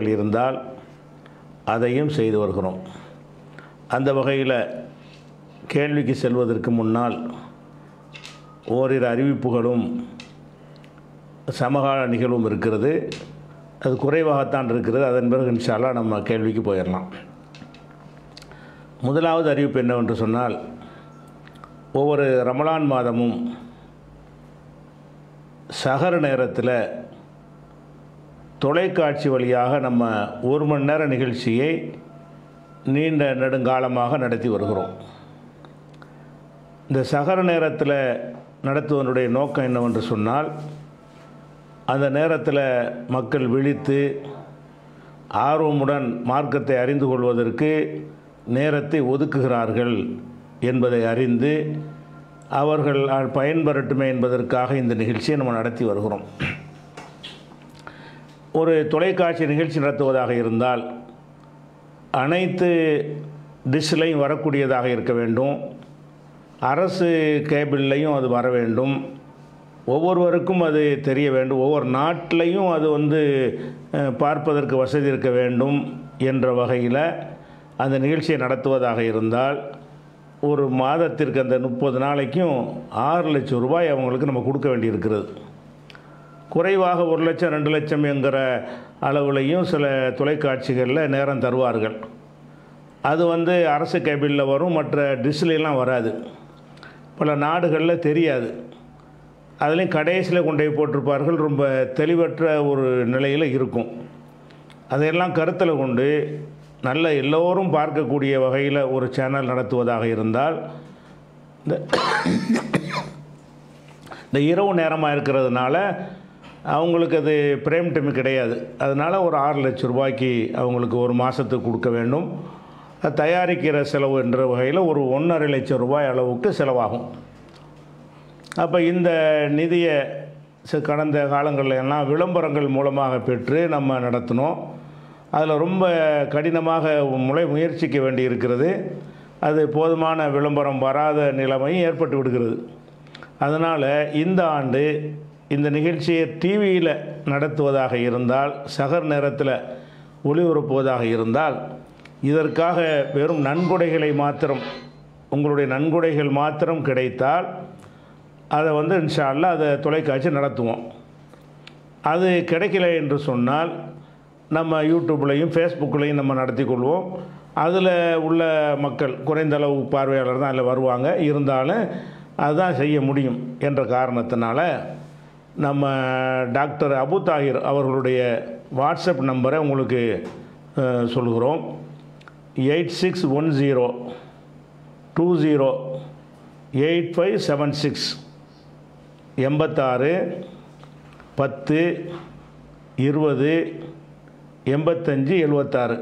இருந்தால் அதையும் செய்து வருகிறோம். அந்த வகையில் கேள்விக்கு செல்வதற்கு முன்னால் ஓரிரு அறிவிப்புகளும் சமகால நிகழ்வும் இருக்கிறது. அது குறைவாகத்தான் இருக்கிறது. அதன் பிறகு இன்ஷால்லாம் நம்ம கேள்விக்கு போயிடலாம் முதலாவது அறிவிப்பு என்னவென்று சொன்னால் ஒவ்வொரு ரமலான் மாதமும் சகர நேரத்தில் தொலைக்காட்சி வழியாக நம்ம ஒரு மணி நேர நிகழ்ச்சியை நீண்ட நெடுங்காலமாக நடத்தி வருகிறோம். இந்த சகர நேரத்தில் நடத்துவதனுடைய நோக்கம் என்னவென்று சொன்னால் அந்த நேரத்தில் மக்கள் விழித்து ஆர்வமுடன் மார்க்கத்தை அறிந்து கொள்வதற்கு நேரத்தை ஒதுக்குகிறார்கள் என்பதை அறிந்து அவர்கள் பயன்பெறட்டுமே என்பதற்காக இந்த நிகழ்ச்சியை நம்ம நடத்தி வருகிறோம். ஒரு தொலைக்காட்சி நிகழ்ச்சி நடத்துவதாக இருந்தால் அனைத்து டிஷ்லையும் வரக்கூடியதாக இருக்க வேண்டும். அரசு கேபிள்லையும் அது வர வேண்டும். ஒவ்வொருவருக்கும் அது தெரிய வேண்டும். ஒவ்வொரு நாட்டிலையும் அது வந்து பார்ப்பதற்கு வசதி இருக்க வேண்டும் என்ற வகையில் அந்த நிகழ்ச்சியை நடத்துவதாக இருந்தால் ஒரு மாதத்திற்கு அந்த முப்பது நாளைக்கும் ஆறு லட்சம் ரூபாய் அவங்களுக்கு நம்ம கொடுக்க வேண்டியிருக்கிறது. குறைவாக ஒரு லட்சம் ரெண்டு லட்சம் என்கிற அளவுலையும் சில தொலைக்காட்சிகளில் நேரம் தருவார்கள். அது வந்து அரசு கேபிளில் வரும் மற்ற டிஷ்லாம் வராது. பல நாடுகளில் தெரியாது. அதுலேயும் கடைசியில் கொண்டு போய் போட்டிருப்பார்கள் ரொம்ப தெளிவற்ற ஒரு நிலையில் இருக்கும். அதையெல்லாம் கருத்தில் கொண்டு நல்ல எல்லோரும் பார்க்கக்கூடிய வகையில் ஒரு சேனல் நடத்துவதாக இருந்தால் இந்த இந்த இரவு நேரமாக இருக்கிறதுனால அவங்களுக்கு அது பிரேம் டைம் கிடையாது. அதனால் ஒரு ஆறு லட்சம் ரூபாய்க்கு அவங்களுக்கு ஒரு மாதத்துக்கு கொடுக்க வேண்டும். தயாரிக்கிற செலவு என்ற வகையில் ஒரு ஒன்றரை லட்சம் ரூபாய் அளவுக்கு செலவாகும். அப்போ இந்த நிதியை கடந்த காலங்களில் எல்லாம் விளம்பரங்கள் மூலமாக பெற்று நம்ம நடத்தினோம். அதில் ரொம்ப கடினமாக முளை முயற்சிக்க வேண்டி இருக்கிறது அது போதுமான விளம்பரம் வராத நிலைமையும் ஏற்பட்டு விடுகிறது. அதனால் இந்த ஆண்டு இந்த நிகழ்ச்சியை டிவியில் நடத்துவதாக இருந்தால் சகர் நேரத்தில் ஒளிபரப்புவதாக இருந்தால் இதற்காக வெறும் நன்கொடைகளை மாத்திரம் உங்களுடைய நன்கொடைகள் மாத்திரம் கிடைத்தால் அதை வந்து இன்ஷால்ல அதை தொலைக்காட்சி நடத்துவோம். அது கிடைக்கல என்று சொன்னால் நம்ம யூடியூப்லேயும் ஃபேஸ்புக்லேயும் நம்ம நடத்தி கொள்வோம். அதில் உள்ள மக்கள் குறைந்த அளவு பார்வையாளர் தான் அதில் வருவாங்க. இருந்தாலும் அதுதான் செய்ய முடியும் என்ற காரணத்தினால நம்ம டாக்டர் அபு தாகிர் அவர்களுடைய வாட்ஸ்அப் நம்பரை உங்களுக்கு சொல்கிறோம் eight six one zero two zero eight five seven six எண்பத்தாறு பத்து இருபது எண்பத்தஞ்சு எழுபத்தாறு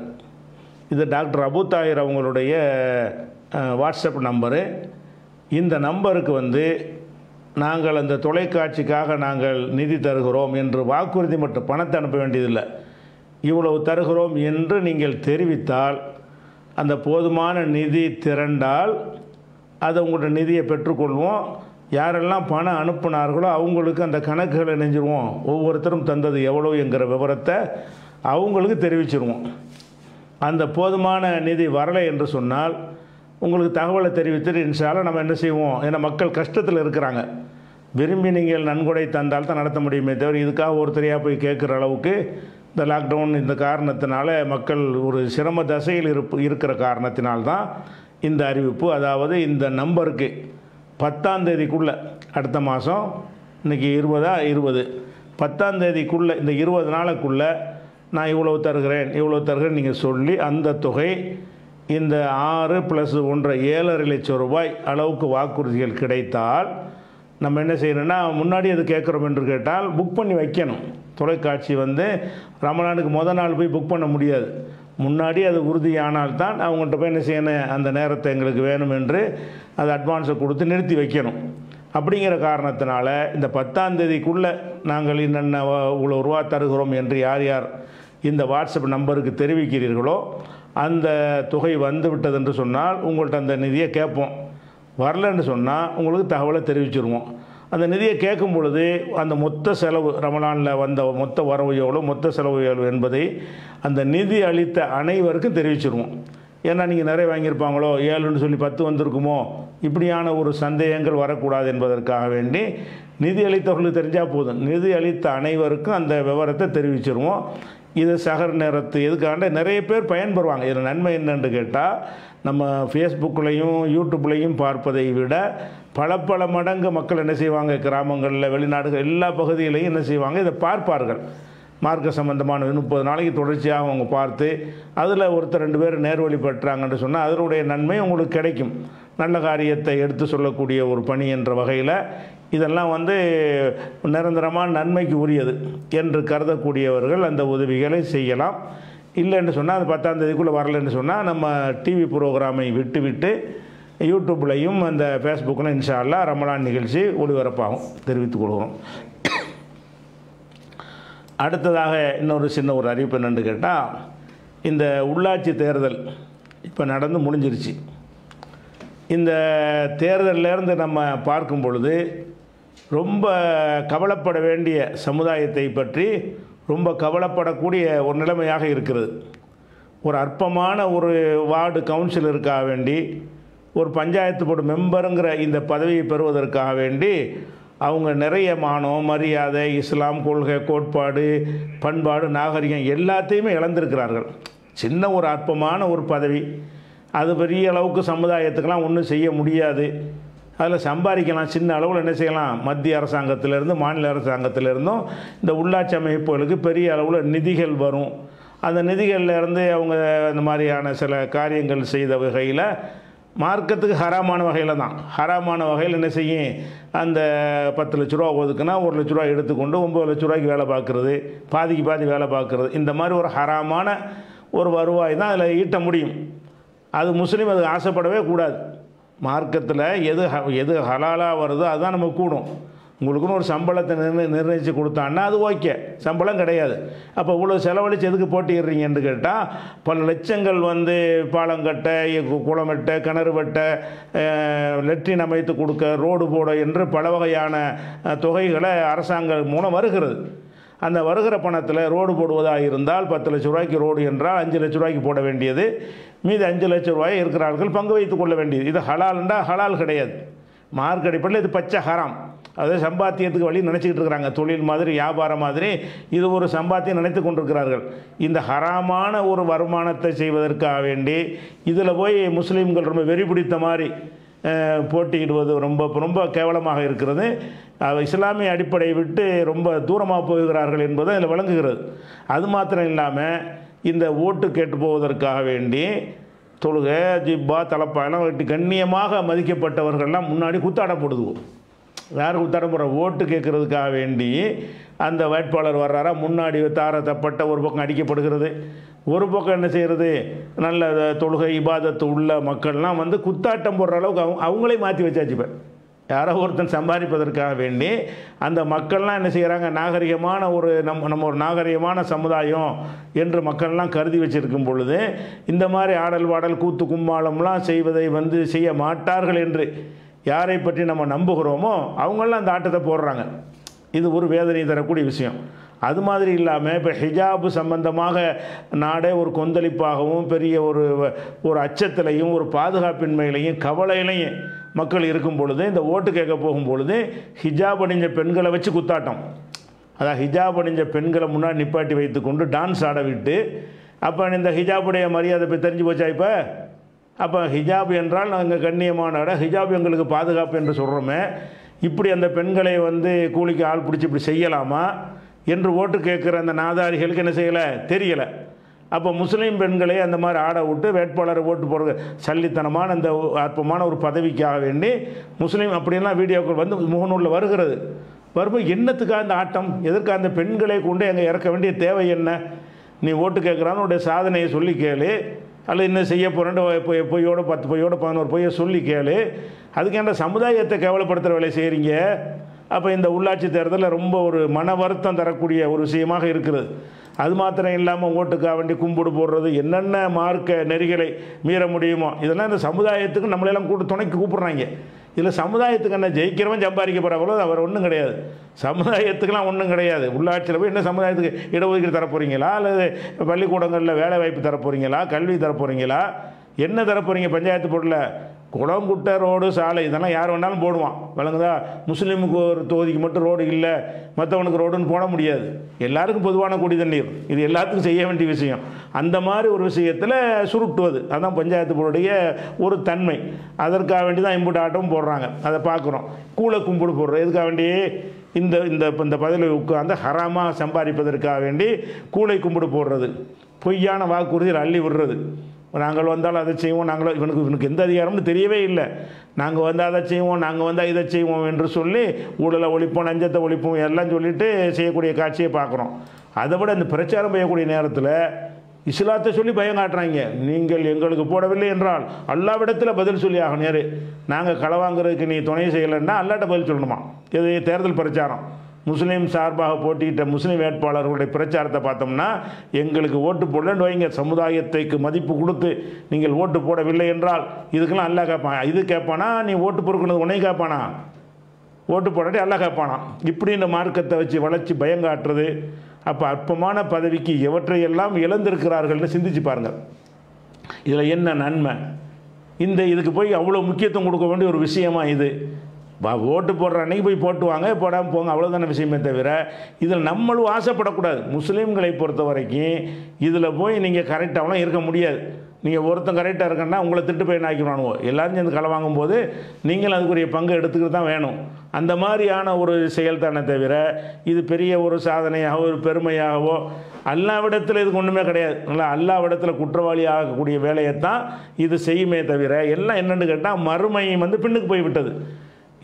இது டாக்டர் அபு தாயிர் அவங்களுடைய வாட்ஸ்அப் நம்பரு. இந்த நம்பருக்கு வந்து நாங்கள் அந்த தொலைக்காட்சிக்காக நாங்கள் நிதி தருகிறோம் என்று வாக்குறுதி மற்றும் பணத்தை அனுப்ப வேண்டியதில்லை. இவ்வளவு தருகிறோம் என்று நீங்கள் தெரிவித்தால் அந்த போதுமான நிதி திரண்டால் அதை உங்கள்கிட்ட நிதியை பெற்றுக்கொள்வோம். யாரெல்லாம் பணம் அனுப்புனார்களோ அவங்களுக்கு அந்த கணக்குகளை நெஞ்சிருவோம் ஒவ்வொருத்தரும் தந்தது எவ்வளோ என்கிற விவரத்தை அவங்களுக்கு தெரிவிச்சிருவோம். அந்த போதுமான நிதி வரலை என்று சொன்னால் உங்களுக்கு தகவலை தெரிவித்துட்டு இன்ஷால நம்ம என்ன செய்வோம்? ஏன்னா மக்கள் கஷ்டத்தில் இருக்கிறாங்க. விரும்பி நீங்கள் நன்கொடை தந்தால் தான் நடத்த முடியுமே தவிர இதுக்காக ஒருத்தரையாக போய் கேட்குற அளவுக்கு இந்த லாக்டவுன் இந்த காரணத்தினால மக்கள் ஒரு சிரம தசையில் இருப்பு இருக்கிற காரணத்தினால்தான் இந்த அறிவிப்பு. அதாவது இந்த நம்பருக்கு பத்தாம் தேதிக்குள்ளே அடுத்த மாதம் இன்றைக்கி இருபதா இருபது. பத்தாம் தேதிக்குள்ளே இந்த இருபது நாளுக்குள்ளே நான் இவ்வளோ தருகிறேன் இவ்வளோ தருகிறேன் நீங்கள் சொல்லி அந்த தொகை இந்த ஆறு ப்ளஸ் ஒன்றரை ஏழரை லட்சம் ரூபாய் அளவுக்கு வாக்குறுதிகள் கிடைத்தால் நம்ம என்ன செய்யணும்னா முன்னாடி அது கேட்குறோம் என்று கேட்டால் புக் பண்ணி வைக்கணும். தொலைக்காட்சி வந்து ரமலானுக்கு மொதல் நாள் போய் புக் பண்ண முடியாது. முன்னாடி அது உறுதியானால் தான் அவங்கள்ட்ட போய் என்ன செய்யணும் அந்த நேரத்தை எங்களுக்கு வேணும் என்று அது அட்வான்ஸை கொடுத்து நிறுத்தி வைக்கணும். அப்படிங்கிற காரணத்தினால இந்த பத்தாம் தேதிக்குள்ளே நாங்கள் என்னென்ன இவ்வளோ ரூபா தருகிறோம் என்று யார் யார் இந்த வாட்ஸ்அப் நம்பருக்கு தெரிவிக்கிறீர்களோ அந்த தொகை வந்துவிட்டது என்று சொன்னால் உங்கள்கிட்ட அந்த நிதியை கேட்போம். வரலன்னு சொன்னால் உங்களுக்கு தகவலை தெரிவிச்சிருவோம். அந்த நிதியை கேட்கும் பொழுது அந்த மொத்த செலவு ரமலானில் வந்த மொத்த வரவு எவ்வளோ மொத்த செலவு எவ்வளோ என்பதை அந்த நிதி அளித்த அனைவருக்கும் தெரிவிச்சிருவோம். ஏன்னா நீங்கள் நிறைய வாங்கியிருப்பாங்களோ ஏழுன்னு சொல்லி பத்து வந்திருக்குமோ இப்படியான ஒரு சந்தேகங்கள் வரக்கூடாது என்பதற்காக வேண்டி நிதி அளித்தவர்களுக்கு தெரிஞ்சால் போதும். நிதி அளித்த அனைவருக்கும் அந்த விவரத்தை தெரிவிச்சிருவோம். இது சகர் நேரத்து எதுக்காண்ட நிறைய பேர் பயன்பெறுவாங்க. இதில் நன்மை என்னன்னு கேட்டால் நம்ம ஃபேஸ்புக்லேயும் யூடியூப்லேயும் பார்ப்பதை விட பல பல மடங்கு மக்கள் என்ன செய்வாங்க? கிராமங்களில் வெளிநாடுகள் எல்லா பகுதியிலையும் என்ன செய்வாங்க? இதை பார்ப்பார்கள். மார்க்க சம்பந்தமான முப்பது நாளைக்கு தொடர்ச்சியாக அவங்க பார்த்து அதில் ஒருத்தர் ரெண்டு பேர் நேர்வழி பெற்றாங்கன்னு சொன்னால் அதனுடைய நன்மை உங்களுக்கு கிடைக்கும். நல்ல காரியத்தை எடுத்து சொல்லக்கூடிய ஒரு பணி என்ற வகையில் இதெல்லாம் வந்து நிரந்தரமான நன்மைக்கு உரியது என்று கருதக்கூடியவர்கள் அந்த உதவிகளை செய்யலாம். இல்லைன்னு சொன்னால் அது பத்தாம் தேதிக்குள்ளே வரலைன்னு சொன்னால் நம்ம டிவி ப்ரோக்ராமை விட்டு விட்டு யூடியூப்லையும் அந்த ஃபேஸ்புக்கில் இன்ஷா ரமலான் நிகழ்ச்சி ஒளிபரப்பாகும். தெரிவித்துக் கொள்கிறோம். அடுத்ததாக இன்னொரு சின்ன ஒரு அறிவிப்பு என்னென்னு கேட்டால் இந்த உள்ளாட்சி தேர்தல் இப்போ நடந்து முடிஞ்சிருச்சு. இந்த தேர்தலிலேருந்து நம்ம பார்க்கும் பொழுது ரொம்ப கவலைப்பட வேண்டிய சமுதாயத்தை பற்றி ரொம்ப கவலைப்படக்கூடிய ஒரு நிலைமையாக இருக்கிறது. ஒரு அற்பமான ஒரு வார்டு கவுன்சிலருக்காக வேண்டி ஒரு பஞ்சாயத்து போர்டு மெம்பருங்கிற இந்த பதவியை பெறுவதற்காக வேண்டி அவங்க நிறைய மானம் மரியாதை இஸ்லாம் கொள்கை கோட்பாடு பண்பாடு நாகரிகம் எல்லாத்தையுமே இழந்திருக்கிறார்கள். சின்ன ஒரு அற்பமான ஒரு பதவி. அது பெரிய அளவுக்கு சமுதாயத்துக்கெல்லாம் ஒன்றும் செய்ய முடியாது. அதில் சம்பாதிக்கலாம். சின்ன அளவில் என்ன செய்யலாம்? மத்திய அரசாங்கத்திலேருந்து மாநில அரசாங்கத்திலேருந்தும் இந்த உள்ளாட்சி அமைப்புகளுக்கு பெரிய அளவில் நிதிகள் வரும். அந்த நிதிகள்லருந்து அவங்க இந்த மாதிரியான சில காரியங்கள் செய்த வகையில் மார்க்கத்துக்கு ஹராமான வகையில் தான். ஹராமான வகையில் என்ன செய்யும்? அந்த பத்து லட்ச ரூபா ஒதுக்குனா ஒரு லட்ச ரூபா எடுத்துக்கொண்டு ஒம்பது லட்ச ரூபாய்க்கு வேலை பார்க்குறது. பாதிக்கு பாதி வேலை பார்க்குறது. இந்த மாதிரி ஒரு ஹராமான ஒரு வருவாய் தான் அதில் ஈட்ட முடியும். அது முஸ்லீம் அது ஆசைப்படவே கூடாது. மார்க்கத்தில் எது ஹ- எது ஹலாலாக வருதோ அதுதான் நம்ம கூடும். உங்களுக்குன்னு ஒரு சம்பளத்தை நிர்ணய நிர்ணயித்து கொடுத்தான்னா அது ஓகே. சம்பளம் கிடையாது. அப்போ இவ்வளோ செலவழித்து எதுக்கு போட்டிடுறீங்கன்னு கேட்டால் பல லட்சங்கள் வந்து பாலம் கட்ட கு- குளம் வெட்ட கிணறு வெட்ட லெட்ரின் அமைத்து கொடுக்க ரோடு போட என்று பல வகையான தொகைகளை அரசாங்கம் மூலம் வருகிறது. அந்த வருகிற பணத்தில் ரோடு போடுவதாக இருந்தால் பத்து லட்ச ரூபாய்க்கு ரோடு என்றால் அஞ்சு லட்ச ரூபாய்க்கு போட வேண்டியது. மீது அஞ்சு லட்ச ரூபாய் இருக்கிறார்கள் பங்கு வைத்துக் கொள்ள வேண்டியது. இது ஹலால்ண்டா ஹலால் கிடையாது. மார்க் அடிப்படையில் இது பச்சை ஹராம். அதாவது சம்பாத்தியத்துக்கு வழி நினச்சிக்கிட்டு இருக்கிறாங்க. தொழில் மாதிரி வியாபாரம் மாதிரி இது ஒரு சம்பாத்தியம் நினைத்து கொண்டிருக்கிறார்கள். இந்த ஹராமான ஒரு வருமானத்தை செய்வதற்காக வேண்டி இதில் போய் முஸ்லீம்கள் ரொம்ப வெறி பிடித்த மாதிரி போட்டியிடுவது ரொம்ப ரொம்ப கேவலமாக இருக்கிறது. இஸ்லாமிய அடிப்படையை விட்டு ரொம்ப தூரமாக போகிறார்கள் என்பது அதில் விளங்குகிறது. அது மாத்திரம் இல்லாமல் இந்த ஓட்டு கேட்டு போவதற்காக வேண்டி தொழுகை ஜிப்பா தலப்பாயெல்லாம் வெட்டி கண்ணியமாக மதிக்கப்பட்டவர்கள்லாம் முன்னாடி குத்தாடப்படுதுவோம். யார் குத்தாட போகிற ஓட்டு கேட்கறதுக்காக வேண்டி அந்த வேட்பாளர் வர்றாரா? முன்னாடி தார தப்பட்ட ஒரு பக்கம் அடிக்கப்படுகிறது. ஒரு பக்கம் என்ன செய்கிறது நல்ல தொழுகை இபாதத்து உள்ள மக்கள்லாம் வந்து குத்தாட்டம் போடுற அளவுக்கு அவங்க அவங்களே மாற்றி வச்சாச்சு இப்போ. யாரோ ஒருத்தன் சம்பாதிப்பதற்காக வேண்டி அந்த மக்கள்லாம் என்ன செய்கிறாங்க நாகரிகமான ஒரு நம் நம்ம ஒரு நாகரிகமான சமுதாயம் என்று மக்கள்லாம் கருதி வச்சிருக்கும் பொழுது இந்த மாதிரி ஆடல் பாடல் கூத்து கும்மாளம்லாம் செய்வதை வந்து செய்ய மாட்டார்கள் என்று யாரை பற்றி நம்ம நம்புகிறோமோ அவங்களாம் அந்த ஆட்டத்தை போடுறாங்க. இது ஒரு வேதனை தரக்கூடிய விஷயம். அது மாதிரி இல்லாமல் இப்போ ஹிஜாபு சம்பந்தமாக நாடே ஒரு கொந்தளிப்பாகவும் பெரிய ஒரு ஒரு அச்சத்திலையும் ஒரு பாதுகாப்பின்மையிலையும் கவலையிலையும் மக்கள் இருக்கும் பொழுது இந்த ஓட்டு கேட்க போகும் பொழுது ஹிஜாப் அணிஞ்ச பெண்களை வச்சு குத்தாட்டம். அதான் ஹிஜாப் அணிஞ்ச பெண்களை முன்னாடி நிப்பாட்டி வைத்துக்கொண்டு டான்ஸ் ஆட விட்டு அப்போ இந்த ஹிஜாபுடைய மரியாதை இப்போ தெரிஞ்சு போச்சா இப்போ? அப்போ ஹிஜாப் என்றால் நாங்கள் கண்ணியமான இடம் ஹிஜாப் எங்களுக்கு பாதுகாப்பு என்று சொல்கிறோமே இப்படி அந்த பெண்களை வந்து கூலிக்கு ஆள் பிடிச்சி இப்படி செய்யலாமா என்று ஓட்டு கேட்குற அந்த நாதாரிகளுக்கு என்ன செய்யலை? தெரியலை. அப்போ முஸ்லீம் பெண்களை அந்த மாதிரி ஆட விட்டு வேட்பாளரை ஓட்டு போடுற சல்லித்தனமான அந்த அற்பமான ஒரு பதவிக்காக வேண்டி முஸ்லீம் அப்படியெல்லாம் வீடியோக்கள் வந்து முகநூலில் வருகிறது. வரும்போது என்னத்துக்காக அந்த ஆட்டம்? எதற்காக அந்த பெண்களை கொண்டு அங்கே இறக்க வேண்டிய தேவை என்ன? நீ ஓட்டு கேட்குறான்னு உடைய சாதனையை சொல்லி கேளு. அல்லது என்ன செய்ய போகிறேன் பொய்யோட பத்து பொய்யோட பதினோரு பொய்யை சொல்லி கேளு. அதுக்கேண்ட சமுதாயத்தை கேவலப்படுத்துகிற வேலையை செய்கிறீங்க அப்போ இந்த உள்ளாட்சி தேர்தலில் ரொம்ப ஒரு மன வருத்தம் தரக்கூடிய ஒரு விஷயமாக இருக்கிறது. அது மாத்திரம் இல்லாமல் ஓட்டுக்காக வேண்டி கும்பிடு போடுறது என்னென்ன மார்க்க நெறிகளை மீற முடியுமோ இதெல்லாம் இந்த சமுதாயத்துக்கு நம்மளெல்லாம் கூட்டு துணைக்கு கூப்பிட்றாங்க. இதில் சமுதாயத்துக்கு என்ன ஜெயிக்கிறவன் சம்பாதிக்க போகிறாங்களோ அவர் ஒன்றும் கிடையாது. சமுதாயத்துக்கெலாம் ஒன்றும் கிடையாது. உள்ளாட்சியில் போய் என்ன சமுதாயத்துக்கு இடஒதுக்கீடு தர போகிறீங்களா அல்லது பள்ளிக்கூடங்களில் வேலை வாய்ப்பு தரப்போகிறீங்களா கல்வி தரப்போகிறீங்களா என்ன தரப்போகிறீங்க பஞ்சாயத்து போர்டில் குளம் குட்டை ரோடு சாலை இதெல்லாம் யார் வேணாலும் போடுவான். விளங்குதா? முஸ்லீமுக்கு ஒரு தொகுதிக்கு மட்டும் ரோடு இல்லை மற்றவனுக்கு ரோடுன்னு போட முடியாது. எல்லாருக்கும் பொதுவான குடி தண்ணீர். இது எல்லாத்துக்கும் செய்ய வேண்டிய விஷயம். அந்த மாதிரி ஒரு விஷயத்தில் சுருட்டுவது. அதுதான் பஞ்சாயத்து போர்டுடைய ஒரு தன்மை. அதற்காக வேண்டி தான் இம்புட் ஆட்டமும் போடுறாங்க. அதை பார்க்குறோம். கூளை கும்பிடு போடுறோம். எதுக்காக வேண்டி? இந்த இந்த இந்த பதிலை உட்காந்து ஹராமாக சம்பாதிப்பதற்காக வேண்டி கூளை கும்பிடு போடுறது. பொய்யான வாக்குறுதியில் அள்ளி விடுறது. நாங்கள் வந்தாலும் அதை செய்வோம் நாங்களும் இவனுக்கு இவனுக்கு எந்த அதிகாரம்னு தெரியவே இல்லை. நாங்கள் வந்து அதை செய்வோம் நாங்கள் வந்தால் இதை செய்வோம் என்று சொல்லி ஊழலை ஒழிப்போம் நஞ்சத்தை ஒழிப்போம் எல்லாம் சொல்லிவிட்டு செய்யக்கூடிய காட்சியை பார்க்குறோம். அதை விட இந்த பிரச்சாரம் செய்யக்கூடிய நேரத்தில் இஸ்லாத்தை சொல்லி பயம் காட்டுறாங்க. நீங்கள் எங்களுக்கு போடவில்லை என்றால் அல்லாவிடத்தில் பதில் சொல்லி ஆகணும். யார்? நாங்கள் களை வாங்குறதுக்கு நீ துணை செய்யலைன்னா அல்லாட்ட பதில் சொல்லணுமா? இது தேர்தல் பிரச்சாரம். முஸ்லீம் சார்பாக போட்டியிட்ட முஸ்லீம் வேட்பாளர்களுடைய பிரச்சாரத்தை பார்த்தோம்னா எங்களுக்கு ஓட்டு போடலன்னு வைங்க. சமுதாயத்தைக்கு மதிப்பு கொடுத்து நீங்கள் ஓட்டு போடவில்லை என்றால் இதுக்கெல்லாம் அல்லா கேட்பான். இது கேட்பானா? நீ ஓட்டு பொறுக்கணும் உனையும் கேட்பானா? ஓட்டு போடாட்டி அல்லா கேட்பானா? இப்படி இந்த மார்க்கத்தை வச்சு வளர்ச்சி பயங்காட்டுறது அப்போ அற்பமான பதவிக்கு எவற்றையெல்லாம் இழந்திருக்கிறார்கள்னு சிந்திச்சு பாருங்கள். இதில் என்ன நன்மை? இந்த இதுக்கு போய் அவ்வளோ முக்கியத்துவம் கொடுக்க வேண்டிய ஒரு விஷயமா இது. ஓட்டு போடுற அன்னைக்கு போய் போட்டு வாங்க போடாமல் போங்க அவ்வளோதான விஷயமே தவிர இதில் நம்மளும் ஆசைப்படக்கூடாது. முஸ்லீம்களை பொறுத்த வரைக்கும் இதில் போய் நீங்கள் கரெக்டாகலாம் இருக்க முடியாது. நீங்கள் ஒருத்தன் கரெக்டாக இருக்கன்னா உங்களை திட்டு போய் ஆக்கிடுவானுவோ. எல்லாரும் சேர்ந்து களை வாங்கும்போது நீங்களும் அதுக்குரிய பங்கு எடுத்துக்கிட்டு தான் வேணும். அந்த மாதிரியான ஒரு செயல் தானே தவிர இது பெரிய ஒரு சாதனையாகவோ ஒரு பெருமையாகவோ அல்லாவிடத்தில் இதுக்கு ஒன்றுமே கிடையாது. நல்லா அல்லாவிடத்தில் குற்றவாளி ஆகக்கூடிய வேலையை தான் இது செய்யுமே தவிர எல்லாம் என்னென்னு கேட்டால் மறுமையும் வந்து பின்னுக்கு போய் விட்டது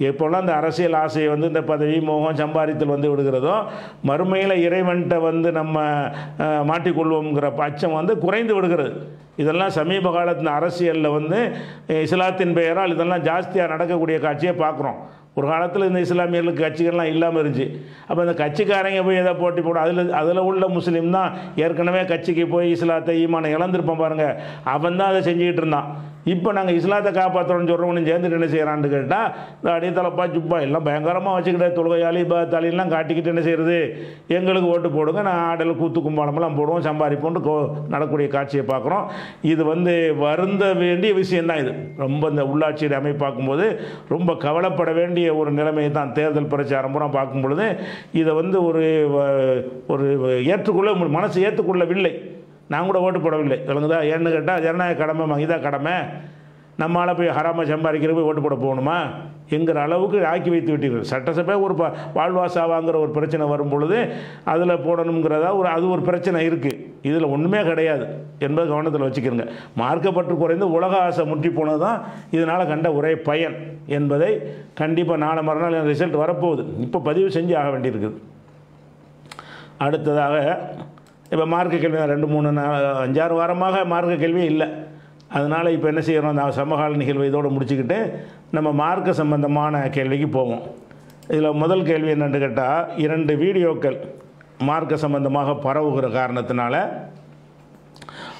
எப்போல்லாம் அந்த அரசியல் ஆசையை வந்து இந்த பதவி மோகம் சம்பாதித்தல் வந்து விடுகிறதோ மறுமையில் இறைவன்கிட்ட வந்து நம்ம மாட்டிக்கொள்வோங்கிற பட்சம் வந்து குறைந்து விடுகிறது. இதெல்லாம் சமீப காலத்தின் அரசியலில் வந்து இஸ்லாத்தின் பெயரால் இதெல்லாம் ஜாஸ்தியாக நடக்கக்கூடிய காட்சியை பார்க்குறோம் ஒரு காலத்தில் இந்த இஸ்லாமியர்களுக்கு கட்சிகள்லாம் இல்லாமல் இருந்துச்சு. அப்போ இந்த கட்சிக்காரங்க போய் எதை போட்டி போடும் அதில் அதில் உள்ள முஸ்லீம் தான் ஏற்கனவே கட்சிக்கு போய் இஸ்லாத்தை ஈமானை இழந்திருப்பான் பாருங்கள் அவன் தான் அதை செஞ்சுக்கிட்டு இருந்தான். இப்போ நாங்கள் இஸ்லாத்தை காப்பாற்றுறோம்னு சொல்கிறவனும் சேர்ந்துட்டு என்ன செய்கிறான்னு கேட்டால் இந்த அடி ஜுப்பா சுப்பா எல்லாம் பயங்கரமாக வச்சுக்கிட்ட தொழுகையாளி இப்போ தலையெல்லாம் காட்டிக்கிட்டு என்ன செய்கிறது எங்களுக்கு ஓட்டு போடுங்க நான் ஆடல் கூத்து கும்பாலமெல்லாம் போடுவோம் சம்பாதிப்போம்னு கோ நடக்கக்கூடிய காட்சியை பார்க்குறோம். இது வந்து வருந்த வேண்டிய விஷயந்தான் இது. ரொம்ப இந்த உள்ளாட்சியில் அமைப்பு பார்க்கும்போது ரொம்ப கவலைப்பட வேண்டிய ஒரு நிலைமையை தான் தேர்தல் பிரச்சாரம் பூரா பார்க்கும் பொழுது இதை வந்து ஒரு வ- ஒரு ஏற்றுக்கொள்ள மனசு ஏற்றுக்கொள்ளவில்லை. நான் கூட ஓட்டு போடவில்லை. விளங்குதா? ஏன்னு கேட்டால் ஜனநாயக கடமை மகிதா கடமை. நம்மளால் போய் ஹராம சம்பாதிக்கிற போய் ஓட்டு போட போகணுமா? என்கிற அளவுக்கு ஆக்கி வைத்து விட்டீர்கள். சட்டசபை ஒரு ப வாழ்வாசாவாங்கிற ஒரு பிரச்சனை வரும் பொழுது அதில் போடணுங்கிறதா ஒரு அது ஒரு பிரச்சனை இருக்குது இதில் ஒன்றுமே கிடையாது. என்பதை கவனத்தில் வச்சுக்கிறங்க மார்க்கப்பற்று குறைந்து உலக ஆசை முற்றி போனது தான் இதனால் கண்ட ஒரே பயன் என்பதை கண்டிப்பாக நாளை மறுநாள் ரிசல்ட் வரப்போகுது. இப்போ பதிவு செஞ்சு ஆக வேண்டியிருக்குது. அடுத்ததாக இப்போ மார்க்க கேள்வி ரெண்டு மூணு நாள் அஞ்சாறு வாரமாக மார்க்க கேள்வி இல்லை. அதனால் இப்போ என்ன செய்கிறோம் அந்த சமகால நிகழ்வு இதோடு முடிச்சுக்கிட்டு நம்ம மார்க்க சம்பந்தமான கேள்விக்கு போவோம். இதில் முதல் கேள்வி என்னென்னு கேட்டால் இரண்டு வீடியோக்கள் மார்க்க சம்பந்தமாக பரவுகிற காரணத்தினால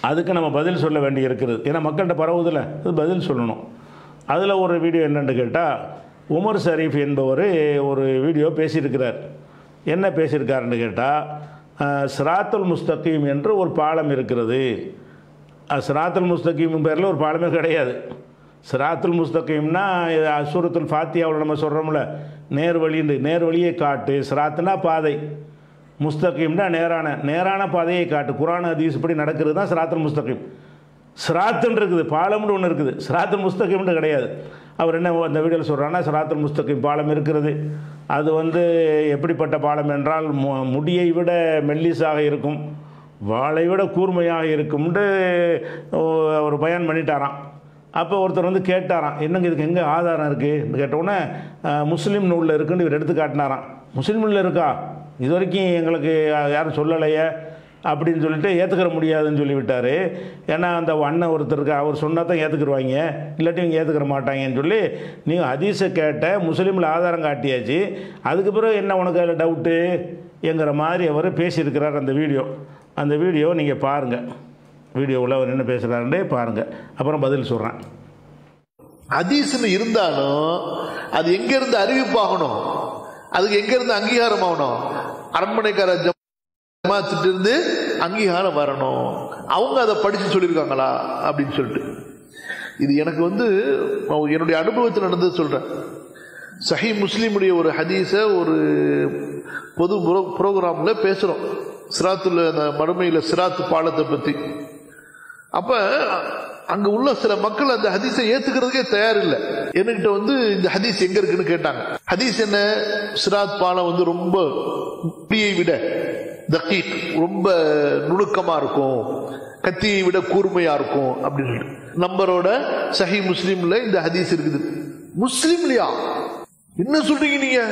அதுக்கு நம்ம பதில் சொல்ல வேண்டி இருக்கிறது ஏன்னா மக்கள்கிட்ட பரவுதில்ல அது பதில் சொல்லணும். அதில் ஒரு வீடியோ என்னென்னு கேட்டால் உமர் ஷரீஃப் என்பவர் ஒரு வீடியோ பேசியிருக்கிறார். என்ன பேசியிருக்காருன்னு கேட்டால் சிராத்துல் முஸ்தகீம் என்று ஒரு பாலம் இருக்கிறது. சிராத்துல் முஸ்தகீம் பேரில் ஒரு பாலமே கிடையாது. சிராத்துல் முஸ்தகீம்னா அசுரத்துல் ஃபாத்தியாவில் நம்ம சொல்கிறோம்ல நேர் வழின்னு நேர் வழியை காட்டு சிராத்துனா பாதை. முஸ்தகீம்னா நேரான நேரான பாதையை காட்டு. குரான் ஹதீஸ் இப்படி நடக்கிறது தான் சிராத்துல் முஸ்தகீம். சிராத்துன்னு இருக்குது பாலம்னு ஒன்று இருக்குது. சிராத்துல் முஸ்தகீம்னு கிடையாது. அவர் என்ன அந்த வீடியோவில் சொல்கிறான்னா சிராத்துல் முஸ்தகிம் பாலம் இருக்கிறது. அது வந்து எப்படிப்பட்ட பாலம் என்றால் மு- முடியை விட மெல்லிசாக இருக்கும் வாளை விட கூர்மையாக இருக்கும்னு ஒரு பயன் பண்ணிட்டாராம். அப்போ ஒருத்தர் வந்து கேட்டாராம் என்னங்க இதுக்கு எங்கே ஆதாரம் இருக்குது கேட்டவுடனே முஸ்லீம் நூலில் இருக்குன்னு இவர் எடுத்து காட்டினாராம். முஸ்லீம் நூலில் இருக்கா? இது வரைக்கும் எங்களுக்கு யாரும் சொல்லலையே. அப்படின்னு சொல்லிட்டு ஏற்றுக்கிற முடியாதுன்னு சொல்லிவிட்டார். ஏன்னா அந்த அண்ணன் ஒருத்தருக்கு அவர் சொன்னால் தான் ஏற்றுக்குருவாங்க இல்லாட்டி இவங்க ஏற்றுக்கிற மாட்டாங்கன்னு சொல்லி நீங்கள் ஹதீஸை கேட்ட முஸ்லீமில் ஆதாரம் காட்டியாச்சு. அதுக்கு பிறகு என்ன உனக்கு அதில் டவுட்டு என்கிற மாதிரி அவர் பேசியிருக்கிறார் அந்த வீடியோ. அந்த வீடியோ நீங்கள் பாருங்கள் வீடியோவில் அவர் என்ன பேசுகிறாருன்றே பாருங்கள் அப்புறம் பதில் சொல்கிறேன் அதீசுன்னு இருந்தாலும் அது எங்கேருந்து அறிவிப்பாகணும்? அதுக்கு எங்கேருந்து அங்கீகாரம் ஆகணும் அரண்மனைக்கார ஜமாத்திட்டு இருந்து அங்கீகாரம் வரணும். அவங்க அதை படிச்சு சொல்லியிருக்காங்களா? அப்படின்னு சொல்லிட்டு. இது எனக்கு வந்து என்னுடைய அனுபவத்தில் நடந்தது சொல்றேன். சஹி முஸ்லீமுடைய ஒரு ஹதீஸை ஒரு பொது ப்ரோக்ராம்ல பேசுறோம். சிராத்துல அந்த மறுமையில சிராத்து பாலத்தை பத்தி. அப்ப அங்க உள்ள சில மக்கள் அந்த ஹதீஸை ஏத்துக்கிறதுக்கே தயார் இல்லை என்கிட்ட வந்து இந்த ஹதீஸ் எங்க இருக்குன்னு கேட்டாங்க. ஹதீஸ் என்ன? சிராத் பாலம் வந்து ரொம்ப புளியை விட தக்கீக் ரொம்ப நுணுக்கமா இருக்கும். கத்தியை விட கூர்மையா இருக்கும் அப்படின்னு சொல்லிட்டு. நம்பரோட சஹி முஸ்லீம்ல இந்த ஹதீஸ் இருக்குது. முஸ்லீம்லயா? என்ன சொல்றீங்க நீங்க?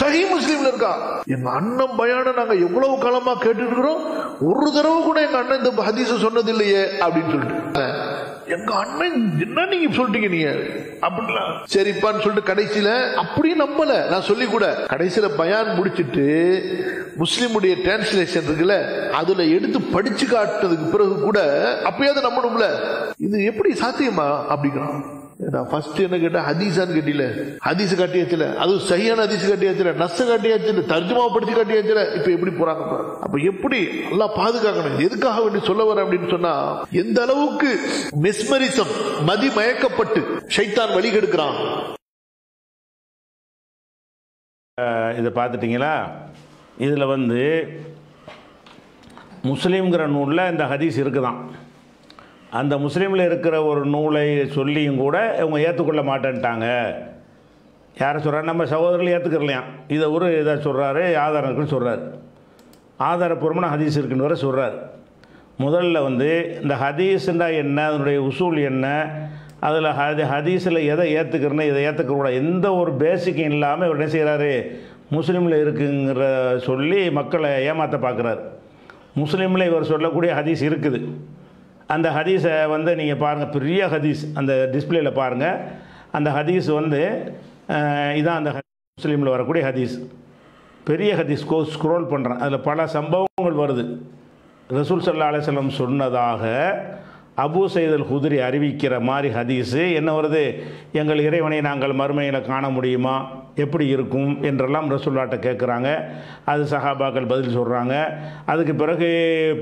சஹி முஸ்லீம்ல இருக்கா? எங்க அண்ணன் பயான நாங்க எவ்வளவு காலமா கேட்டு இருக்கிறோம்? ஒரு தடவை கூட எங்க அண்ணன் இந்த ஹதீஸ் சொன்னது இல்லையே அப்படின்னு சொல்லிட்டு. எங்க அண்ணன் என்ன நீங்க சொல்லிட்டீங்க நீங்க? அப்படின்னா சரிப்பான்னு சொல்லிட்டு கடைசியில அப்படியும் நம்பல. நான் சொல்லி கூட கடைசியில பயான் முடிச்சிட்டு முஸ்லிமுடைய டிரான்ஸ்லேஷன் இருக்குல்ல அதுல எடுத்து படிச்சு காட்டுறதுக்கு பிறகு கூட அப்பயாவது நம்பணும்ல. இது எப்படி சாத்தியமா? அப்படிங்கிறான். நான் ஃபர்ஸ்ட் என்ன கேட்டா ஹதீஸான்னு கேட்டில ஹதீஸ் காட்டியாச்சுல. அது சரியான ஹதீஸ் காட்டியாச்சுல நஸ் காட்டியாச்சுல தர்ஜுமா படிச்சு காட்டியாச்சுல இப்ப எப்படி போறாங்க அப்ப எப்படி நல்லா பாதுகாக்கணும்? எதுக்காக வேண்டி சொல்ல வர அப்படின்னு சொன்னா எந்த அளவுக்கு மெஸ்மரிசம் மதி மயக்கப்பட்டு ஷைத்தான் வழி கெடுக்கிறான். இதை பார்த்துட்டிங்களா? இதில் வந்து முஸ்லீம்ங்கிற நூலில் இந்த ஹதீஸ் இருக்குதான். அந்த முஸ்லீமில் இருக்கிற ஒரு நூலை சொல்லியும் கூட இவங்க ஏற்றுக்கொள்ள மாட்டேன்ட்டாங்க. யாரை சொல்கிறார் நம்ம சகோதரர்கள் ஏற்றுக்கிறலையாம் இதை ஒரு இதை சொல்கிறாரு ஆதாரம் இருக்குன்னு சொல்கிறார் ஆதாரப்பூர்வமான ஹதீஸ் இருக்குன்னு வர சொல்கிறார் முதல்ல வந்து இந்த ஹதீஸ்ன்றா என்ன? அதனுடைய உசூல் என்ன? அதில் ஹதி ஹதீஸில் எதை ஏற்றுக்கிறேன்னு இதை ஏற்றுக்கூடாது எந்த ஒரு பேசிக்கும் இல்லாமல் இவர் என்ன செய்கிறாரு முஸ்லீமில் இருக்குங்கிற சொல்லி மக்களை ஏமாற்ற பார்க்குறாரு முஸ்லீமில் இவர் சொல்லக்கூடிய ஹதீஸ் இருக்குது. அந்த ஹதீஸை வந்து நீங்கள் பாருங்கள் பெரிய ஹதீஸ். அந்த டிஸ்பிளேயில் பாருங்கள் அந்த ஹதீஸ் வந்து இதான் அந்த முஸ்லீமில் வரக்கூடிய ஹதீஸ். பெரிய ஹதீஸ். கோ ஸ்க்ரோல் பண்ணுறேன் அதில் பல சம்பவங்கள் வருது. ரசூல் சல்லா அலிஸ்லம் சொன்னதாக அபு சைதல் குதிரி அறிவிக்கிற மாதிரி ஹதீஸு என்ன வருது? எங்கள் இறைவனை நாங்கள் மறுமையில் காண முடியுமா? எப்படி இருக்கும்? என்றெல்லாம் ரசுல்லாட்ட கேட்குறாங்க அது சஹாபாக்கள் பதில் சொல்கிறாங்க அதுக்கு பிறகு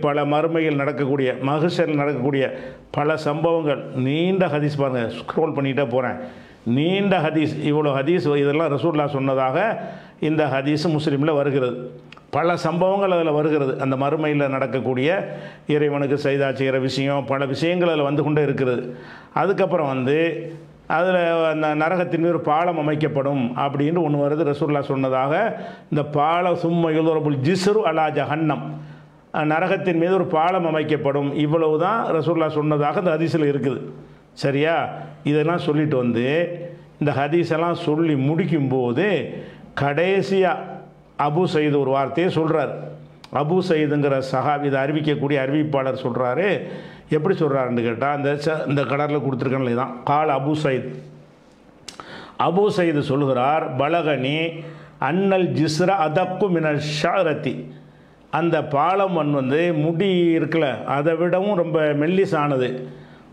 பல மறுமையில் நடக்கக்கூடிய மகசரில் நடக்கக்கூடிய பல சம்பவங்கள். நீண்ட ஹதீஸ் பாருங்கள் ஸ்க்ரோல் பண்ணிகிட்டே போகிறேன் நீண்ட ஹதீஸ் இவ்வளோ ஹதீஸ் இதெல்லாம் ரசூல்லா சொன்னதாக இந்த ஹதீஸ் முஸ்லீமில் வருகிறது. பல சம்பவங்கள் அதில் வருகிறது. அந்த மறுமையில் நடக்கக்கூடிய இறைவனுக்கு செய்தா செய்கிற விஷயம் பல விஷயங்கள் அதில் வந்து கொண்டே இருக்கிறது. அதுக்கப்புறம் வந்து அதில் அந்த நரகத்தின் மீது ஒரு பாலம் அமைக்கப்படும் அப்படின்னு ஒன்று வருது. ரசூல்லா சொன்னதாக இந்த பால சும்ம யுதரபுல் ஜிஸ்ரு அலா ஜஹன்னம். நரகத்தின் மீது ஒரு பாலம் அமைக்கப்படும். இவ்வளவு தான் ரசூல்லா சொன்னதாக இந்த ஹதீஸில் இருக்குது. சரியா? இதெல்லாம் சொல்லிட்டு வந்து இந்த ஹதீஸெல்லாம் சொல்லி முடிக்கும்போது கடைசியாக அபு சயீது ஒரு வார்த்தையை சொல்கிறார் அபு சயீதுங்கிற சஹாபி இதை அறிவிக்கக்கூடிய அறிவிப்பாளர் சொல்கிறாரு எப்படி சொல்கிறாருன்னு கேட்டால் அந்த ச- இந்த கடலில் கொடுத்துருக்கேன்ல தான் கால் அபு சயீத். அபு சயீது சொல்கிறார் பலகனி அன்னல் ஜிஸ்ர அதக்கு மின ஷாரத்தி அந்த பாலம் மண் வந்து முடி இருக்குல்ல அதை விடவும் ரொம்ப மெல்லிசானது.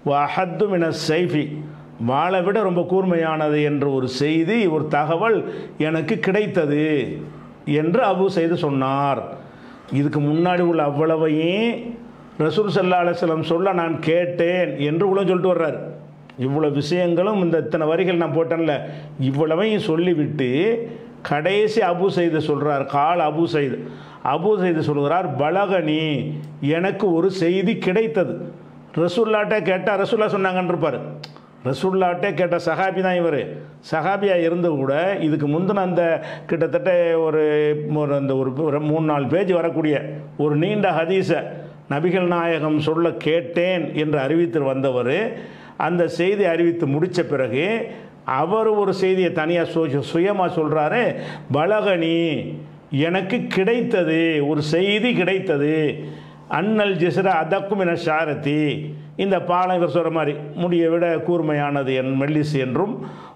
வஹத்து மின சைஃபி வாளை விட ரொம்ப கூர்மையானது என்ற ஒரு செய்தி ஒரு தகவல் எனக்கு கிடைத்தது. என்று அபு செய்து சொன்னார். இதுக்கு முன்னாடி உள்ள அவ்வளவையும் ரசூல் சல்லா அலுவலம் சொல்ல நான் கேட்டேன் என்று உள்ள சொல்லிட்டு வர்றார். இவ்வளோ விஷயங்களும் இந்த இத்தனை வரிகள் நான் போட்டேன்ல இவ்வளவையும் சொல்லிவிட்டு கடைசி அபு செய்து சொல்கிறார் கால் அபு செய்து அபு செய்து சொல்கிறார் பலகனி எனக்கு ஒரு செய்தி கிடைத்தது. ரசூல்லாட்ட கேட்டால் ரசூல்லா சொன்னாங்கன்னு இருப்பார் ரசூல்லாட்டே கேட்ட சஹாபி தான் இவர். சஹாபியாக இருந்து கூட இதுக்கு முந்தின அந்த கிட்டத்தட்ட ஒரு ஒரு அந்த ஒரு மூணு நாலு பேஜ் வரக்கூடிய ஒரு நீண்ட ஹதீஸை நபிகள் நாயகம் சொல்ல கேட்டேன் என்று அறிவித்து வந்தவர். அந்த செய்தி அறிவித்து முடித்த பிறகு அவர் ஒரு செய்தியை தனியாக சு சுயமாக சொல்கிறாரு பலகனி எனக்கு கிடைத்தது ஒரு செய்தி கிடைத்தது. அன்னல் ஜிஸ்ரா அதக்கும் என சாரதி இந்த பாலம் சொல்கிற மாதிரி முடியை விட கூர்மையானது என் மெல்லிசு என்றும்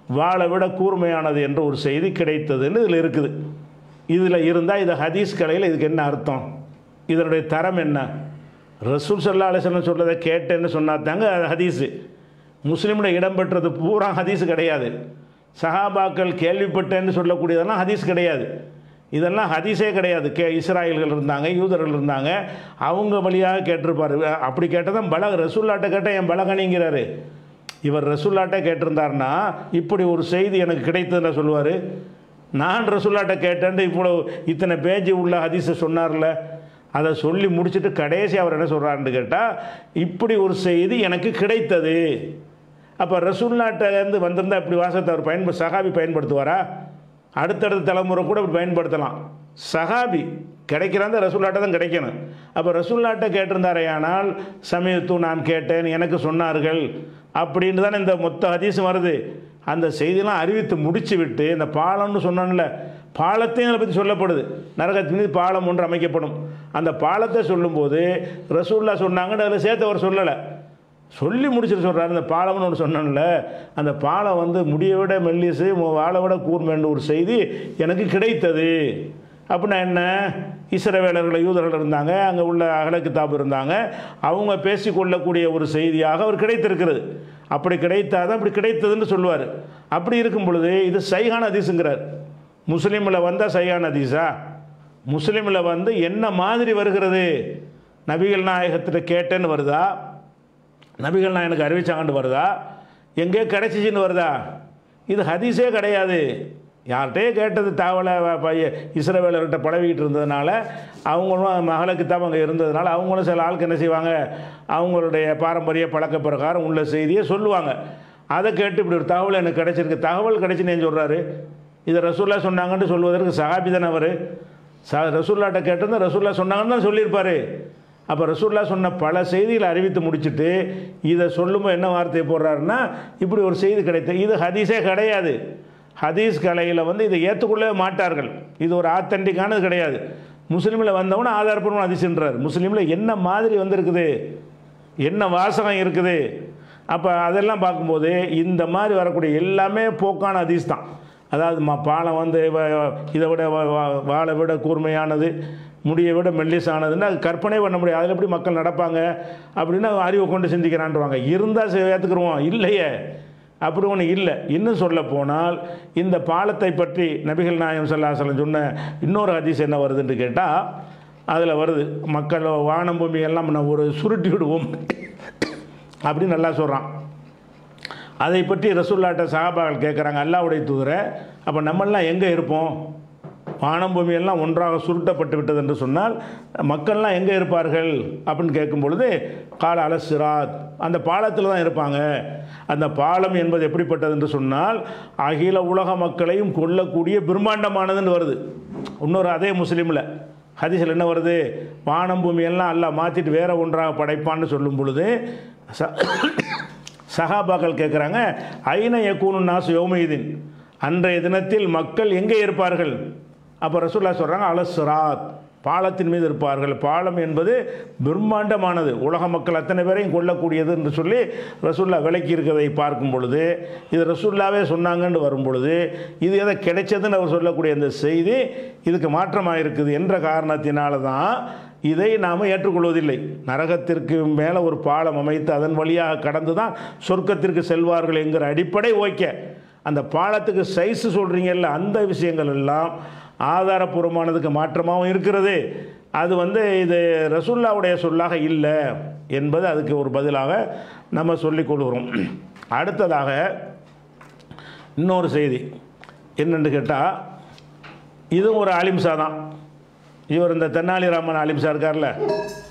வாழை விட கூர்மையானது என்ற ஒரு செய்தி கிடைத்ததுன்னு இதில் இருக்குது. இதில் இருந்தால் இது ஹதீஸ் கலையில் இதுக்கு என்ன அர்த்தம்? இதனுடைய தரம் என்ன? ரசூல் சல்லா அலிசன் சொல்கிறத கேட்டேன்னு சொன்னா தாங்க அது ஹதீஸு. முஸ்லீமில் இடம்பெற்றது பூரா ஹதீஸ் கிடையாது. சஹாபாக்கள் கேள்விப்பட்டேன்னு சொல்லக்கூடியதெல்லாம் ஹதீஸ் கிடையாது. இதெல்லாம் ஹதீஸே கிடையாது. கே இஸ்ராயல்கள் இருந்தாங்க யூதர்கள் இருந்தாங்க. அவங்க வழியாக கேட்டிருப்பார். அப்படி கேட்டதான் பல ரசூல்லாட்ட கேட்டால் என் பலகனிங்கிறாரு இவர் ரசூல்லாட்ட கேட்டிருந்தாருன்னா இப்படி ஒரு செய்தி எனக்கு கிடைத்ததுன்னு சொல்லுவார். நான் ரசூல்லாட்ட கேட்டேன்ட்டு இவ்வளோ இத்தனை பேஜ் உள்ள ஹதீஸை சொன்னார்ல. அதை சொல்லி முடிச்சுட்டு கடைசி அவர் என்ன சொல்கிறாருன்னு கேட்டால் இப்படி ஒரு செய்தி எனக்கு கிடைத்தது. அப்போ ரசூல்நாட்டிலேருந்து வந்திருந்தால் இப்படி வாசத்தை அவர் பயன்ப சகாபி பயன்படுத்துவாரா? அடுத்தடுத்த தலைமுறை கூட இப்படி பயன்படுத்தலாம். சகாபி கிடைக்கிறாந்த ரசூல்லாட்டை தான் கிடைக்கணும். அப்போ ரசூல்லாட்டை கேட்டிருந்தாரையானால் சமயத்து நான் கேட்டேன் எனக்கு சொன்னார்கள். அப்படின்னு தானே இந்த மொத்த ஹதீஸும் வருது. அந்த செய்தியெல்லாம் அறிவித்து முடிச்சு விட்டு இந்த பாலம்னு சொன்னோன்ல பாலத்தையும் அதை பற்றி சொல்லப்படுது. நரகத்தின் மீது பாலம் ஒன்று அமைக்கப்படும். அந்த பாலத்தை சொல்லும்போது ரசூல்லா சொன்னாங்கன்னு அதில் சேர்த்து அவர் சொல்லலை. சொல்லி முடிச்சுட்டு சொல்கிறார் இந்த பாலம்னு ஒன்று சொன்னேன்ல. அந்த பாலம் வந்து முடிய விட மெல்லிசு மு- விட கூர்மைன்ற ஒரு செய்தி எனக்கு கிடைத்தது. அப்படின்னா என்ன? இஸ்ரவேலர்கள் யூதர்கள் இருந்தாங்க அங்கே உள்ள அகல தாப்பு இருந்தாங்க. அவங்க பேசிக்கொள்ளக்கூடிய ஒரு செய்தியாக அவர் கிடைத்திருக்கிறது. அப்படி கிடைத்தாதான் அப்படி கிடைத்ததுன்னு சொல்லுவார். அப்படி இருக்கும் பொழுது இது சைகான அதிசுங்கிறார் முஸ்லீமில் வந்தால் சைகான ஹதீஸா? முஸ்லீமில் வந்து என்ன மாதிரி வருகிறது? நபிகள் நாயகத்தில் கேட்டேன்னு வருதா? நபிகள் நான் எனக்கு அறிவிச்சாங்கன்னு வருதா? எங்கே கிடைச்சிச்சின்னு வருதா? இது ஹதீஸே கிடையாது. யார்கிட்டயே கேட்டது தாவலை பைய இஸ்ரவேலர்கிட்ட பழவிக்கிட்டு இருந்ததுனால அவங்களும் மகளுக்கு தான் அங்கே இருந்ததுனால அவங்களும் சில ஆளுக்கு என்ன செய்வாங்க? அவங்களுடைய பாரம்பரிய பழக்க பிரகாரம் உள்ள செய்தியை சொல்லுவாங்க. அதை கேட்டு இப்படி ஒரு தகவல் எனக்கு கிடைச்சிருக்கு. தகவல் கிடைச்சுன்னு சொல்கிறாரு இதை ரசூல்லா சொன்னாங்கன்ட்டு சொல்வதற்கு சஹாபி தானே அவர்? ச ரசூல்லாட்ட கேட்டிருந்தா ரசூல்லா சொன்னாங்கன்னு தான் சொல்லியிருப்பாரு. அப்போ ரசூல்லா சொன்ன பல செய்திகளை அறிவித்து முடிச்சுட்டு இதை சொல்லும்போது என்ன வார்த்தையை போடுறாருன்னா இப்படி ஒரு செய்தி கிடைத்தது இது ஹதீஸே கிடையாது. ஹதீஸ் கலையில் வந்து இதை ஏற்றுக்கொள்ளவே மாட்டார்கள். இது ஒரு ஆத்தென்டிக்கானது கிடையாது. முஸ்லீமில் வந்தவன ஆதாரப்பூர்வம் அதிசன்றார் முஸ்லீமில் என்ன மாதிரி வந்திருக்குது? என்ன வாசகம் இருக்குது? அப்போ அதெல்லாம் பார்க்கும்போது இந்த மாதிரி வரக்கூடிய எல்லாமே போக்கான அதிஸ் தான். அதாவது ம பாலம் வந்து இதை விட வாழை வாளை விட கூர்மையானது. முடியை விட மெல்லிசானதுன்னு அது கற்பனை பண்ண முடியாது அதில் எப்படி மக்கள் நடப்பாங்க? அப்படின்னா அறிவை கொண்டு சிந்திக்கிறான்வாங்க இருந்தால் ஏற்றுக்குருவோம் இல்லையே. அப்படி ஒன்று இல்லை. இன்னும் சொல்ல போனால் இந்த பாலத்தை பற்றி நபிகள் நாயம் சல்லாசலம் சொன்ன இன்னொரு ஹதீஸ் என்ன வருதுன்னு கேட்டால் அதில் வருது மக்கள் வானம் பூமி எல்லாம் நம்ம ஒரு சுருட்டி விடுவோம். அப்படின்னு நல்லா சொல்கிறான் அதை பற்றி ரசூல்லாட்ட சகாபாக்கள் கேட்குறாங்க அல்லாவுடைய தூதரை அப்போ நம்மளாம் எங்கே இருப்போம்? வானம் பூமியெல்லாம் ஒன்றாக சுருட்டப்பட்டு விட்டது என்று சொன்னால் மக்கள்லாம் எங்கே இருப்பார்கள்? அப்படின்னு கேட்கும் பொழுது கால அலசிராத் அந்த பாலத்தில் தான் இருப்பாங்க. அந்த பாலம் என்பது எப்படிப்பட்டது என்று சொன்னால் அகில உலக மக்களையும் கொல்லக்கூடிய பிரம்மாண்டமானதுன்னு வருது. இன்னொரு அதே முஸ்லீமில் ஹதீஸில் என்ன வருது? வானம் பூமி எல்லாம் அல்லாஹ் மாற்றிட்டு வேற ஒன்றாக படைப்பான்னு சொல்லும் பொழுது ச சஹாபாக்கள் கேட்குறாங்க ஐன யக்கூனு நாசு யோமயுதீன் அன்றைய தினத்தில் மக்கள் எங்கே இருப்பார்கள்? அப்போ ரசூல்லா சொல்கிறாங்க அலசுராத் பாலத்தின் மீது இருப்பார்கள். பாலம் என்பது பிரம்மாண்டமானது. உலக மக்கள் அத்தனை பேரையும் கொல்லக்கூடியது என்று சொல்லி ரசுல்லா விளக்கி இருக்கிறதை பார்க்கும் பொழுது இது ரசுல்லாவே சொன்னாங்கன்னு வரும் பொழுது இது எதை கிடைச்சதுன்னு அவர் சொல்லக்கூடிய இந்த செய்தி இதுக்கு மாற்றமாக இருக்குது என்ற காரணத்தினால தான் இதை நாம் ஏற்றுக்கொள்வதில்லை. நரகத்திற்கு மேலே ஒரு பாலம் அமைத்து அதன் வழியாக கடந்து தான் சொர்க்கத்திற்கு செல்வார்கள் என்கிற அடிப்படை ஓகே அந்த பாலத்துக்கு சைஸ் சொல்கிறீங்கல்ல அந்த விஷயங்கள் எல்லாம் ஆதாரபூர்வமானதுக்கு மாற்றமாகவும் இருக்கிறது. அது வந்து இது ரசுல்லாவுடைய சொல்லாக இல்லை என்பது அதுக்கு ஒரு பதிலாக நம்ம சொல்லிக் கொள்கிறோம். அடுத்ததாக இன்னொரு செய்தி. என்னென்னு கேட்டால் இதுவும் ஒரு அலிம்சா தான். இவர் இந்த தென்னாலிராமன் அலிம்சா இருக்கார்ல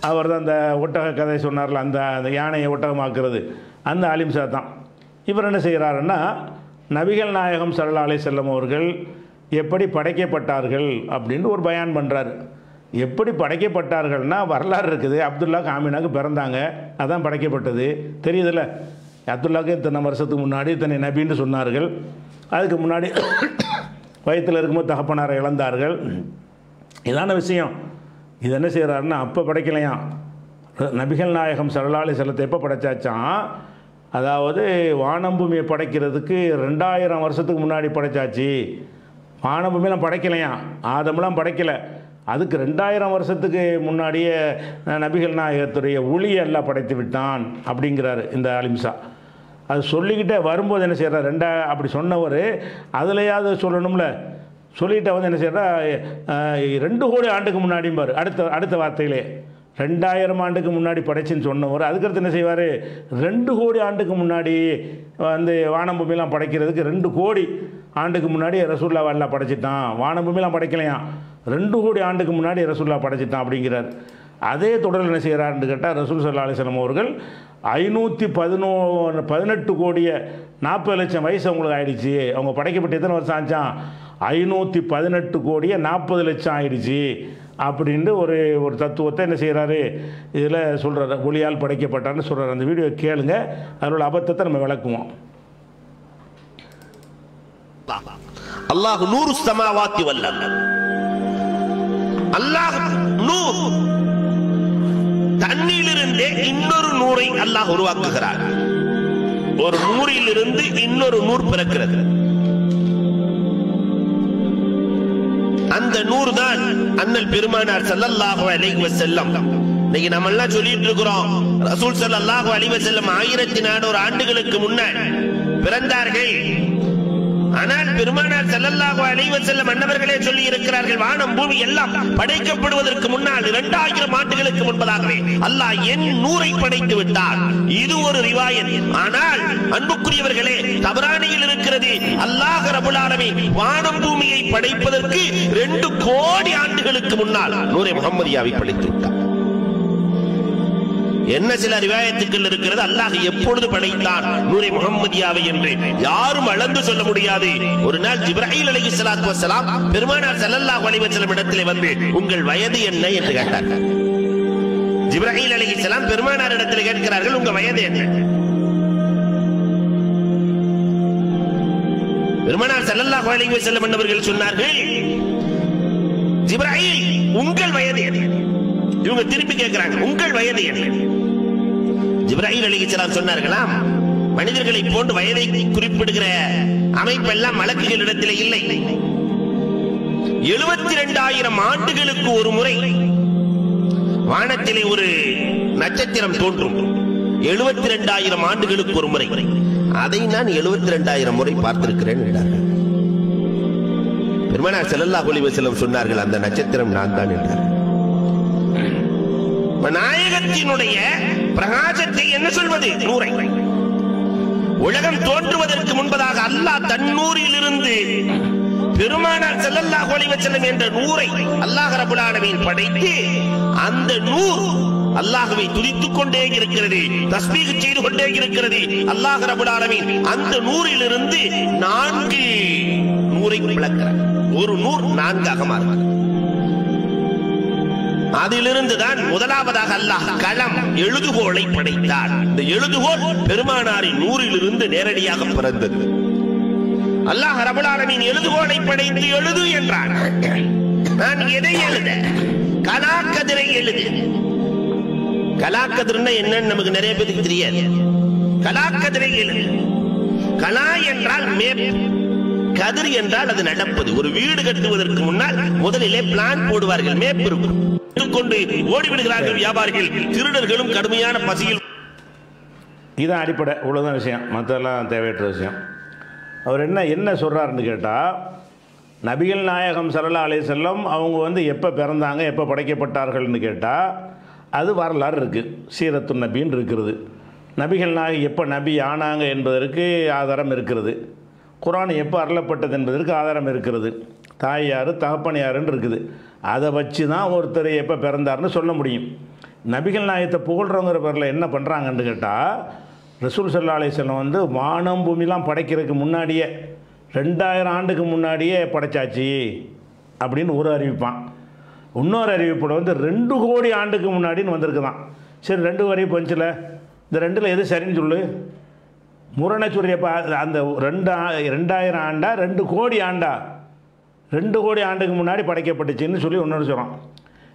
அவர் தான் அந்த ஒட்டக கதை சொன்னார்ல அந்த அந்த யானையை ஒட்டகமாக்குறது. அந்த அலிம்சா தான். இவர் என்ன செய்கிறாருன்னா நபிகள் நாயகம் சரலா அலை செல்லம் அவர்கள் எப்படி படைக்கப்பட்டார்கள் அப்படின்னு ஒரு பயான் பண்ணுறாரு எப்படி படைக்கப்பட்டார்கள்னா வரலாறு இருக்குது. அப்துல்லா காமினாக்கு பிறந்தாங்க. அதான் படைக்கப்பட்டது. தெரியுதுல்ல? அப்துல்லாக்கு இத்தனை வருஷத்துக்கு முன்னாடி இத்தனை நபின்னு சொன்னார்கள். அதுக்கு முன்னாடி வயிற்றில் இருக்கும்போது தகப்பனாரை இழந்தார்கள். இதான விஷயம். இது என்ன செய்கிறாருன்னா அப்போ படைக்கலையாம் நபிகள் நாயகம் சரலாளி செல்லத்தை எப்போ படைச்சாச்சான் அதாவது வானம்பூமியை படைக்கிறதுக்கு ரெண்டாயிரம் வருஷத்துக்கு முன்னாடி படைச்சாச்சு. வானபூமியெலாம் படைக்கலையா? ஆதமெல்லாம் படைக்கலை. அதுக்கு ரெண்டாயிரம் வருஷத்துக்கு முன்னாடியே நபிகள் நாயகத்துடைய ஒளியை எல்லாம் படைத்து விட்டான் அப்படிங்கிறாரு இந்த அலிம்சா அது சொல்லிக்கிட்டே வரும்போது என்ன செய்கிறார் ரெண்டா அப்படி சொன்னவர் அதுலையாவது சொல்லணும்ல. சொல்லிட்டு வந்து என்ன செய்கிறா ரெண்டு கோடி ஆண்டுக்கு முன்னாடிம்பார். அடுத்த அடுத்த வார்த்தையிலே. ரெண்டாயிரம் ஆண்டுக்கு முன்னாடி படைச்சுன்னு சொன்னவர். அதுக்கடுத்து என்ன செய்வார்? ரெண்டு கோடி ஆண்டுக்கு முன்னாடி வந்து வானம் படைக்கிறதுக்கு ரெண்டு கோடி ஆண்டுக்கு முன்னாடி ரசூல்லா வல்லா படைச்சிட்டான். வானம் பூமியெல்லாம் படைக்கலையாம் ரெண்டு கோடி ஆண்டுக்கு முன்னாடி ரசூல்லா படைச்சிட்டான் அப்படிங்கிறார். அதே தொடரில் என்ன செய்கிறாருன்னு கேட்டால் ரசூல் சல்லா அலிஸ்லாம் அவர்கள் ஐநூற்றி பதினோ பதினெட்டு கோடிய நாற்பது லட்சம் வயசு அவங்களுக்கு ஆயிடுச்சு. அவங்க படைக்கப்பட்டு எத்தனை வருஷம் ஆச்சான்? ஐநூற்றி பதினெட்டு கோடியே நாற்பது லட்சம் ஆயிடுச்சு. அப்படின்ட்டு ஒரு ஒரு தத்துவத்தை என்ன செய்கிறாரு இதில் சொல்கிறாரு ஒளியால் படைக்கப்பட்டான்னு சொல்கிறார் அந்த வீடியோ கேளுங்க அதனோட அபத்தத்தை நம்ம விளக்குவோம். அல்லாஹ் நூறு சமாவாத்தி வல்ல அல்லாஹ் நூறு. தண்ணியிலிருந்தே இன்னொரு நூரை அல்லாஹ் உருவாக்குகிறார். ஒரு நூறிலிருந்து இன்னொரு நூறு பிறக்கிறது. அந்த நூறு தான் அண்ணல் பெருமானார் செல்லல்லாக அலைஹி செல்லம் இன்னைக்கு நம்ம எல்லாம் சொல்லிட்டு இருக்கிறோம் ரசூல் செல்லல்லாக அலைஹி செல்லம் ஆயிரத்தி நானூறு ஆண்டுகளுக்கு முன்னர் பிறந்தார்கள். ஆனால் பெருமானார் செல்லல்லாக அலைஹி செல்ல மன்னவர்களே சொல்லி இருக்கிறார்கள் வானம் பூமி எல்லாம் படைக்கப்படுவதற்கு முன்னால் இரண்டாயிரம் ஆண்டுகளுக்கு முன்பதாகவே அல்லாஹ் என் நூரை படைத்து விட்டார். இது ஒரு ரிவாயத். ஆனால் அன்புக்குரியவர்களே தபரானியில் இருக்கிறது. அல்லாஹ் ரபுலாலமே வானம் பூமியை படைப்பதற்கு ரெண்டு கோடி ஆண்டுகளுக்கு முன்னால் நூரை முகம்மதியாவை படைத்து விட்டார். என்ன சில ரிவாயத்துக்கள் இருக்கிறது? அல்லாஹ் எப்பொழுது படைத்தான்? நூரை முகம்மதியாவை என்று. யாரும் அளந்து சொல்ல முடியாது. ஒரு நாள் இப்ராஹிம் அலி ஸலாத்து வசலாம் பெருமானார் ஸல்லல்லாஹு அலிவசலம் இடத்திலே வந்து உங்கள் வயது என்ன? என்று கேட்டார்கள் ஜிப்ராஹில் அலி ஸலாம் பெருமானார் இடத்திலே கேட்கிறார்கள் உங்க வயது என்ன? பெருமானார் ஸல்லல்லாஹு அலைஹி என்பவர்கள் சொன்னார்கள் ஜிப்ராஹிம் உங்கள் வயது என்ன? இவங்க திருப்பி கேட்கிறாங்க உங்கள் வயது என்ன? ஜிப்ராஹிம் அலிகலாம் சொன்னார்களாம் மனிதர்களை போன்று வயதை குறிப்பிடுகிற அமைப்பு எல்லாம் மலக்குகளிடத்தில் இல்லை. எழுபத்தி இரண்டாயிரம் ஆண்டுகளுக்கு ஒரு முறை வானத்திலே ஒரு நட்சத்திரம் தோன்றும். எழுபத்தி இரண்டாயிரம் ஆண்டுகளுக்கு ஒரு முறை. அதை நான் எழுபத்தி இரண்டாயிரம் முறை பார்த்திருக்கிறேன் என்றார்கள். பெருமனார் செல்லல்லா ஒளிவ செல்லம் சொன்னார்கள் அந்த நட்சத்திரம் நான் தான் என்றார் நாயகத்தினுடைய பிரகாசத்தை என்ன சொல்வது? நூறை. உலகம் தோன்றுவதற்கு முன்பதாக அல்லாஹ் தன்னூரிலிருந்து பெருமானார் செல்லல்லா அலைஹி செல்லும் என்ற நூரை அல்லாஹ் ரபுலானவின் படைத்து அந்த நூர் அல்லாஹுவை துதித்துக் கொண்டே இருக்கிறது தஸ்மீக செய்து கொண்டே இருக்கிறது. அல்லாஹ் ரபுலானவின் அந்த நூறிலிருந்து நான்கு நூரை விளக்கிறார். ஒரு நூறு நான்காக மாறுகிறது அதிலிருந்து தான் முதலாவதாக அல்லாஹ் களம் எழுதுகோலை படைத்தார். இந்த எழுதுகோல் பெருமானாரின் நூறிலிருந்து நேரடியாக பிறந்தது. அல்லாஹ் ரபுலாலமின் எழுதுகோலை படைத்து எழுது என்றார் நான் எதை எழுத? கலாக்கதிரை எழுது. கலாக்கதிர்னா என்னன்னு நமக்கு நிறைய பேருக்கு தெரியாது. கலாக்கதிரை எழுது. கலா என்றால் மேப் கதிர் என்றால் அது நடப்பது. ஒரு வீடு கட்டுவதற்கு முன்னால் முதலிலே பிளான் போடுவார்கள். மேப் இருக்கும். கொண்டு ஓடிவிடுகிறார்கள் வியாபாரிகள். திருடர்களும் கடுமையான பசியில். இதுதான் அடிப்படை இவ்வளோதான் விஷயம். மற்றெல்லாம் தேவையற்ற விஷயம். அவர் என்ன என்ன சொல்கிறாருன்னு கேட்டால் நபிகள் நாயகம் சல்லா அலை செல்லம் அவங்க வந்து எப்போ பிறந்தாங்க எப்போ படைக்கப்பட்டார்கள்னு கேட்டால் அது வரலாறு இருக்குது சீரத்து நபின்னு இருக்கிறது. நபிகள் நாயகம் எப்போ நபி ஆனாங்க என்பதற்கு ஆதாரம் இருக்கிறது. குரான் எப்போ அருளப்பட்டது என்பதற்கு ஆதாரம் இருக்கிறது. தாய் யார் தகப்பன் யாருன்னு இருக்குது. அதை வச்சு தான் ஒருத்தர் எப்போ பிறந்தார்னு சொல்ல முடியும். நபிகள் நாயத்தை புகழ்கிறவங்கிற பேரில் என்ன பண்ணுறாங்கன்னு கேட்டால் ரசூல் சல்லா அலிஸ்லாம் வந்து வானம் பூமிலாம் படைக்கிறதுக்கு முன்னாடியே ரெண்டாயிரம் ஆண்டுக்கு முன்னாடியே படைச்சாச்சு அப்படின்னு ஒரு அறிவிப்பான். இன்னொரு அறிவிப்போட வந்து ரெண்டு கோடி ஆண்டுக்கு முன்னாடின்னு வந்திருக்குதான். சரி ரெண்டு அறிவிப்பு வந்துச்சுல இந்த ரெண்டில் எது சரின்னு சொல்லு. முரணை அந்த ரெண்டு ரெண்டாயிரம் ஆண்டா ரெண்டு கோடி ஆண்டா ரெண்டு கோடி ஆண்டுக்கு முன்னாடி படைக்கப்பட்டுச்சுன்னு சொல்லி ஒன்று சொல்கிறோம்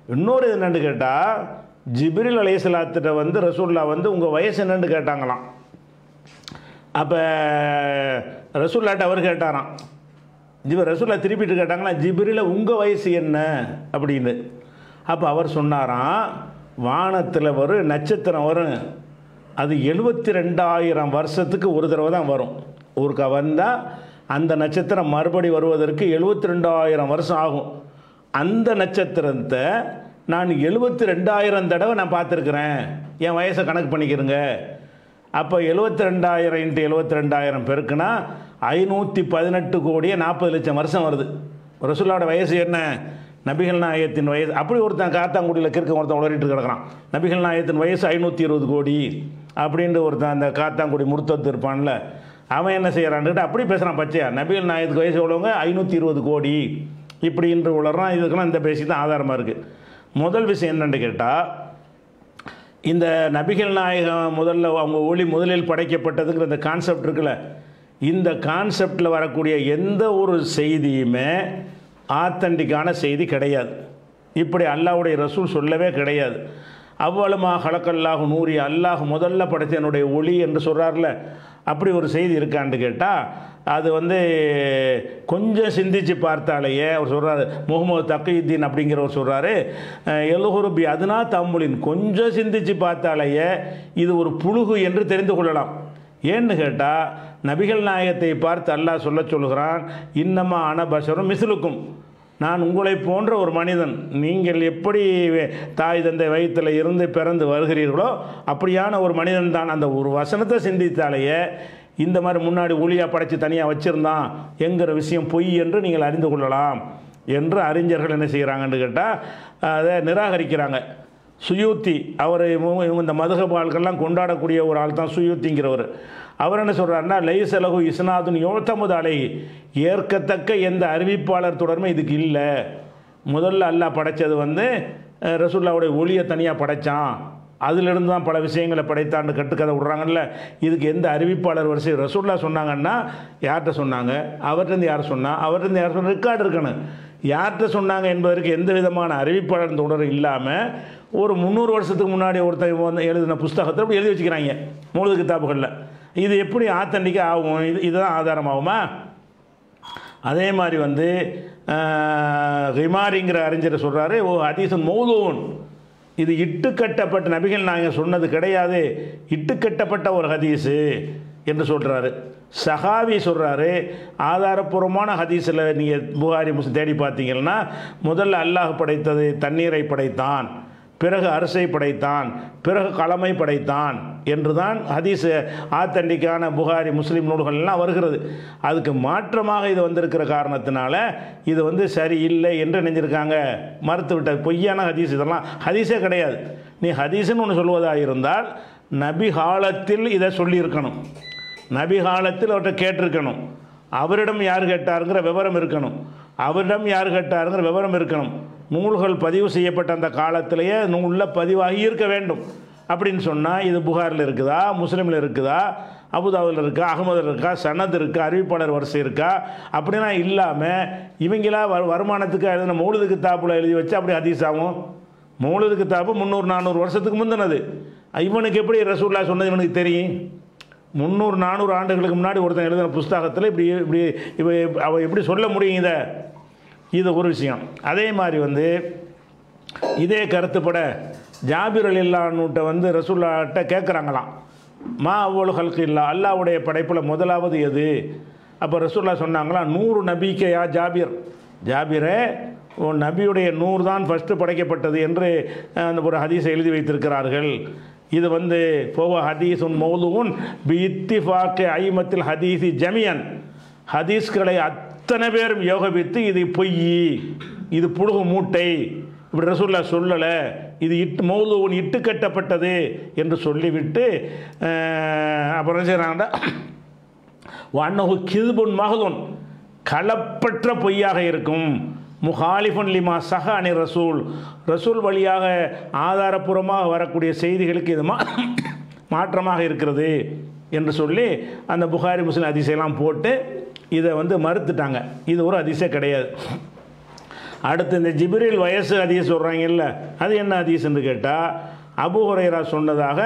இன்னொரு இது என்னென்னு கேட்டால் ஜிபிரில் அலையலாத்திட்ட வந்து ரசூல்லா வந்து உங்கள் வயசு என்னென்னு கேட்டாங்களாம். அப்போ ரசூல்லாட்ட அவர் கேட்டாராம். ஜிப ரசூல்லா திருப்பிட்டு கேட்டாங்களா ஜிபிரியில் உங்கள் வயசு என்ன? அப்படின்னு. அப்போ அவர் சொன்னாராம் வானத்தில் வரும் நட்சத்திரம் வரும் அது எழுபத்தி ரெண்டாயிரம் வருஷத்துக்கு ஒரு தடவை தான் வரும். ஒருக்கா வந்தால் அந்த நட்சத்திரம் மறுபடி வருவதற்கு எழுபத்தி ரெண்டாயிரம் வருஷம் ஆகும். அந்த நட்சத்திரத்தை நான் எழுபத்தி ரெண்டாயிரம் தடவை நான் பார்த்துருக்குறேன். என் வயசை கணக்கு பண்ணிக்கிறேங்க. அப்போ எழுபத்தி ரெண்டாயிரம் இன்ட்டு எழுபத்தி ரெண்டாயிரம் பெருக்குனா ஐநூற்றி பதினெட்டு கோடியே நாற்பது லட்சம் வருஷம் வருது. ரசூல்லாவோட வயசு என்ன? நபிகள் நாயகத்தின் வயசு. அப்படி ஒருத்தன் காத்தாங்குடியில் கிறுக்க ஒருத்தன் உளறிட்டு கிடக்கிறான். நபிகள் நாயகத்தின் வயசு ஐநூற்றி இருபது கோடி. அப்படின்ட்டு ஒருத்தன் அந்த காத்தாங்குடி முருத்தத்து இருப்பான்ல. அவன் என்ன செய்கிறான்ட்டு அப்படி பேசுகிறான் பச்சையா? நபிகள் நாயகத்துக்கு வயசு உள்ளவங்க ஐநூற்றி இருபது கோடி. இப்படி இன்று உளறான் இதுக்கெல்லாம் இந்த பேசி தான் ஆதாரமாக இருக்குது முதல் விஷயம் என்னென்னு கேட்டால் இந்த நபிகள் நாயகம் முதல்ல அவங்க ஒளி முதலில் படைக்கப்பட்டதுங்கிற இந்த கான்செப்ட் இருக்குல்ல இந்த கான்செப்டில் வரக்கூடிய எந்த ஒரு செய்தியுமே ஆத்தண்டிக்கான செய்தி கிடையாது. இப்படி அல்லாவுடைய ரசூல் சொல்லவே கிடையாது. அவ்வளமாக ஹலக்கல்லாகும் நூறி அல்லாஹ் முதல்ல படைத்த என்னுடைய ஒளி என்று சொல்கிறார்ல அப்படி ஒரு செய்தி இருக்கான்னு கேட்டால் அது வந்து கொஞ்சம் சிந்திச்சு பார்த்தாலேயே அவர் சொல்கிறாரு முகமது தக்கீத்தீன் அப்படிங்கிறவர் சொல்கிறாரு எலுகுருபி அதுனா தம்முலின் கொஞ்சம் சிந்தித்து பார்த்தாலேயே இது ஒரு புழுகு என்று தெரிந்து கொள்ளலாம். ஏன்னு கேட்டால் நபிகள் நாயகத்தை பார்த்து அல்லாஹ் சொல்ல சொல்கிறான் இன்னமா அனபசரும் மிசிலுக்கும் நான் உங்களை போன்ற ஒரு மனிதன் நீங்கள் எப்படி தாய் தந்தை வயிற்றில் இருந்து பிறந்து வருகிறீர்களோ அப்படியான ஒரு மனிதன் தான். அந்த ஒரு வசனத்தை சிந்தித்தாலேயே இந்த மாதிரி முன்னாடி ஒளியாக படைத்து தனியாக வச்சுருந்தான். என்கிற விஷயம் பொய் என்று நீங்கள் அறிந்து கொள்ளலாம். என்று அறிஞர்கள் என்ன செய்கிறாங்கன்னு கேட்டால் அதை நிராகரிக்கிறாங்க. சுயூத்தி அவர் இவங்க இந்த மதுகபால்கள்லாம் கொண்டாடக்கூடிய ஒரு ஆள் தான் சுயூத்திங்கிறவர். அவர் என்ன சொல்கிறாருன்னா லைசலகு இஸ்னாதுன் யோத்தமுது அலை. ஏற்கத்தக்க எந்த அறிவிப்பாளர் தொடர்மே இதுக்கு இல்லை. முதல்ல அல்லாஹ் படைச்சது வந்து ரசுல்லாவுடைய ரசூல்லாவுடைய ஒளியை தனியாக படைச்சான். அதிலிருந்து தான் பல விஷயங்களை படைத்தான்னு கட்டுக்கதை விட்றாங்கல்ல. இதுக்கு எந்த அறிவிப்பாளர் வரிசை ரசூல்லா சொன்னாங்கன்னா யார்கிட்ட சொன்னாங்க? அவர்கிட்டருந்து யார் சொன்னால் அவர்கிட்ட யார் சொன்ன? ரெக்கார்டு இருக்கணும். யார்கிட்ட சொன்னாங்க என்பதற்கு எந்த விதமான அறிவிப்பாளர் தொடர் இல்லாமல் ஒரு முந்நூறு வருஷத்துக்கு முன்னாடி ஒருத்தர் வந்து எழுதின புஸ்தகத்தை அப்படி எழுதி வச்சுக்கிறாங்க மூலது கித்தாப்புகளில் இது எப்படி ஆத்தண்டிக்க ஆகும்? இது இதுதான் ஆதாரமாகுமா? அதே மாதிரி வந்து ரிமாரிங்கிற அறிஞர் சொல்கிறாரு ஓ ஹதீசன் மௌதூன் இது இட்டுக்கட்டப்பட்ட நபிகள் நாங்கள் சொன்னது கிடையாது. இட்டுக்கட்டப்பட்ட ஒரு ஹதீஸு என்று சொல்கிறாரு சஹாவி சொல்கிறாரு ஆதாரப்பூர்வமான ஹதீஸில் நீங்கள் புகாரி முஸ்லிம் தேடி பார்த்தீங்கன்னா முதல்ல அல்லாஹ் படைத்தது தண்ணீரை படைத்தான். பிறகு அரசை படைத்தான் பிறகு களமை படைத்தான் என்றுதான் ஹதீஸ் ஆத்தண்டிக்கான புகாரி முஸ்லீம் நூல்கள்லாம் வருகிறது. அதுக்கு மாற்றமாக இது வந்திருக்கிற காரணத்தினால இது வந்து சரியில்லை என்று நினைஞ்சிருக்காங்க. மறுத்து விட்ட பொய்யான ஹதீஸ் இதெல்லாம் ஹதீஸே கிடையாது. நீ ஹதீஸ்ன்னு ஒன்று சொல்வதாக இருந்தால் நபி காலத்தில் இதை சொல்லியிருக்கணும். நபி காலத்தில் அவர்கிட்ட கேட்டிருக்கணும். அவரிடம் யார் கேட்டாருங்கிற விவரம் இருக்கணும். அவரிடம் யார் கேட்டாருங்கிற விவரம் இருக்கணும். நூல்கள் பதிவு செய்யப்பட்ட அந்த காலத்திலேயே நூலில் பதிவாகி இருக்க வேண்டும். அப்படின்னு சொன்னால் இது புகாரில் இருக்குதா முஸ்லீமில் இருக்குதா அபுதாபில் இருக்கா அகமதில் இருக்கா சனத் இருக்கா அறிவிப்பாளர் வரிசை இருக்கா அப்படின்னா இல்லாமல் இவங்களா வ வருமானத்துக்கு எழுதின மௌலுது கித்தாப்பில் எழுதி வச்சு அப்படி அதிசாகும் ஆகும். கித்தாப்பு முந்நூறு நானூறு வருஷத்துக்கு முந்தினது. இவனுக்கு எப்படி ரசூல்லா சொன்னது இவனுக்கு தெரியும்? முந்நூறு நானூறு ஆண்டுகளுக்கு முன்னாடி ஒருத்தன் எழுதின புஸ்தகத்தில் இப்படி இப்படி இவ அவ எப்படி சொல்ல முடியும் இதை? இது ஒரு விஷயம். அதே மாதிரி வந்து இதே கருத்துப்பட ஜாபிர் அலில்லான்னுட்ட வந்து ரசூல்லாட்ட கேட்குறாங்களாம் மா அவ்வளோ ஹல்கு இல்லா அல்லாவுடைய படைப்பில் முதலாவது எது? அப்போ ரசூல்லா சொன்னாங்களாம் நூறு நபிக்கையா ஜாபிர்? ஜாபிரே உன் நபியுடைய நூறு தான் ஃபஸ்ட்டு படைக்கப்பட்டது என்று அந்த ஒரு ஹதீஸை எழுதி வைத்திருக்கிறார்கள். இது வந்து போவ ஹதீஸுன் மௌதுவும் பி இத்திஃபாக்கு ஐமத்தில் ஹதீஸி ஜமியன். ஹதீஸ்களை அத்தனை பேரும் யோகபித்து இது பொய் இது புழுகு மூட்டை. இப்படி ரசூல்லா சொல்லலை இது இட்டு மௌதுவன் இட்டு கட்டப்பட்டது என்று சொல்லிவிட்டு அப்புறம் என்ன செய்கிறாங்கன்னா வண்ணகு கிதுபுன் மகதுன் களப்பற்ற பொய்யாக இருக்கும். முஹாலிஃபன் லிமா சஹ அணி ரசூல். ரசூல் வழியாக ஆதாரபூர்வமாக வரக்கூடிய செய்திகளுக்கு இது மா மாற்றமாக இருக்கிறது என்று சொல்லி அந்த புகாரி முஸ்லிம் அதிசயெல்லாம் போட்டு இதை வந்து மறுத்துட்டாங்க. இது ஒரு அதிசயம் கிடையாது. அடுத்து இந்த ஜிபிரில் வயசு அதிகம் சொல்கிறாங்கல்ல அது என்ன அதிசன்னு கேட்டால் அபு ஹுரைரா சொன்னதாக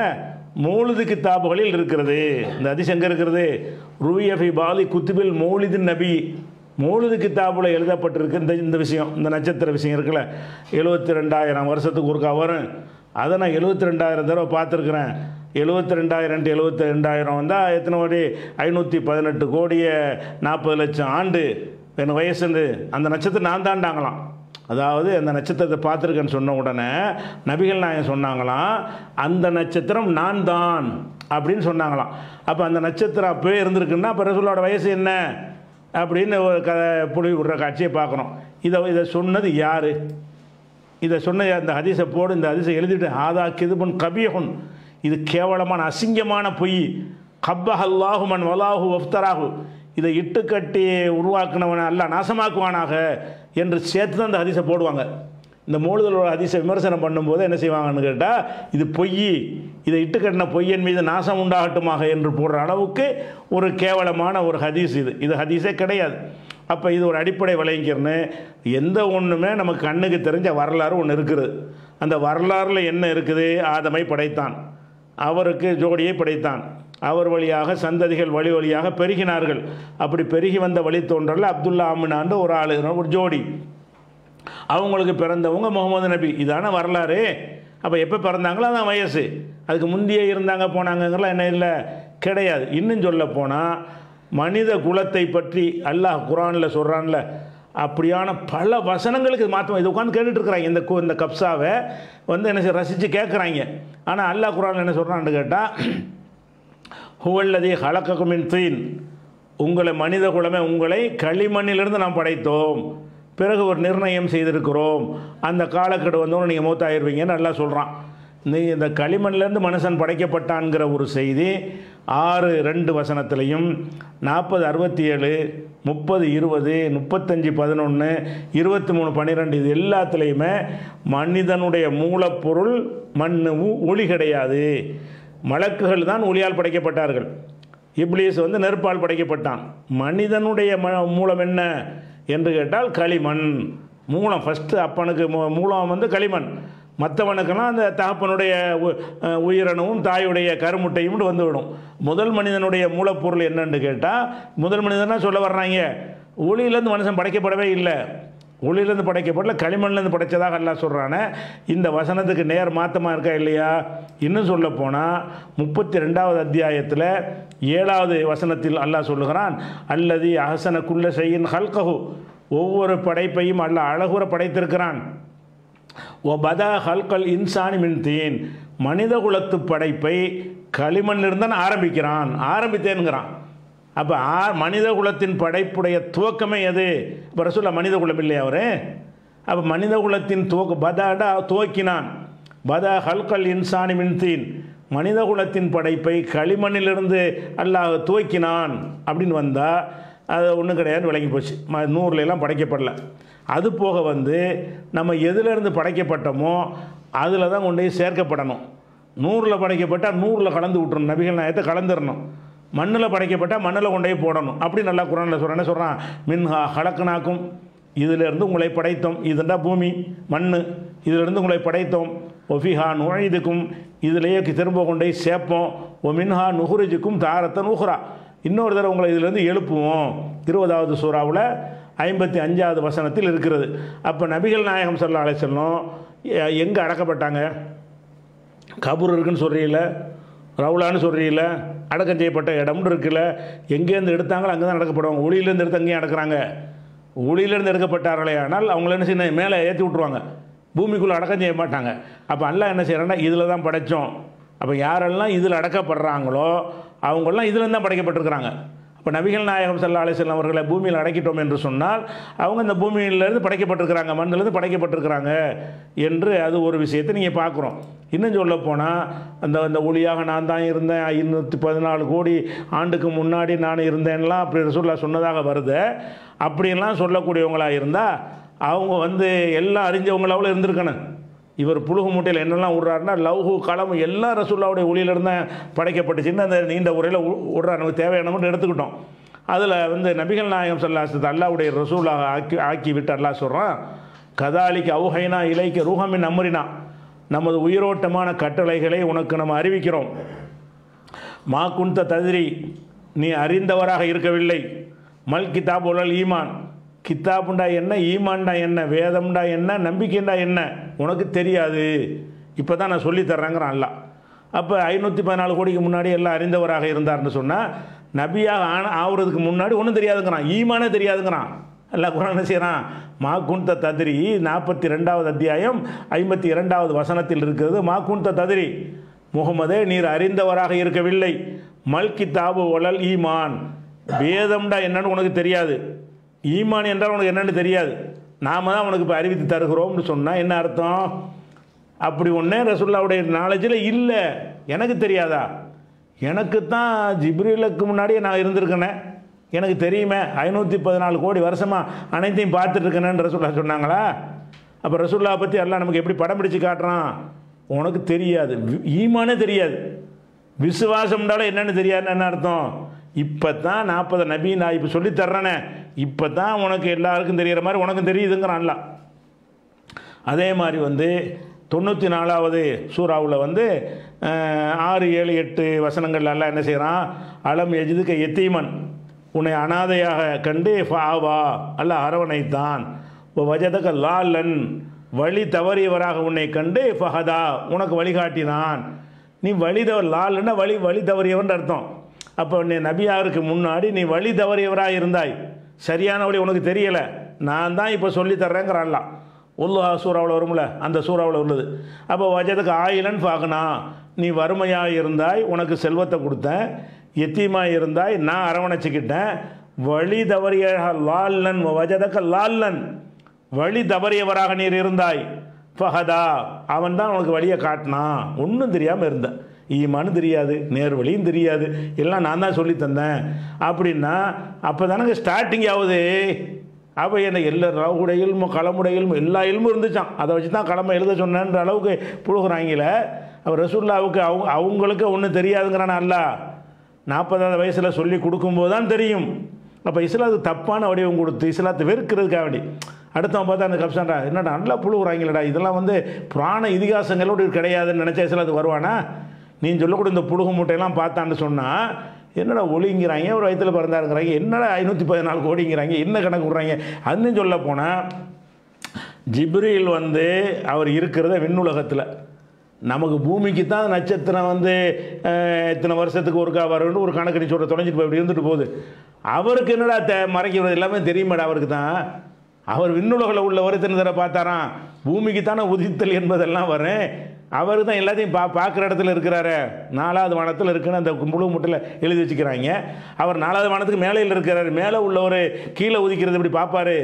மௌலிது கித்தாபுகளில் இருக்கிறது. இந்த அதிசயம் எங்கே இருக்கிறது? ருயஃபி பாலி குத்துபில் மௌலிது நபி. மௌலிது கித்தாப்பில் எழுதப்பட்டிருக்கு இந்த இந்த விஷயம் இந்த நட்சத்திர விஷயம் இருக்குல்ல. எழுபத்தி ரெண்டாயிரம் வருஷத்துக்கு ஒருக்கா வரும். அதை நான் எழுபத்தி ரெண்டாயிரம் தடவை பார்த்துருக்குறேன். எழுபத்தி ரெண்டாயிரம் எழுபத்தி ரெண்டாயிரம் வந்தால் எத்தனை கோடி? ஐநூற்றி பதினெட்டு கோடியை நாற்பது லட்சம் ஆண்டு. என் வயசுந்து அந்த நட்சத்திரம் நான் தாண்டாங்களாம். அதாவது அந்த நட்சத்திரத்தை பார்த்துருக்கேன்னு சொன்ன உடனே நபிகள் நாயன் சொன்னாங்களாம் அந்த நட்சத்திரம் நான் தான் அப்படின்னு சொன்னாங்களாம். அப்போ அந்த நட்சத்திரம் அப்போவே இருந்திருக்குன்னா அப்போ ரசூலோட வயசு என்ன? அப்படின்னு ஒரு க புளி விடுற காட்சியை பார்க்குறோம் இதை இதை சொன்னது யார்? இதை சொன்ன அந்த ஹதீஸை போடு இந்த ஹதீஸை எழுதிட்டு ஆதா கிதுபுன் கபியகுன் இது கேவலமான அசிங்கமான பொய். கப்பஹ் அல்லாஹு மன் வலாஹு வஃப்தராஹு. இதை இட்டு கட்டி உருவாக்குனவனை அல்ல நாசமாக்குவானாக என்று சேர்த்து தான் அந்த ஹதீஸை போடுவாங்க. இந்த மூடுதலோட ஹதீஸை விமர்சனம் பண்ணும்போது என்ன செய்வாங்கன்னு கேட்டால் இது பொய். இதை இட்டு கட்டின பொய்யன் மீது நாசம் உண்டாகட்டுமாக என்று போடுற அளவுக்கு ஒரு கேவலமான ஒரு ஹதீஸ் இது. இது ஹதீஸே கிடையாது. அப்போ இது ஒரு அடிப்படை விளைஞர்னு எந்த ஒன்றுமே நமக்கு கண்ணுக்கு தெரிஞ்ச வரலாறு ஒன்று இருக்குது. அந்த வரலாறில் என்ன இருக்குது? ஆதமை படைத்தான். அவருக்கு ஜோடியை படைத்தான். அவர் வழியாக சந்ததிகள் வழி வழியாக பெருகினார்கள். அப்படி பெருகி வந்த வழித்தோன்றல் அப்துல்லா அமினான்ற ஒரு ஆள் ஒரு ஜோடி. அவங்களுக்கு பிறந்தவங்க முகமது நபி. இதான வரலாறு. அப்போ எப்போ பிறந்தாங்களோ அதான் வயசு. அதுக்கு முந்தைய இருந்தாங்க போனாங்கங்கலாம் என்ன இல்லை? கிடையாது. இன்னும் சொல்ல போனால் மனித குலத்தை பற்றி அல்லாஹ் குரானில் சொல்கிறான்ல அப்படியான பல வசனங்களுக்கு இது மாற்றம் இது உட்காந்து கேட்டுட்டு இருக்கிறாங்க. இந்த கோ இந்த கப்சாவை வந்து என்ன செய்ய ரசித்து கேட்குறாங்க ஆனால் அல்லாஹ் குரான் என்ன சொல்கிறான்னு கேட்டால் ஹுவல்லதி ஹலக்ககுமின் தீன். உங்களை மனித குலமே உங்களை களிமண்ணிலிருந்து நாம் படைத்தோம். பிறகு ஒரு நிர்ணயம் செய்திருக்கிறோம். அந்த காலக்கெடு வந்தோன்னு நீங்கள் மூத்தாயிருவீங்கன்னு நல்லா சொல்கிறான் நீ இந்த களிமண்லேருந்து மனுஷன் படைக்கப்பட்டான்ங்கிற ஒரு செய்தி ஆறு ரெண்டு வசனத்திலையும் நாற்பது அறுபத்தி ஏழு முப்பது இருபது முப்பத்தஞ்சு பதினொன்று இருபத்தி மூணு பன்னிரெண்டு இது எல்லாத்துலேயுமே மனிதனுடைய மூலப்பொருள் மண் ஒளி கிடையாது. மலக்குகள் தான் ஒளியால் படைக்கப்பட்டார்கள். இப்லீஸ் வந்து நெருப்பால் படைக்கப்பட்டான். மனிதனுடைய ம மூலம் என்ன என்று கேட்டால் களிமண். மூலம் ஃபஸ்ட்டு அப்பனுக்கு மூ- மூலம் வந்து களிமண். மற்றவனுக்கெல்லாம் அந்த தகப்பனுடைய உ- உயிரணுவும் தாயுடைய கருமுட்டையும் வந்துவிடும். முதல் மனிதனுடைய மூலப்பொருள் என்னன்னு கேட்டால் முதல் மனிதனாக சொல்ல வர்றாங்க. ஒளியிலேருந்து மனுஷன் படைக்கப்படவே இல்லை. ஒளியிலேருந்து படைக்கப்படல களிமண்லேருந்து படைச்சதாக எல்லாம் சொல்கிறானே இந்த வசனத்துக்கு நேர் மாற்றமாக இருக்கா இல்லையா? இன்னும் சொல்ல போனால் முப்பத்தி ரெண்டாவது அத்தியாயத்தில் ஏழாவது வசனத்தில் அல்லாஹ் சொல்லுகிறான் அல்லது அகசனக்குள்ள செய்யின் ஹல்கஹு. ஒவ்வொரு படைப்பையும் அல்ல அழகுற படைத்திருக்கிறான். ஓ பதா ஹல்கல் இன்சானி மின் தீன். மனித குலத்து படைப்பை களிமண்ணிலிருந்து தான் ஆரம்பிக்கிறான். ஆரம்பித்தேனுங்கிறான். அப்போ ஆ மனித குலத்தின் படைப்புடைய துவக்கமே எது? இப்போ சொல்ல மனித குலம் இல்லையா அவர்? அப்போ மனித குலத்தின் துவக்க பதாடா துவக்கினான். பதா ஹல்கல் இன்சானி மின் தீன். மனித குலத்தின் படைப்பை களிமண்ணிலிருந்து அல்லாஹ் துவக்கினான். அப்படின்னு வந்தால் அது ஒன்றும் கிடையாது விளங்கி போச்சு. ம நூறுல எல்லாம் படைக்கப்படல. அது போக வந்து நம்ம எதிலிருந்து படைக்கப்பட்டோமோ அதில் தான் கொண்டு போய் சேர்க்கப்படணும். நூறில் படைக்கப்பட்டால் நூறில் கலந்து விட்டுறணும். நபிகள் நாயத்தை கலந்துடணும் மண்ணில் படைக்கப்பட்டால் மண்ணில் கொண்டு போய் போடணும். அப்படி நல்லா குரானில் சொல்கிறேன் என்ன சொல்கிறான் மின்ஹா ஹலக்குனாக்கும் இதிலிருந்து உங்களை படைத்தோம். இதுண்டா பூமி மண் இதிலிருந்து உங்களை படைத்தோம். ஒஃபிஹா நுழைதுக்கும் இதிலேயே திரும்ப கொண்டு போய் சேர்ப்போம். ஒ மின்ஹா நுகுரிஜுக்கும் தாரத்தை நுகுரா இன்னொரு தடவை உங்களை இதிலேருந்து எழுப்புவோம். இருபதாவது சூறாவில் ஐம்பத்தி அஞ்சாவது வசனத்தில் இருக்கிறது. அப்போ நபிகள் நாயகம் சொல்லா அலைச்சல்லம் எங்கே அடக்கப்பட்டாங்க? கபூர் இருக்குன்னு சொல்கிறீங்கள ரவுலான்னு சொல்கிறீங்கள அடக்கம் செய்யப்பட்ட இடம்னு இருக்குல்ல எங்கேருந்து எடுத்தாங்களோ அங்கே தான் அடக்கப்படுவாங்க. ஒளியிலேருந்து எடுத்து அங்கேயும் அடக்கிறாங்க. ஒளியிலேருந்து எடுக்கப்பட்டார்களே ஆனால் அவங்கள என்ன செய்யணும்? மேலே ஏற்றி விட்ருவாங்க பூமிக்குள்ளே அடக்கம் செய்ய மாட்டாங்க. அப்போ அல்லா என்ன செய்கிறான்னா இதில் தான் படைத்தோம் அப்போ யாரெல்லாம் இதில் அடக்கப்படுறாங்களோ அவங்கெல்லாம் இதில் தான் படைக்கப்பட்டிருக்கிறாங்க. இப்போ நபிகள் நாயகம் சல்லா அலிஸ்லாம் அவர்களை பூமியில் அடக்கிட்டோம் என்று சொன்னால் அவங்க இந்த பூமியிலேருந்து படைக்கப்பட்டிருக்கிறாங்க மண்ணிலேருந்து படைக்கப்பட்டிருக்கிறாங்க என்று அது ஒரு விஷயத்தை நீங்கள் பார்க்குறோம். இன்னும் சொல்ல போனால் அந்த அந்த ஒளியாக நான் தான் இருந்தேன் ஐநூற்றி பதினாலு கோடி ஆண்டுக்கு முன்னாடி நான் இருந்தேன்லாம் அப்படி சொல்ல சொன்னதாக வருது. அப்படின்லாம் சொல்லக்கூடியவங்களாக இருந்தால் அவங்க வந்து எல்லாம் அறிஞ்சவங்களாவில் இருந்திருக்கணும். இவர் புழுகு மூட்டையில் என்னெல்லாம் விட்றாருன்னா லவ்ஹு களம் எல்லா ரசூல்லாவுடைய ஒளியிலிருந்து படைக்கப்பட்டுச்சுன்னு அந்த நீண்ட உரையில் விட்றாரு நமக்கு தேவையானவங்க எடுத்துக்கிட்டோம். அதில் வந்து நபிகள் நாயகம் சல்லாசத்து அல்லாவுடைய ரசூலாக ஆக்கி ஆக்கி விட்டு சொல்கிறான் கதாலிக்கு அவுகைனா இலைக்கு ரூஹமின் அமரினா. நமது உயிரோட்டமான கட்டளைகளை உனக்கு நம்ம அறிவிக்கிறோம். மா குந்த ததிரி நீ அறிந்தவராக இருக்கவில்லை. மல் கிதாப் உலல் ஈமான். கித்தாப்புண்டா என்ன ஈமான்டா என்ன வேதம்டா என்ன நம்பிக்கைண்டா என்ன? உனக்கு தெரியாது. இப்போ தான் நான் சொல்லித்தர்றேங்கிறான் அல்ல அப்போ ஐநூற்றி பதினாலு கோடிக்கு முன்னாடி எல்லாம் அறிந்தவராக இருந்தார்னு சொன்னால் நபியாக ஆன ஆகுறதுக்கு முன்னாடி ஒன்றும் தெரியாதுங்கிறான். ஈமானே தெரியாதுங்கிறான். எல்லாம் குரான் செய்கிறான் மா ததிரி நாற்பத்தி ரெண்டாவது அத்தியாயம் ஐம்பத்தி இரண்டாவது வசனத்தில் இருக்கிறது மா ததிரி முகமதே நீர் அறிந்தவராக இருக்கவில்லை. மல்கி தாபு ஒழல் ஈமான். வேதம்டா என்னன்னு உனக்கு தெரியாது. ஈமான் என்றால் உனக்கு என்னென்னு தெரியாது. நாம தான் உனக்கு இப்போ அறிவித்து தருகிறோம்னு சொன்னால் என்ன அர்த்தம்? அப்படி ஒன்று ரசுல்லாவுடைய நாலேஜில் இல்லை. எனக்கு தெரியாதா? எனக்கு தான் ஜிப்ரிலுக்கு முன்னாடியே நான் இருந்திருக்கேனே. எனக்கு தெரியுமே ஐநூற்றி பதினாலு கோடி வருஷமாக அனைத்தையும் பார்த்துட்ருக்கேனேன்னு ரசுல்லா சொன்னாங்களா? அப்போ ரசுல்லா பற்றி எல்லாம் நமக்கு எப்படி படம் பிடிச்சு காட்டுறான்? உனக்கு தெரியாது. ஈமானே தெரியாது. விசுவாசம்னால என்னென்னு தெரியாதுன்னு என்ன அர்த்தம்? இப்போ தான் நாற்பது நபி நான் இப்போ சொல்லி தர்றேனே. இப்போ தான் உனக்கு எல்லாருக்கும் தெரிகிற மாதிரி உனக்கும் தெரியுதுங்கிறான்ல அதே மாதிரி வந்து தொண்ணூற்றி நாலாவது சூறாவில் வந்து ஆறு ஏழு எட்டு வசனங்கள் எல்லாம் என்ன செய்கிறான் அலம் எஜிதுக்க எத்தீமன் உன்னை அனாதையாக கண்டு ஃபாவா அல்ல அரவணைத்தான். வஜதக லாலன். வழி தவறியவராக உன்னை கண்டு ஃபஹதா உனக்கு வழிகாட்டினான். நீ வழி தவ லாலன்னா வழி வழி தவறியவன் அர்த்தம். அப்போ நீ நபியாருக்கு முன்னாடி நீ வழி தவறியவராக இருந்தாய். சரியான வழி உனக்கு தெரியலை. நான் தான் இப்போ சொல்லி தர்றேங்கிறான்லாம் உல்லுஹா சூறாவில் வரும்ல? அந்த சூறாவில் உள்ளது. அப்போ வஜதுக்கு ஆயிலன்னு பார்க்கணா நீ வறுமையாக இருந்தாய் உனக்கு செல்வத்தை கொடுத்தேன். எத்தியமாக இருந்தாய் நான் அரவணைச்சிக்கிட்டேன். வழி தவறிய லால்லன் வஜதக்க லால்லன். வழி தவறியவராக நீர் இருந்தாய். ஃபஹதா அவன் தான் உனக்கு வழியை காட்டினான். ஒன்றும் தெரியாமல் இருந்தேன். ஈமானு தெரியாது நேர் வழியும் தெரியாது. எல்லாம் நான் தான் சொல்லி தந்தேன். அப்படின்னா அப்போ தானங்க ஸ்டார்டிங் ஆகுது. அப்போ என்ன எல்லா ரவுடையிலும் இல்மும் எல்லா இல்மும் இருந்துச்சான் அதை வச்சு தான் கடமை எழுத சொன்னேன்ற அளவுக்கு புழுகுறாங்கள. அவர் ரசூல்லாவுக்கு அவங்க அவங்களுக்கு ஒன்றும் தெரியாதுங்கிறான் அல்ல? நாற்பதாவது வயசில் சொல்லி கொடுக்கும்போது தான் தெரியும். அப்போ இஸ்லாத்துக்கு தப்பான வடிவம் கொடுத்து இஸ்லாத்தை வெறுக்கிறதுக்காக வேண்டி. அடுத்தவன் பார்த்தா அந்த கப்சான்டா என்னடா நல்லா புழுகுறாங்களடா. இதெல்லாம் வந்து புராண இதிகாசங்களோடு கிடையாதுன்னு நினச்சா இஸ்லாத்துக்கு வருவானா? நீ சொல்லக்கூடிய இந்த புழுகு மூட்டையெல்லாம் பார்த்தான்னு சொன்னால் என்னடா ஒளிங்கிறாங்க ஒரு வயித்துல பிறந்தாருங்கிறாங்க என்னடா ஐநூற்றி பதினாலு கோடிங்கிறாங்க என்ன கணக்கு விட்றாங்க? அதுன்னு சொல்ல போனால் ஜிப்ரியில் வந்து அவர் இருக்கிறத விண்ணுலகத்தில். நமக்கு பூமிக்கு தான் நட்சத்திரம் வந்து இத்தனை வருஷத்துக்கு ஒருக்கா வரும்னு ஒரு கணக்கடி சொல்கிற தொலைஞ்சிட்டு போய் இப்படி இருந்துட்டு போகுது. அவருக்கு என்னடா தே மறைக்கிறது எல்லாமே தெரியுமாடா அவருக்கு தான். அவர் விண்ணுலகில் உள்ள வருத்தனை தர பார்த்தாராம். பூமிக்கு தானே உதித்தல் என்பதெல்லாம் வரும் அவர் தான் எல்லாத்தையும் பா பார்க்குற இடத்துல இருக்கிறாரு. நாலாவது வானத்தில் இருக்குன்னு அந்த முழு முட்டையில் எழுதி வச்சுக்கிறாங்க. அவர் நாலாவது வானத்துக்கு மேலையில் இருக்கிறாரு. மேலே உள்ளவர் கீழே உதிக்கிறது இப்படி பார்ப்பாரு?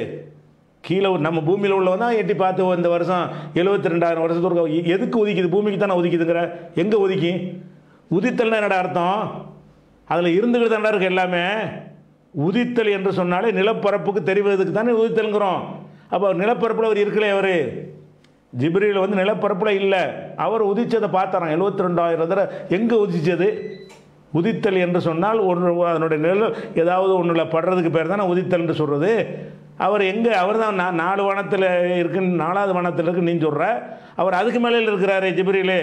கீழே நம்ம பூமியில் உள்ளவன் தான் எட்டி பார்த்து இந்த வருஷம் எழுபத்தி ரெண்டாயிரம் வருஷத்துக்கு எதுக்கு உதிக்குது? பூமிக்கு தானே உதிக்குதுங்கிற? எங்கே உதிக்கி? உதித்தல்னா என்னடா அர்த்தம்? அதில் இருந்துக்கிட்டு தானடா இருக்கு எல்லாமே. உதித்தல் என்று சொன்னாலே நிலப்பரப்புக்கு தெரிவதற்கு தானே உதித்தல்ங்கிறோம். அப்போ நிலப்பரப்பில் அவர் இருக்கலையே அவர். ஜிப்ரியில் வந்து நிலப்பரப்பில் இல்லை. அவர் உதிச்சதை பார்த்தாராம். எழுபத்தி ரெண்டாயிரம் தடவை. எங்கே உதிச்சது? உதித்தல் என்று சொன்னால் ஒரு அதனுடைய நிழல் ஏதாவது ஒன்றில் படுறதுக்கு பேர் தானே உதித்தல் என்று சொல்கிறது அவர் எங்கே அவர் தான் நான் நாலு வனத்தில் இருக்குன்னு நாலாவது வனத்தில் இருக்குன்னு நீ சொல்கிற அவர் அதுக்கு மேலே இருக்கிறாரு ஜிப்ரீலு.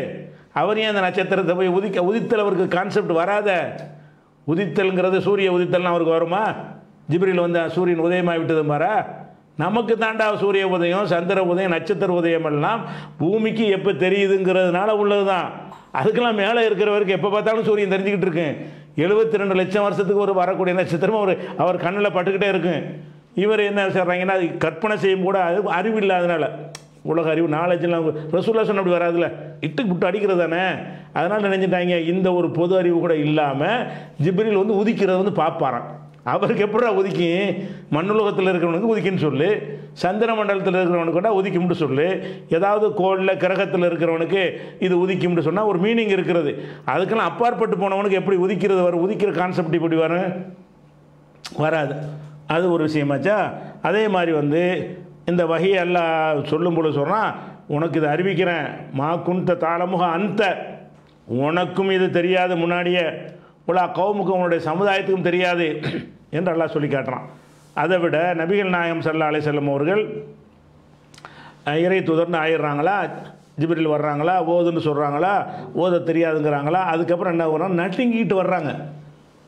அவர் ஏன் அந்த நட்சத்திரத்தை போய் உதிக்க உதித்தல் அவருக்கு கான்செப்ட் வராத? உதித்தல்ங்கிறது சூரிய உதித்தல்னு அவருக்கு வருமா? ஜிப்ரியில் வந்து சூரியன் உதயமாக விட்டது மாறா நமக்கு தாண்டா சூரிய உதயம் சந்திர உதயம் நட்சத்திர உதயம் எல்லாம் பூமிக்கு எப்போ தெரியுதுங்கிறதுனால உள்ளது தான் அதுக்கெல்லாம் மேலே இருக்கிறவருக்கு எப்போ பார்த்தாலும் சூரியன் தெரிஞ்சுக்கிட்டு இருக்கு எழுபத்தி ரெண்டு லட்சம் வருஷத்துக்கு ஒரு வரக்கூடிய நட்சத்திரம் அவர் அவர் கண்ணில் பட்டுக்கிட்டே இருக்கும் இவர் என்ன சொல்கிறாங்கன்னா அது கற்பனை செய்யும் கூட அது அறிவு இல்லாதனால. உலக அறிவு நாலேஜ்லாம் ரசூல்லா சொன்ன அப்படி வராதுல இட்டு விட்டு அடிக்கிறது தானே? அதனால் நினைஞ்சிட்டாங்க இந்த ஒரு பொது அறிவு கூட இல்லாமல் ஜிப்ரில் வந்து உதிக்கிறத வந்து பார்ப்பாரான் அவருக்கு எப்படா ஒதுக்கி? மண்ணுலகத்தில் இருக்கிறவனுக்கு ஒதுக்கின்னு சொல்லு. சந்திர மண்டலத்தில் இருக்கிறவனுக்கு கூட ஒதுக்கிம்னு சொல்லு. ஏதாவது கோளில் கிரகத்தில் இருக்கிறவனுக்கு இது உதிக்கும்னு சொன்னால் ஒரு மீனிங் இருக்கிறது. அதுக்கெல்லாம் அப்பாற்பட்டு போனவனுக்கு எப்படி உதிக்கிறது வரும்? உதிக்கிற கான்செப்ட் இப்படி வரும். வராது. அது ஒரு விஷயமாச்சா அதே மாதிரி வந்து இந்த வகையெல்லாம் எல்லாம் சொல்லும் பொழுது உனக்கு இதை அறிவிக்கிறேன். மா குந்த தாளமுக அந்த உனக்கும் இது தெரியாது முன்னாடியே. உலா கவுமுக்கும் உன்னுடைய சமுதாயத்துக்கும் தெரியாது என்று அல்லாஹ் சொல்லி காட்டுறான். அதை விட நபிகள் நாயகம் சல்லா அலை செல்லம் அவர்கள் இறை தூதர்னு ஆயிடுறாங்களா? ஜிபிரில் வர்றாங்களா? ஓதுன்னு சொல்கிறாங்களா ஓத தெரியாதுங்கிறாங்களா? அதுக்கப்புறம் என்ன வர்றாங்க நட்டுங்கிட்டு வர்றாங்க.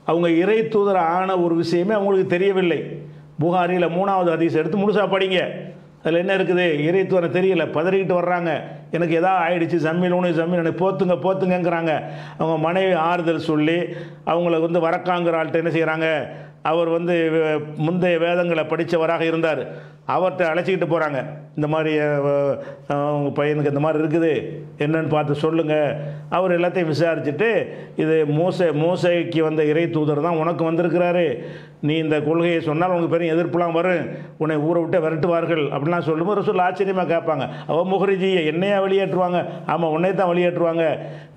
அவங்க இறை தூதர் ஆன ஒரு விஷயமே அவங்களுக்கு தெரியவில்லை. புகாரியில் மூணாவது ஹதீஸ் எடுத்து முழுசாக படிங்க. அதில் என்ன இருக்குது? இறை தூதரை தெரியல. பதறிக்கிட்டு வர்றாங்க. எனக்கு எதா ஆயிடுச்சு சம்மியில் உனக்கு ஜம்மில் எனக்கு போத்துங்க போத்துங்கங்கிறாங்க. அவங்க மனைவி ஆறுதல் சொல்லி அவங்கள வந்து வரக்காங்கிற ஆள்கிட்ட என்ன செய்கிறாங்க அவர் வந்து முந்தைய வேதங்களை படித்தவராக இருந்தார். அவர்கிட்ட அழைச்சிக்கிட்டு போகிறாங்க இந்த மாதிரி உங்கள் பையனுக்கு இந்த மாதிரி இருக்குது. என்னன்னு பார்த்து சொல்லுங்கள் அவர் எல்லாத்தையும் விசாரிச்சுட்டு இது மூசை மூசைக்கு வந்த இறை தூதர் தான் உனக்கு வந்திருக்கிறாரு. நீ இந்த கொள்கையை சொன்னால் உனக்கு பெரிய எதிர்ப்புலாம் வரும். உன்னை ஊரை விட்டு விரட்டுவார்கள் அப்படிலாம் சொல்லும்போது ரசூல் ஆச்சரியமாக கேட்பாங்க. அவள் முகர்ஜியை என்னையா வெளியேற்றுவாங்க? ஆமாம் உன்னை தான் வெளியேற்றுவாங்க.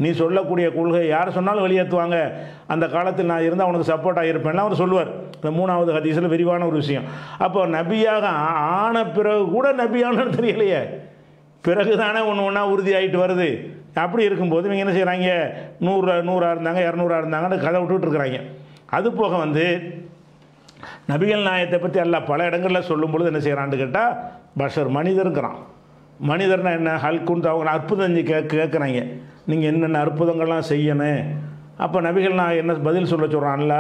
நீ சொல்லக்கூடிய கொள்கை யார் சொன்னாலும் வெளியேற்றுவாங்க. அந்த காலத்தில் நான் இருந்தால் உனக்கு சப்போர்ட்டாக இருப்பேன்லாம் அவர் சொல்லுவார். இந்த மூணாவது ஹதீஸில் விரிவான ஒரு விஷயம். அப்போ நபியாக ஆன பிறகு கூட நபியானு தெரியலையே. பிறகு தானே ஒன்று ஒன்றா உறுதி ஆகிட்டு வருது. அப்படி இருக்கும்போது இவங்க என்ன செய்கிறாங்க நூறு நூறாக இருந்தாங்க இரநூறா இருந்தாங்கன்னு கதை விட்டுட்டு இருக்கிறாங்க. அது போக வந்து நபிகள் நாயத்தை பற்றி எல்லாம் பல இடங்களில் சொல்லும் பொழுது என்ன செய்கிறான்னு கேட்டால் பஷர் மனிதருங்கிறான். மனிதர்னா என்ன? ஹல்குன்ட்டு அவங்க அற்புதம் கே கேட்குறாங்க நீங்கள் என்னென்ன அற்புதங்கள்லாம் செய்யணும்? அப்போ நபிகள் நான் என்ன பதில் சொல்ல சொல்கிறான்ல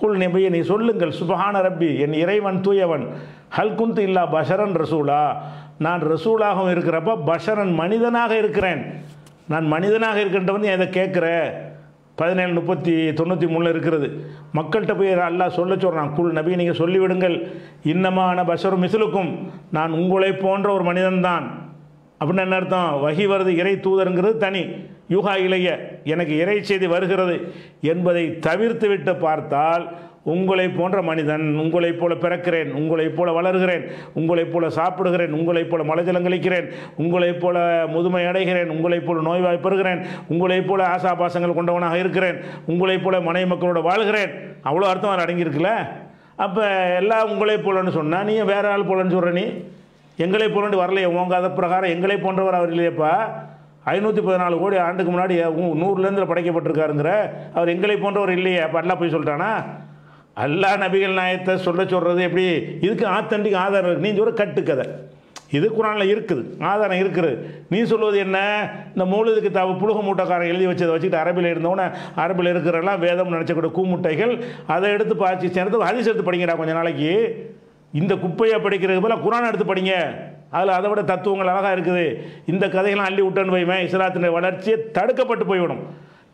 குல் நபியை நீ சொல்லுங்கள் சுபஹான ரப்பி என் இறைவன் தூயவன். ஹல்குந்த் இல்லா பஷரன் ரசூலா. நான் ரசூலாகவும் இருக்கிறப்ப பஷரன் மனிதனாக இருக்கிறேன். நான் மனிதனாக இருக்கின்ற வந்து எதை கேட்குற? பதினேழு முப்பத்தி தொண்ணூற்றி மூணில் இருக்கிறது. மக்கள்கிட்ட போய் அல்லாஹ் சொல்ல சொல்கிறான் குல் நபி நீங்கள் சொல்லிவிடுங்கள். இன்னமான பஷரும் மிசிலுக்கும் நான் உங்களை போன்ற ஒரு மனிதன்தான். அப்படின்னு என்ன அர்த்தம்? வகி வருது இறை தூதருங்கிறது தனி. யுகா இளைய எனக்கு இறை செய்தி வருகிறது என்பதை தவிர்த்துவிட்டு பார்த்தால் உங்களைப் போன்ற மனிதன் உங்களைப் போல பிறக்கிறேன் உங்களைப் போல வளர்கிறேன் உங்களைப் போல சாப்பிடுகிறேன் உங்களைப் போல மலஜலம் கழிக்கிறேன் உங்களைப் போல முதுமை அடைகிறேன் உங்களைப் போல நோய்வாய் பெறுகிறேன் உங்களைப் போல ஆசாபாசங்கள் கொண்டவனாக இருக்கிறேன் உங்களைப் போல மனைவி மக்களோட வாழ்கிறேன். அவ்வளோ அர்த்தம் அவர் அடங்கியிருக்குல்ல? அப்போ எல்லாம் உங்களைப் போலன்னு சொன்னால் நீ வேற ஆள் போலன்னு சொல்கிற நீ? எங்களை போலன்ட்டு வரலையே உங்க அதை பிரகாரம் எங்களை போன்றவர் அவர் இல்லையப்பா? ஐநூற்றி பதினாலு கோடி ஆண்டுக்கு முன்னாடி நூறுலேருந்து படைக்கப்பட்டிருக்காருங்கிற அவர் எங்களை போன்றவர் இல்லையே அப்போ அல்லா போய் சொல்லிட்டானா அல்லாஹ் நபிகள் நாயத்தை சொல்ல சொல்கிறது எப்படி? இதுக்கு ஆத்தண்டிக் ஆதாரம் இருக்குது நீ சொல்ற கட்டுக்கதை இது குரானில் இருக்குது. ஆதாரம் இருக்குது. நீ சொல்வது என்ன? இந்த மூலதுக்கு தவ புழுக மூட்டைக்காரன் எழுதி வச்சதை வச்சுக்கிட்டு அரபியில் இருந்தவொன்னே அரபியில் இருக்கிறெல்லாம் வேதம் நினச்சக்கூடிய கூமுட்டைகள் அதை எடுத்து பாய்ச்சி சேர்ந்து ஹதீஸ் எடுத்து படிங்கடா கொஞ்ச நாளைக்கு. இந்த குப்பையை படிக்கிறதுக்கு போல குரான் எடுத்து படிங்க. அதில் அதை விட தத்துவங்கள் அழகாக இருக்குது. இந்த கதையெல்லாம் அள்ளி விட்டேன்னு வைமே இஸ்லாத்தினுடைய வளர்ச்சியை தடுக்கப்பட்டு போய்விடும்.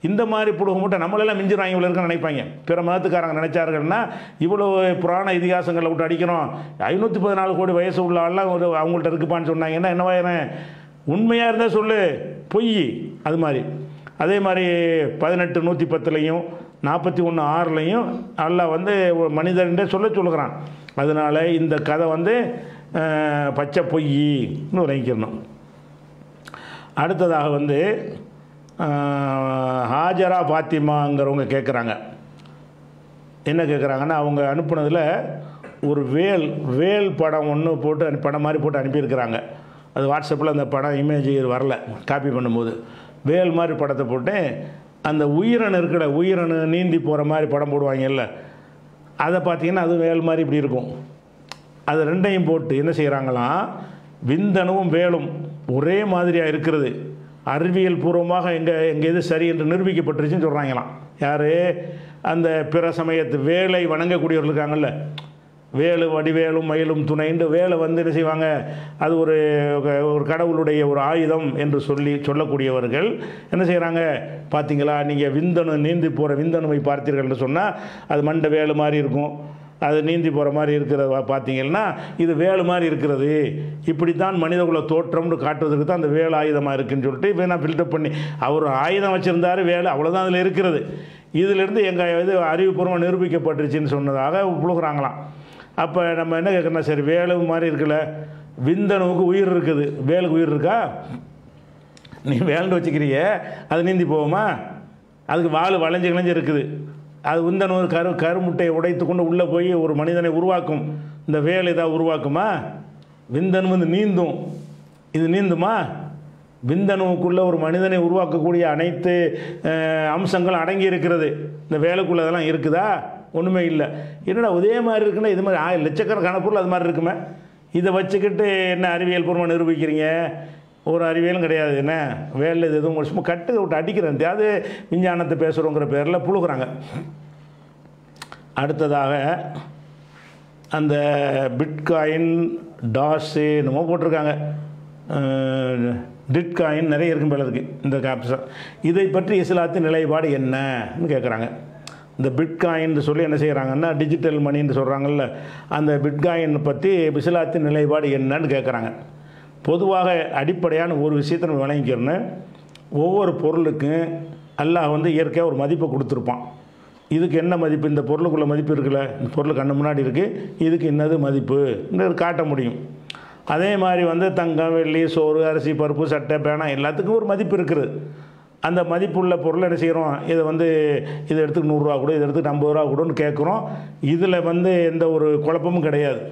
இந்த மாதிரி புழுக மட்டும் நம்மளெல்லாம் மிஞ்சிடும் இவ்வளோ இருக்குன்னு நினைப்பாங்க. பிற மதத்துக்காரங்க நினைச்சார்கள்னா இவ்வளோ புராண இதிகாசங்களை விட்டு அடிக்கிறோம். ஐநூற்றி பதினாலு கோடி வயசு உள்ள ஆள்லாம் ஒரு அவங்கள்ட்ட இருக்குப்பான்னு சொன்னாங்கன்னா என்னவாயிரம் உண்மையாக இருந்தால் சொல்லு. பொய். அது மாதிரி. அதே மாதிரி பதினெட்டு நூற்றி பத்துலையும் நாற்பத்தி ஒன்று ஆறுலையும் நல்லா வந்து ஒரு மனிதன்டே சொல்ல சொல்லுகிறான். அதனால் இந்த கதை வந்து பச்சை பொய்ன்னு உரைக்கணும். அடுத்ததாக வந்து ஹாஜரா பாத்திமாங்கிறவங்க கேட்குறாங்க என்ன கேட்குறாங்கன்னா அவங்க அனுப்புனதில் ஒரு வேல் வேல் படம் ஒன்று போட்டு அனு- படம் மாதிரி போட்டு அனுப்பியிருக்கிறாங்க. அது வாட்ஸ்அப்பில் அந்த படம் இமேஜ் வரல காப்பி பண்ணும்போது. வேல் மாதிரி படத்தை போட்டு அந்த உயிரணு இருக்கிற உயிரணு நீந்தி போகிற மாதிரி படம் போடுவாங்கல்ல அதை பார்த்தீங்கன்னா அது வேல் மாதிரி இப்படி இருக்கும். அது ரெண்டையும் போட்டு என்ன செய்கிறாங்களாம் விந்தணுவும் வேலும் ஒரே மாதிரியாக இருக்கிறது அறிவியல் பூர்வமாக எங்கள் எங்கள் இது சரி என்று நிரூபிக்கப்பட்டுருச்சுன்னு சொல்கிறாங்களாம் யார்? அந்த பிற சமயத்து வேலை வணங்கக்கூடியவர்கள் இருக்காங்கல்ல. வேலு வடிவேலும் மயிலும் துணைண்டு வேலை வந்து என்ன செய்வாங்க? அது ஒரு ஒரு கடவுளுடைய ஒரு ஆயுதம் என்று சொல்லி சொல்லக்கூடியவர்கள் என்ன செய்கிறாங்க பார்த்தீங்களா நீங்கள் விந்தணு நீந்தி போகிற விந்தணுவை பார்த்தீர்கள்னு சொன்னால் அது மண்டை வேலு மாதிரி இருக்கும். அது நீந்தி போகிற மாதிரி இருக்கிறத பார்த்தீங்கன்னா இது வேலு மாதிரி இருக்கிறது. இப்படி தான் மனித மனிதகுல தோற்றம்னு காட்டுவதற்கு தான் அந்த வேல் ஆயுதமாக இருக்குன்னு சொல்லிட்டு இப்போ நான் ஃபில்டர் பண்ணி அவர் ஆயுதம் வச்சுருந்தாரு வேலை அவ்வளோதான் அதில் இருக்கிறது. இதிலிருந்து எங்கள் இது அறிவுபூர்வம் நிரூபிக்கப்பட்டுருச்சுன்னு சொன்னதாக புழுகிறாங்களாம் அப்போ நம்ம என்ன கேட்குறோம் சரி வேலு மாதிரி இருக்கல விந்தணுவுக்கு உயிர் இருக்குது. வேலுக்கு உயிர் இருக்கா? நீ வேலைன்னு வச்சுக்கிறிய அது நீந்தி போகுமா? அதுக்கு வால் வளைஞ்சு கிளைஞ்சு இருக்குது. அது உந்தன் ஒரு கரு கருமுட்டையை உடைத்து கொண்டு உள்ளே போய் ஒரு மனிதனை உருவாக்கும். இந்த வேல் இதாக உருவாக்குமா? விந்தணு வந்து நீந்தும். இது நீந்துமா? விந்தணுவுக்குள்ளே ஒரு மனிதனை உருவாக்கக்கூடிய அனைத்து அம்சங்களும் அடங்கி இருக்கிறது இந்த வேலைக்குள்ளே அதெல்லாம் இருக்குதா? ஒன்றுமே இல்லை. என்னடா அதே மாதிரி இருக்குன்னா இது மாதிரி ஆயிரம் லட்சக்கணக்கான பொருள் அது மாதிரி இருக்குமே. இதை வச்சுக்கிட்டு என்ன அறிவியல் பூர்வமாக நிரூபிக்கிறீங்க? ஒரு அறிவியலும் கிடையாது என்ன? வேலை இது எதுவும் ஒரு சும்மா கட்டு விட்டு அடிக்கிறேன் அது விஞ்ஞானத்தை பேசுகிறோங்கிற பேரில் புழுகிறாங்க. அடுத்ததாக அந்த பிட்காயின் டாஸு என்னமோ போட்டிருக்காங்க. டிட்காயின் நிறைய இருக்கும் போல இருக்குது இந்த கேப்சா இதை பற்றி இஸ்லாத்தின் நிலைப்பாடு என்னன்னு கேட்குறாங்க இந்த பிட்காயின் சொல்லி என்ன செய்கிறாங்கன்னா டிஜிட்டல் மணின்னு சொல்கிறாங்கல்ல அந்த பிட்காயின் பற்றி இஸ்லாத்தின் நிலைப்பாடு என்னன்னு கேட்குறாங்க பொதுவாக அடிப்படையான ஒரு விஷயத்தை நம்ம விளங்கிக்கிறோன்னு ஒவ்வொரு பொருளுக்கும் அல்லாஹ் வந்து இயற்கையாக ஒரு மதிப்பை கொடுத்துருப்பான். இதுக்கு என்ன மதிப்பு? இந்த பொருளுக்குள்ள மதிப்பு இருக்குல்ல? இந்த பொருள் கண்ணு முன்னாடி இருக்குது இதுக்கு என்னது மதிப்பு? காட்ட முடியும். அதே மாதிரி வந்து தங்கம் வெள்ளி சோறு அரிசி பருப்பு சட்டை பேனா எல்லாத்துக்கும் ஒரு மதிப்பு இருக்குது. அந்த மதிப்புள்ள பொருள் என்ன செய்கிறோம் இதை வந்து இதை எடுத்துக்கு நூறுரூவா கூட இதை எடுத்துக்கு ஐம்பது ரூபா கொடுன்னு கேட்குறோம். இதில் வந்து எந்த ஒரு குழப்பமும் கிடையாது.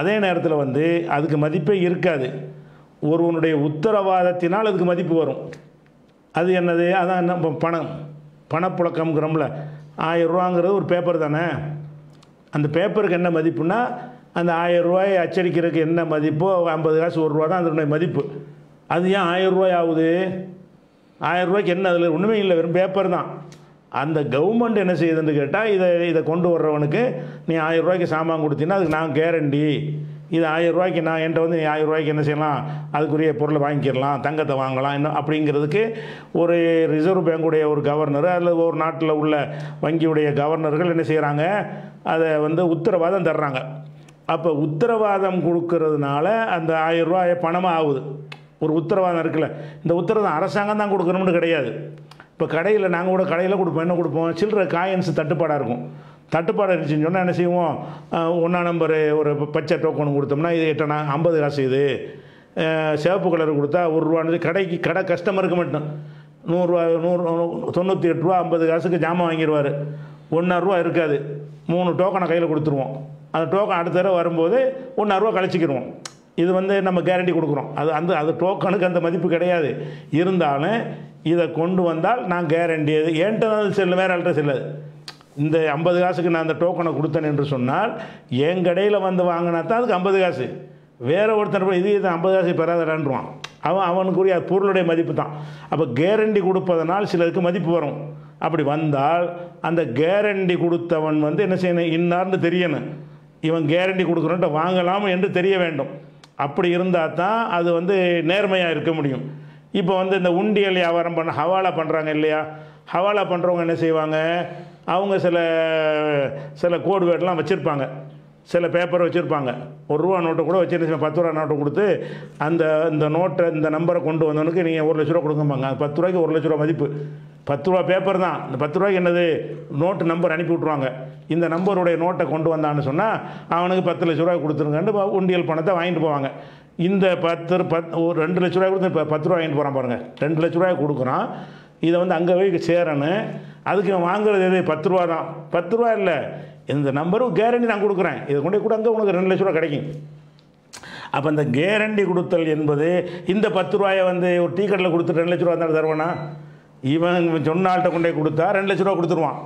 அதே நேரத்தில் வந்து அதுக்கு மதிப்பே இருக்காது. ஒருவனுடைய உத்தரவாதத்தினால் அதுக்கு மதிப்பு வரும். அது என்னது? அதான் என்ன? இப்போ பணம். பணப்புழக்கம்ங்கிறோம்ல. ஆயிரம் ரூபாங்கிறது ஒரு பேப்பர் தானே? அந்த பேப்பருக்கு என்ன மதிப்புனா அந்த ஆயிரம் ரூபாயை அச்சடிக்கிறதுக்கு என்ன மதிப்போ ஐம்பது காசு ஒரு ரூபா தான் அதனுடைய மதிப்பு. அது ஏன் ஆயிரம் ரூபாய் ஆகுது? ஆயிரம் ரூபாய்க்கு என்ன அதில் ஒன்றுமே இல்லை. வெறும் பேப்பர் தான். அந்த கவர்மெண்ட் என்ன செய்யுதுன்னு கேட்டால் இதை இதை கொண்டு வர்றவனுக்கு நீ ஆயிரம் ரூபாய்க்கு சாமான் கொடுத்தீங்கன்னா அதுக்கு நான் கேரண்டி இது ஆயிரம் ரூபாய்க்கு நான் என்கிட்ட வந்து நீ ஆயிரம் ரூபாய்க்கு என்ன செய்யலாம்? அதுக்குரிய பொருளை வாங்கிக்கிடலாம் தங்கத்தை வாங்கலாம் இன்னும் அப்படிங்கிறதுக்கு ஒரு ரிசர்வ் பேங்குடைய ஒரு கவர்னர் அல்லது ஒரு நாட்டில் உள்ள வங்கியுடைய கவர்னர்கள் என்ன செய்கிறாங்க அதை வந்து உத்தரவாதம் தர்றாங்க. அப்போ உத்தரவாதம் கொடுக்கறதுனால அந்த ஆயிரம் ரூபாய் பணமாக ஆகுது. ஒரு உத்தரவாதம் இருக்குல்ல. இந்த உத்தரவாதம் அரசாங்கம் தான் கொடுக்கணும்னு கிடையாது. இப்போ கடையில் நாங்கள் கூட கடையில் கொடுப்போம் என்ன கொடுப்போம்? சில்லற காயின்ஸ் தட்டுப்பாடாக இருக்கும். தட்டுப்பாடு இருந்துச்சுன்னு சொன்னால் என்ன செய்வோம்? ஒன்றா நம்பர் ஒரு பச்சை டோக்கன் கொடுத்தோம்னா இது எட்டனா ஐம்பது காசு இது. சிவப்பு கலர் கொடுத்தா ஒரு ரூபான்னு கடை கடை கஸ்டமருக்கு மட்டும். நூறுரூவா நூறு தொண்ணூற்றி எட்டு ரூபா ஐம்பது காசுக்கு ஜாமான் வாங்கிடுவார் ரூபா இருக்காது. மூணு டோக்கனை கையில் கொடுத்துருவோம். அந்த டோக்கன் அடுத்த தடவை வரும்போது ஒன்றாயிரரூவா கழிச்சிக்கிடுவோம் இது வந்து நம்ம கேரண்டி கொடுக்குறோம். அது அந்த அது டோக்கனுக்கு அந்த மதிப்பு கிடையாது. இருந்தாலும் இதை கொண்டு வந்தால் நான் கேரண்டி அது என்கிட்ட தான் செல்லு வேறு ஆள்கிட்ட செல்லாது. இந்த ஐம்பது காசுக்கு நான் அந்த டோக்கனை கொடுத்தேன் என்று சொன்னால் என் கடையில் வந்து வாங்கினா தான் அதுக்கு ஐம்பது காசு. வேறு ஒருத்தர் இது இது ஐம்பது காசு பெறாதடான்றான் அவன் அவனுக்குரிய பொருளுடைய மதிப்பு தான். அப்போ கேரண்டி கொடுப்பதனால் சிலருக்கு மதிப்பு வரும். அப்படி வந்தால் அந்த கேரண்டி கொடுத்தவன் வந்து என்ன செய்யணும்? இன்னார்னு தெரியணும். இவன் கேரண்டி கொடுக்குறோன்ட்டு வாங்கலாம் என்று தெரிய வேண்டும். அப்படி இருந்தால் தான் அது வந்து நேர்மையாக இருக்க முடியும். இப்போ வந்து இந்த உண்டியல் வியாபாரம் பண்ண ஹவாலா பண்ணுறாங்க இல்லையா? ஹவாலா பண்ணுறவங்க என்ன செய்வாங்க? அவங்க சில சில கோடு வேர்டெலாம் வச்சுருப்பாங்க. சில பேப்பரை வச்சுருப்பாங்க. ஒரு ரூபா நோட்டை கூட வச்சு பத்து ரூபா நோட்டை கொடுத்து அந்த இந்த நோட்டை இந்த நம்பரை கொண்டு வந்தவனுக்கு நீங்கள் ஒரு லட்ச ரூபா கொடுங்கம்பாங்க. பத்து ரூபாய்க்கு ஒரு லட்ச ரூபா மதிப்பு. பத்து ரூபா பேப்பர் தான். இந்த பத்து ரூபாய்க்கு என்னது? நோட்டு நம்பர் அனுப்பி விட்ருவாங்க இந்த நம்பருடைய நோட்டை கொண்டு வந்தான்னு சொன்னால் அவனுக்கு பத்து லட்ச ரூபாய் கொடுத்துருங்கன்னு உண்டியல் பணத்தை வாங்கிட்டு போவாங்க. இந்த பத்து பத் ஒரு ரெண்டு லட்ச ரூபாய் கொடுத்து இப்போ பத்து ரூபா வாங்கிட்டு போகிறான் பாருங்கள் ரெண்டு லட்ச ரூபாய் கொடுக்குறான். இதை வந்து அங்கே போய் சேரணும். அதுக்கு இவன் வாங்குறது எது? பத்து ரூபா தான். பத்து ரூபா இல்லை. இந்த நம்பரும் கேரண்டி நான் கொடுக்குறேன். இதை கொண்டு போய் கூட அங்கே உனக்கு ரெண்டு லட்ச ரூபா கிடைக்கும். அப்போ இந்த கேரண்டி கொடுத்தல் என்பது இந்த பத்து ரூபாயை வந்து ஒரு டீ கடையில் கொடுத்து ரெண்டு லட்ச ரூபா இருந்தாலும் தருவானா? இவன் சொன்ன ஆள்கிட்ட கொண்டே கொடுத்தா ரெண்டு லட்ச ரூபா கொடுத்துருவான்.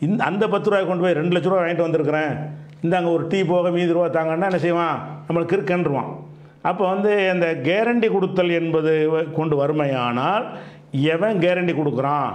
இந்த அந்த பத்து ரூபாய் கொண்டு போய் ரெண்டு லட்ச ரூபா வாங்கிட்டு வந்திருக்கிறேன். இந்தாங்க ஒரு டீ போக மீதி ரூபா தாங்கன்னா என்ன செய்வான்? நம்மளுக்கு இருக்கன்றுவான் அப்போ வந்து அந்த கேரண்டி கொடுத்தல் என்பது வ- கொண்டு வறுமையானால் எவன் கேரண்டி கொடுக்குறான்?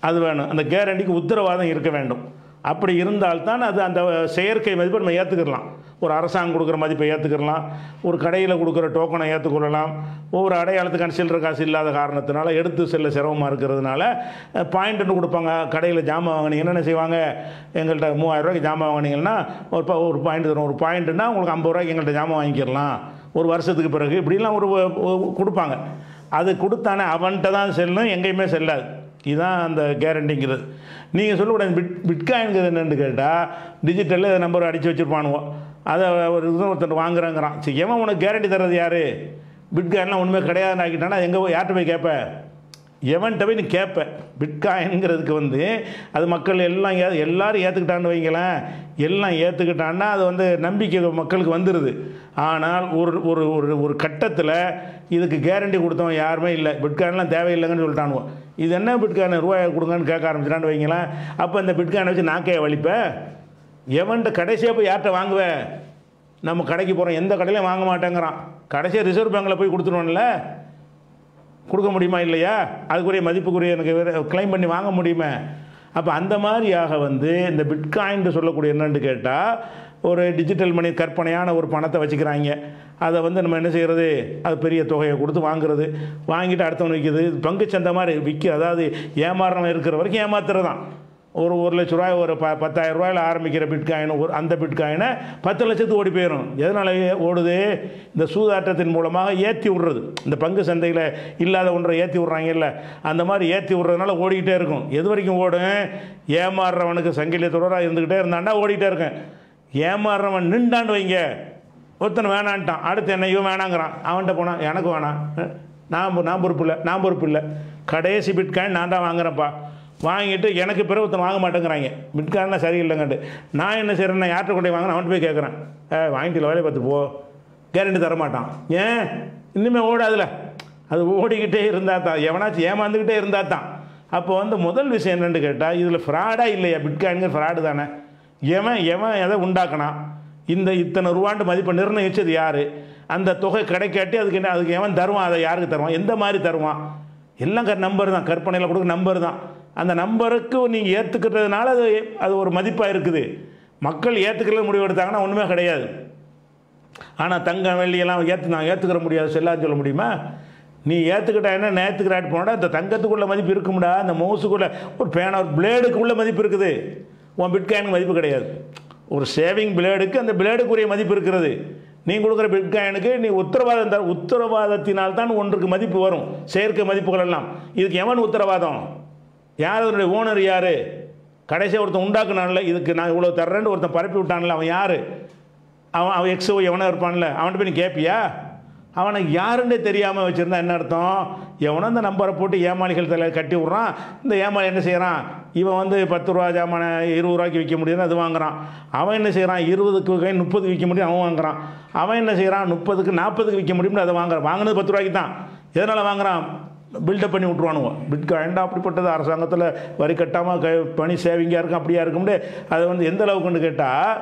அது வேணும். அந்த கேரண்டிக்கு உத்தரவாதம் இருக்க வேண்டும். அப்படி இருந்தால்தான் அது அந்த செயற்கை மதிப்பை நம்ம ஏற்றுக்கிடலாம் ஒரு அரசாங்கம் கொடுக்குற மதிப்பை ஏற்றுக்கிடலாம் ஒரு கடையில் கொடுக்குற டோக்கனை ஏற்றுக்கொள்ளலாம் ஒவ்வொரு அடையாளத்துக்கான சில்லற காசு இல்லாத காரணத்தினால எடுத்து செல்ல சிரமமாக இருக்கிறதுனால பாயிண்ட்னு கொடுப்பாங்க. கடையில் ஜாமான் வாங்கினீங்கன்னா என்ன செய்வாங்க? எங்கள்கிட்ட மூவாயிரம் ரூபாய்க்கு ஜாமான் வாங்கினீங்கன்னா ஒரு ப- ஒரு பாயிண்ட் தரும். ஒரு பாயிண்ட்னா உங்களுக்கு ஐம்பது ரூபாய்க்கு எங்கள்கிட்ட ஜாமான் வாங்கிக்கலாம் ஒரு வருஷத்துக்கு பிறகு இப்படிலாம் ஒரு ஒரு- கொடுப்பாங்க. அது கொடுத்தானே அவன்கிட்ட தான் செல்லும் எங்கேயுமே செல்லாது. இதுதான் அந்த கேரண்டிங்கிறது நீங்கள் சொல்லக்கூடாது பிட் பிட்காயின்கிறது என்னென்னு கேட்டால் டிஜிட்டலில் நம்பர் அடித்து வச்சுருப்பானுவோம் அதை ஒரு இது ஒருத்தர் வாங்குறாங்கிறான். சரி எவன் உனக்கு கேரண்டி தர்றது யார்? பிட்காயின்லாம் ஒன்றுமே கிடையாதுன்னு ஆக்கிட்டானா எங்கே போய் யார்கிட்ட போய் கேட்பேன் எவன்கிட்ட போய் நீ கேட்ப? பிட்காயின்ங்கிறதுக்கு வந்து அது மக்கள் எல்லாம் ஏ எல்லோரும் ஏற்றுக்கிட்டான்னு வைங்களேன். எல்லாம் ஏற்றுக்கிட்டான்னா அது வந்து நம்பிக்கை மக்களுக்கு வந்துடுது ஆனால் ஒரு ஒரு ஒரு ஒரு கட்டத்தில் இதுக்கு கேரண்டி கொடுத்தவன் யாருமே இல்லை. பிட்காயின்லாம் தேவையில்லைங்கன்னு சொல்லிட்டானுவோ. இது என்ன பிட்காயின் ரூபாய் கொடுங்கன்னு கேட்க ஆரம்பிச்சிட்டான்னு வைங்களேன். அப்போ இந்த பிட்காயினை வச்சு நாக்கையை வலிப்பேன் எவன்கிட்ட கடைசியாக போய் யார்கிட்ட வாங்குவேன் நம்ம கடைக்கு போகிறோம் எந்த கடையிலையும் வாங்க மாட்டேங்கிறான். கடைசியாக ரிசர்வ் பேங்கில் போய் கொடுத்துருவோம்ல கொடுக்க முடியுமா இல்லையா? அதுக்குரிய மதிப்புக்குரிய எனக்கு கிளைம் பண்ணி வாங்க முடியுமே. அப்போ அந்த மாதிரியாக வந்து இந்த பிட்காயின்ட்டு சொல்லக்கூடிய என்னென்னு கேட்டால் ஒரு டிஜிட்டல் மணி கற்பனையான ஒரு பணத்தை வச்சுக்கிறாங்க. அதை வந்து நம்ம என்ன செய்கிறது அது பெரிய தொகையை கொடுத்து வாங்குறது. வாங்கிட்டு அடுத்தவன் விற்கிது பங்கு சந்தை மாதிரி விற்க அதாவது ஏமாறணும் இருக்கிற வரைக்கும் ஏமாத்துறது தான் ஒரு ஒரு லட்ச ரூபாய் ஒரு ப பத்தாயிரம் ரூபாயில் ஆரம்பிக்கிற பிட்காயின் ஒரு அந்த பிட்காயினை பத்து லட்சத்துக்கு ஓடி போயிடும் எதனால ஓடுது? இந்த சூதாட்டத்தின் மூலமாக ஏற்றி விடுறது. இந்த பங்கு சந்தையில் இல்லாத ஒன்றை ஏற்றி விட்றாங்கல்ல. அந்த மாதிரி ஏற்றி விட்றதுனால ஓடிக்கிட்டே இருக்கும். எது வரைக்கும் ஓடும்? ஏமாறுறவனுக்கு சங்கிலி தொடராக இருந்துக்கிட்டே இருந்தாண்டா ஓடிக்கிட்டே இருக்கேன் ஏமாறுறவன் நின்றாண்டு வைங்க. ஒருத்தன் வேணான்ட்டான். அடுத்து என்ன? இவன் வேணாங்கிறான். அவன்கிட்ட போனான் எனக்கு வேணாம். நான் நான் பொறுப்பு இல்லை. நான் பொறுப்பு இல்லை. கடைசி பிட்காயின் நான் தான் வாங்குறேன்ப்பா. வாங்கிட்டு எனக்கு பிறகு ஒருத்தன் வாங்க மாட்டேங்கிறாங்க. பிட்காயின்னா சரியில்லைங்கட்டு நான் என்ன செய்கிறேன் நான் யார்கிட்ட கொண்டு வாங்கினேன் அவன்கிட்ட போய் கேட்குறேன் ஏ வாங்கிட்டு வேலையை பார்த்து போ. கேரண்டி தரமாட்டான். ஏன்? இன்னுமே ஓடாதுல. அது ஓடிக்கிட்டே இருந்தால் தான். எவனாச்சும் ஏமாந்துக்கிட்டே இருந்தால் தான். அப்போ வந்து முதல் விஷயம் என்னென்னு கேட்டால் இதில் ஃப்ராடாக இல்லையா? பிட்காயின்கிற ஃப்ராடு தானே. எவன் எவன் எதை உண்டாக்கினான்? இந்த இத்தனை ரூபாண்டு மதிப்பை நிர்ணயிச்சது யார்? அந்த தொகை கிடைக்காட்டி அதுக்கு என்ன அதுக்கு எவன் தருவான்? அதை யாருக்கு தருவான்? எந்த மாதிரி தருவான்? எல்லாம் க நம்பர் தான். கற்பனையில் கொடுக்க நம்பர் தான். அந்த நம்பருக்கு நீங்கள் ஏற்றுக்கிறதுனால அது அது ஒரு மதிப்பாக இருக்குது. மக்கள் ஏற்றுக்கிறது முடிவு எடுத்தாங்கன்னா ஒன்றுமே கிடையாது. ஆனால் தங்கம் வெள்ளியெல்லாம் ஏற்று நான் ஏற்றுக்கிற முடியாது. செல்லான்னு சொல்ல முடியுமா? நீ ஏற்றுக்கிட்டா என்ன? நேற்றுக்கிறாட்டு போனடா இந்த தங்கத்துக்குள்ள மதிப்பு இருக்கும்டா. அந்த மவுஸுக்குள்ளே ஒரு பேனா ஒரு பிளேடுக்குள்ள மதிப்பு இருக்குது. உன் பிட்காயினுக்கு மதிப்பு கிடையாது. ஒரு சேவிங் பிளேடுக்கு அந்த பிளேடுக்குரிய மதிப்பு இருக்கிறது. நீ கொடுக்குற பிட்காயினுக்கு நீ உத்தரவாதம் தர உத்தரவாதத்தினால் தான் ஒன்றுக்கு மதிப்பு வரும். செயற்கை மதிப்புகள் எல்லாம். இதுக்கு எவன் உத்தரவாதம்? யார் அதனுடைய ஓனர் யார்? கடைசியாக ஒருத்தன் உண்டாக்குனான்ல இதுக்கு நான் இவ்வளோ தர்றேன்னு ஒருத்தன் பரப்பி விட்டான்ல அவன் யார்? அவன் அவன் எக்ஸோ எவனோ இருப்பான்ல. அவன்கிட்ட போய் நீ கேட்பியா அவனை யாருன்னே தெரியாமல் வச்சுருந்தா என்ன அர்த்தம்? எவனோ இந்த நம்பரை போட்டு ஏமாளிகள் தலை கட்டி விட்றான். இந்த ஏமாளி என்ன செய்கிறான் இவன் வந்து பத்து ரூபா ஜாமான இருபது ரூபாய்க்கு விற்க முடியுதுன்னு அது வாங்குறான். அவன் என்ன செய்கிறான் இருபதுக்கு கை முப்பதுக்கு விற்க முடியும் அவன் வாங்குறான். அவன் என்ன செய்கிறான் முப்பதுக்கு நாற்பதுக்கு விற்க முடியும்னு அதை வாங்குறான். வாங்கினது பத்து ரூபாய்க்கு தான். எதனால் வாங்குறான்? பில்டப் பண்ணி விட்ருவானுங்க பிட்காயின் அப்படிப்பட்டது அரசாங்கத்தில் வரி கட்டாமல் க பணி சேவிங்காக இருக்கும் அப்படியா இருக்கும்னு அதை வந்து எந்த அளவுக்குன்னு கேட்டால்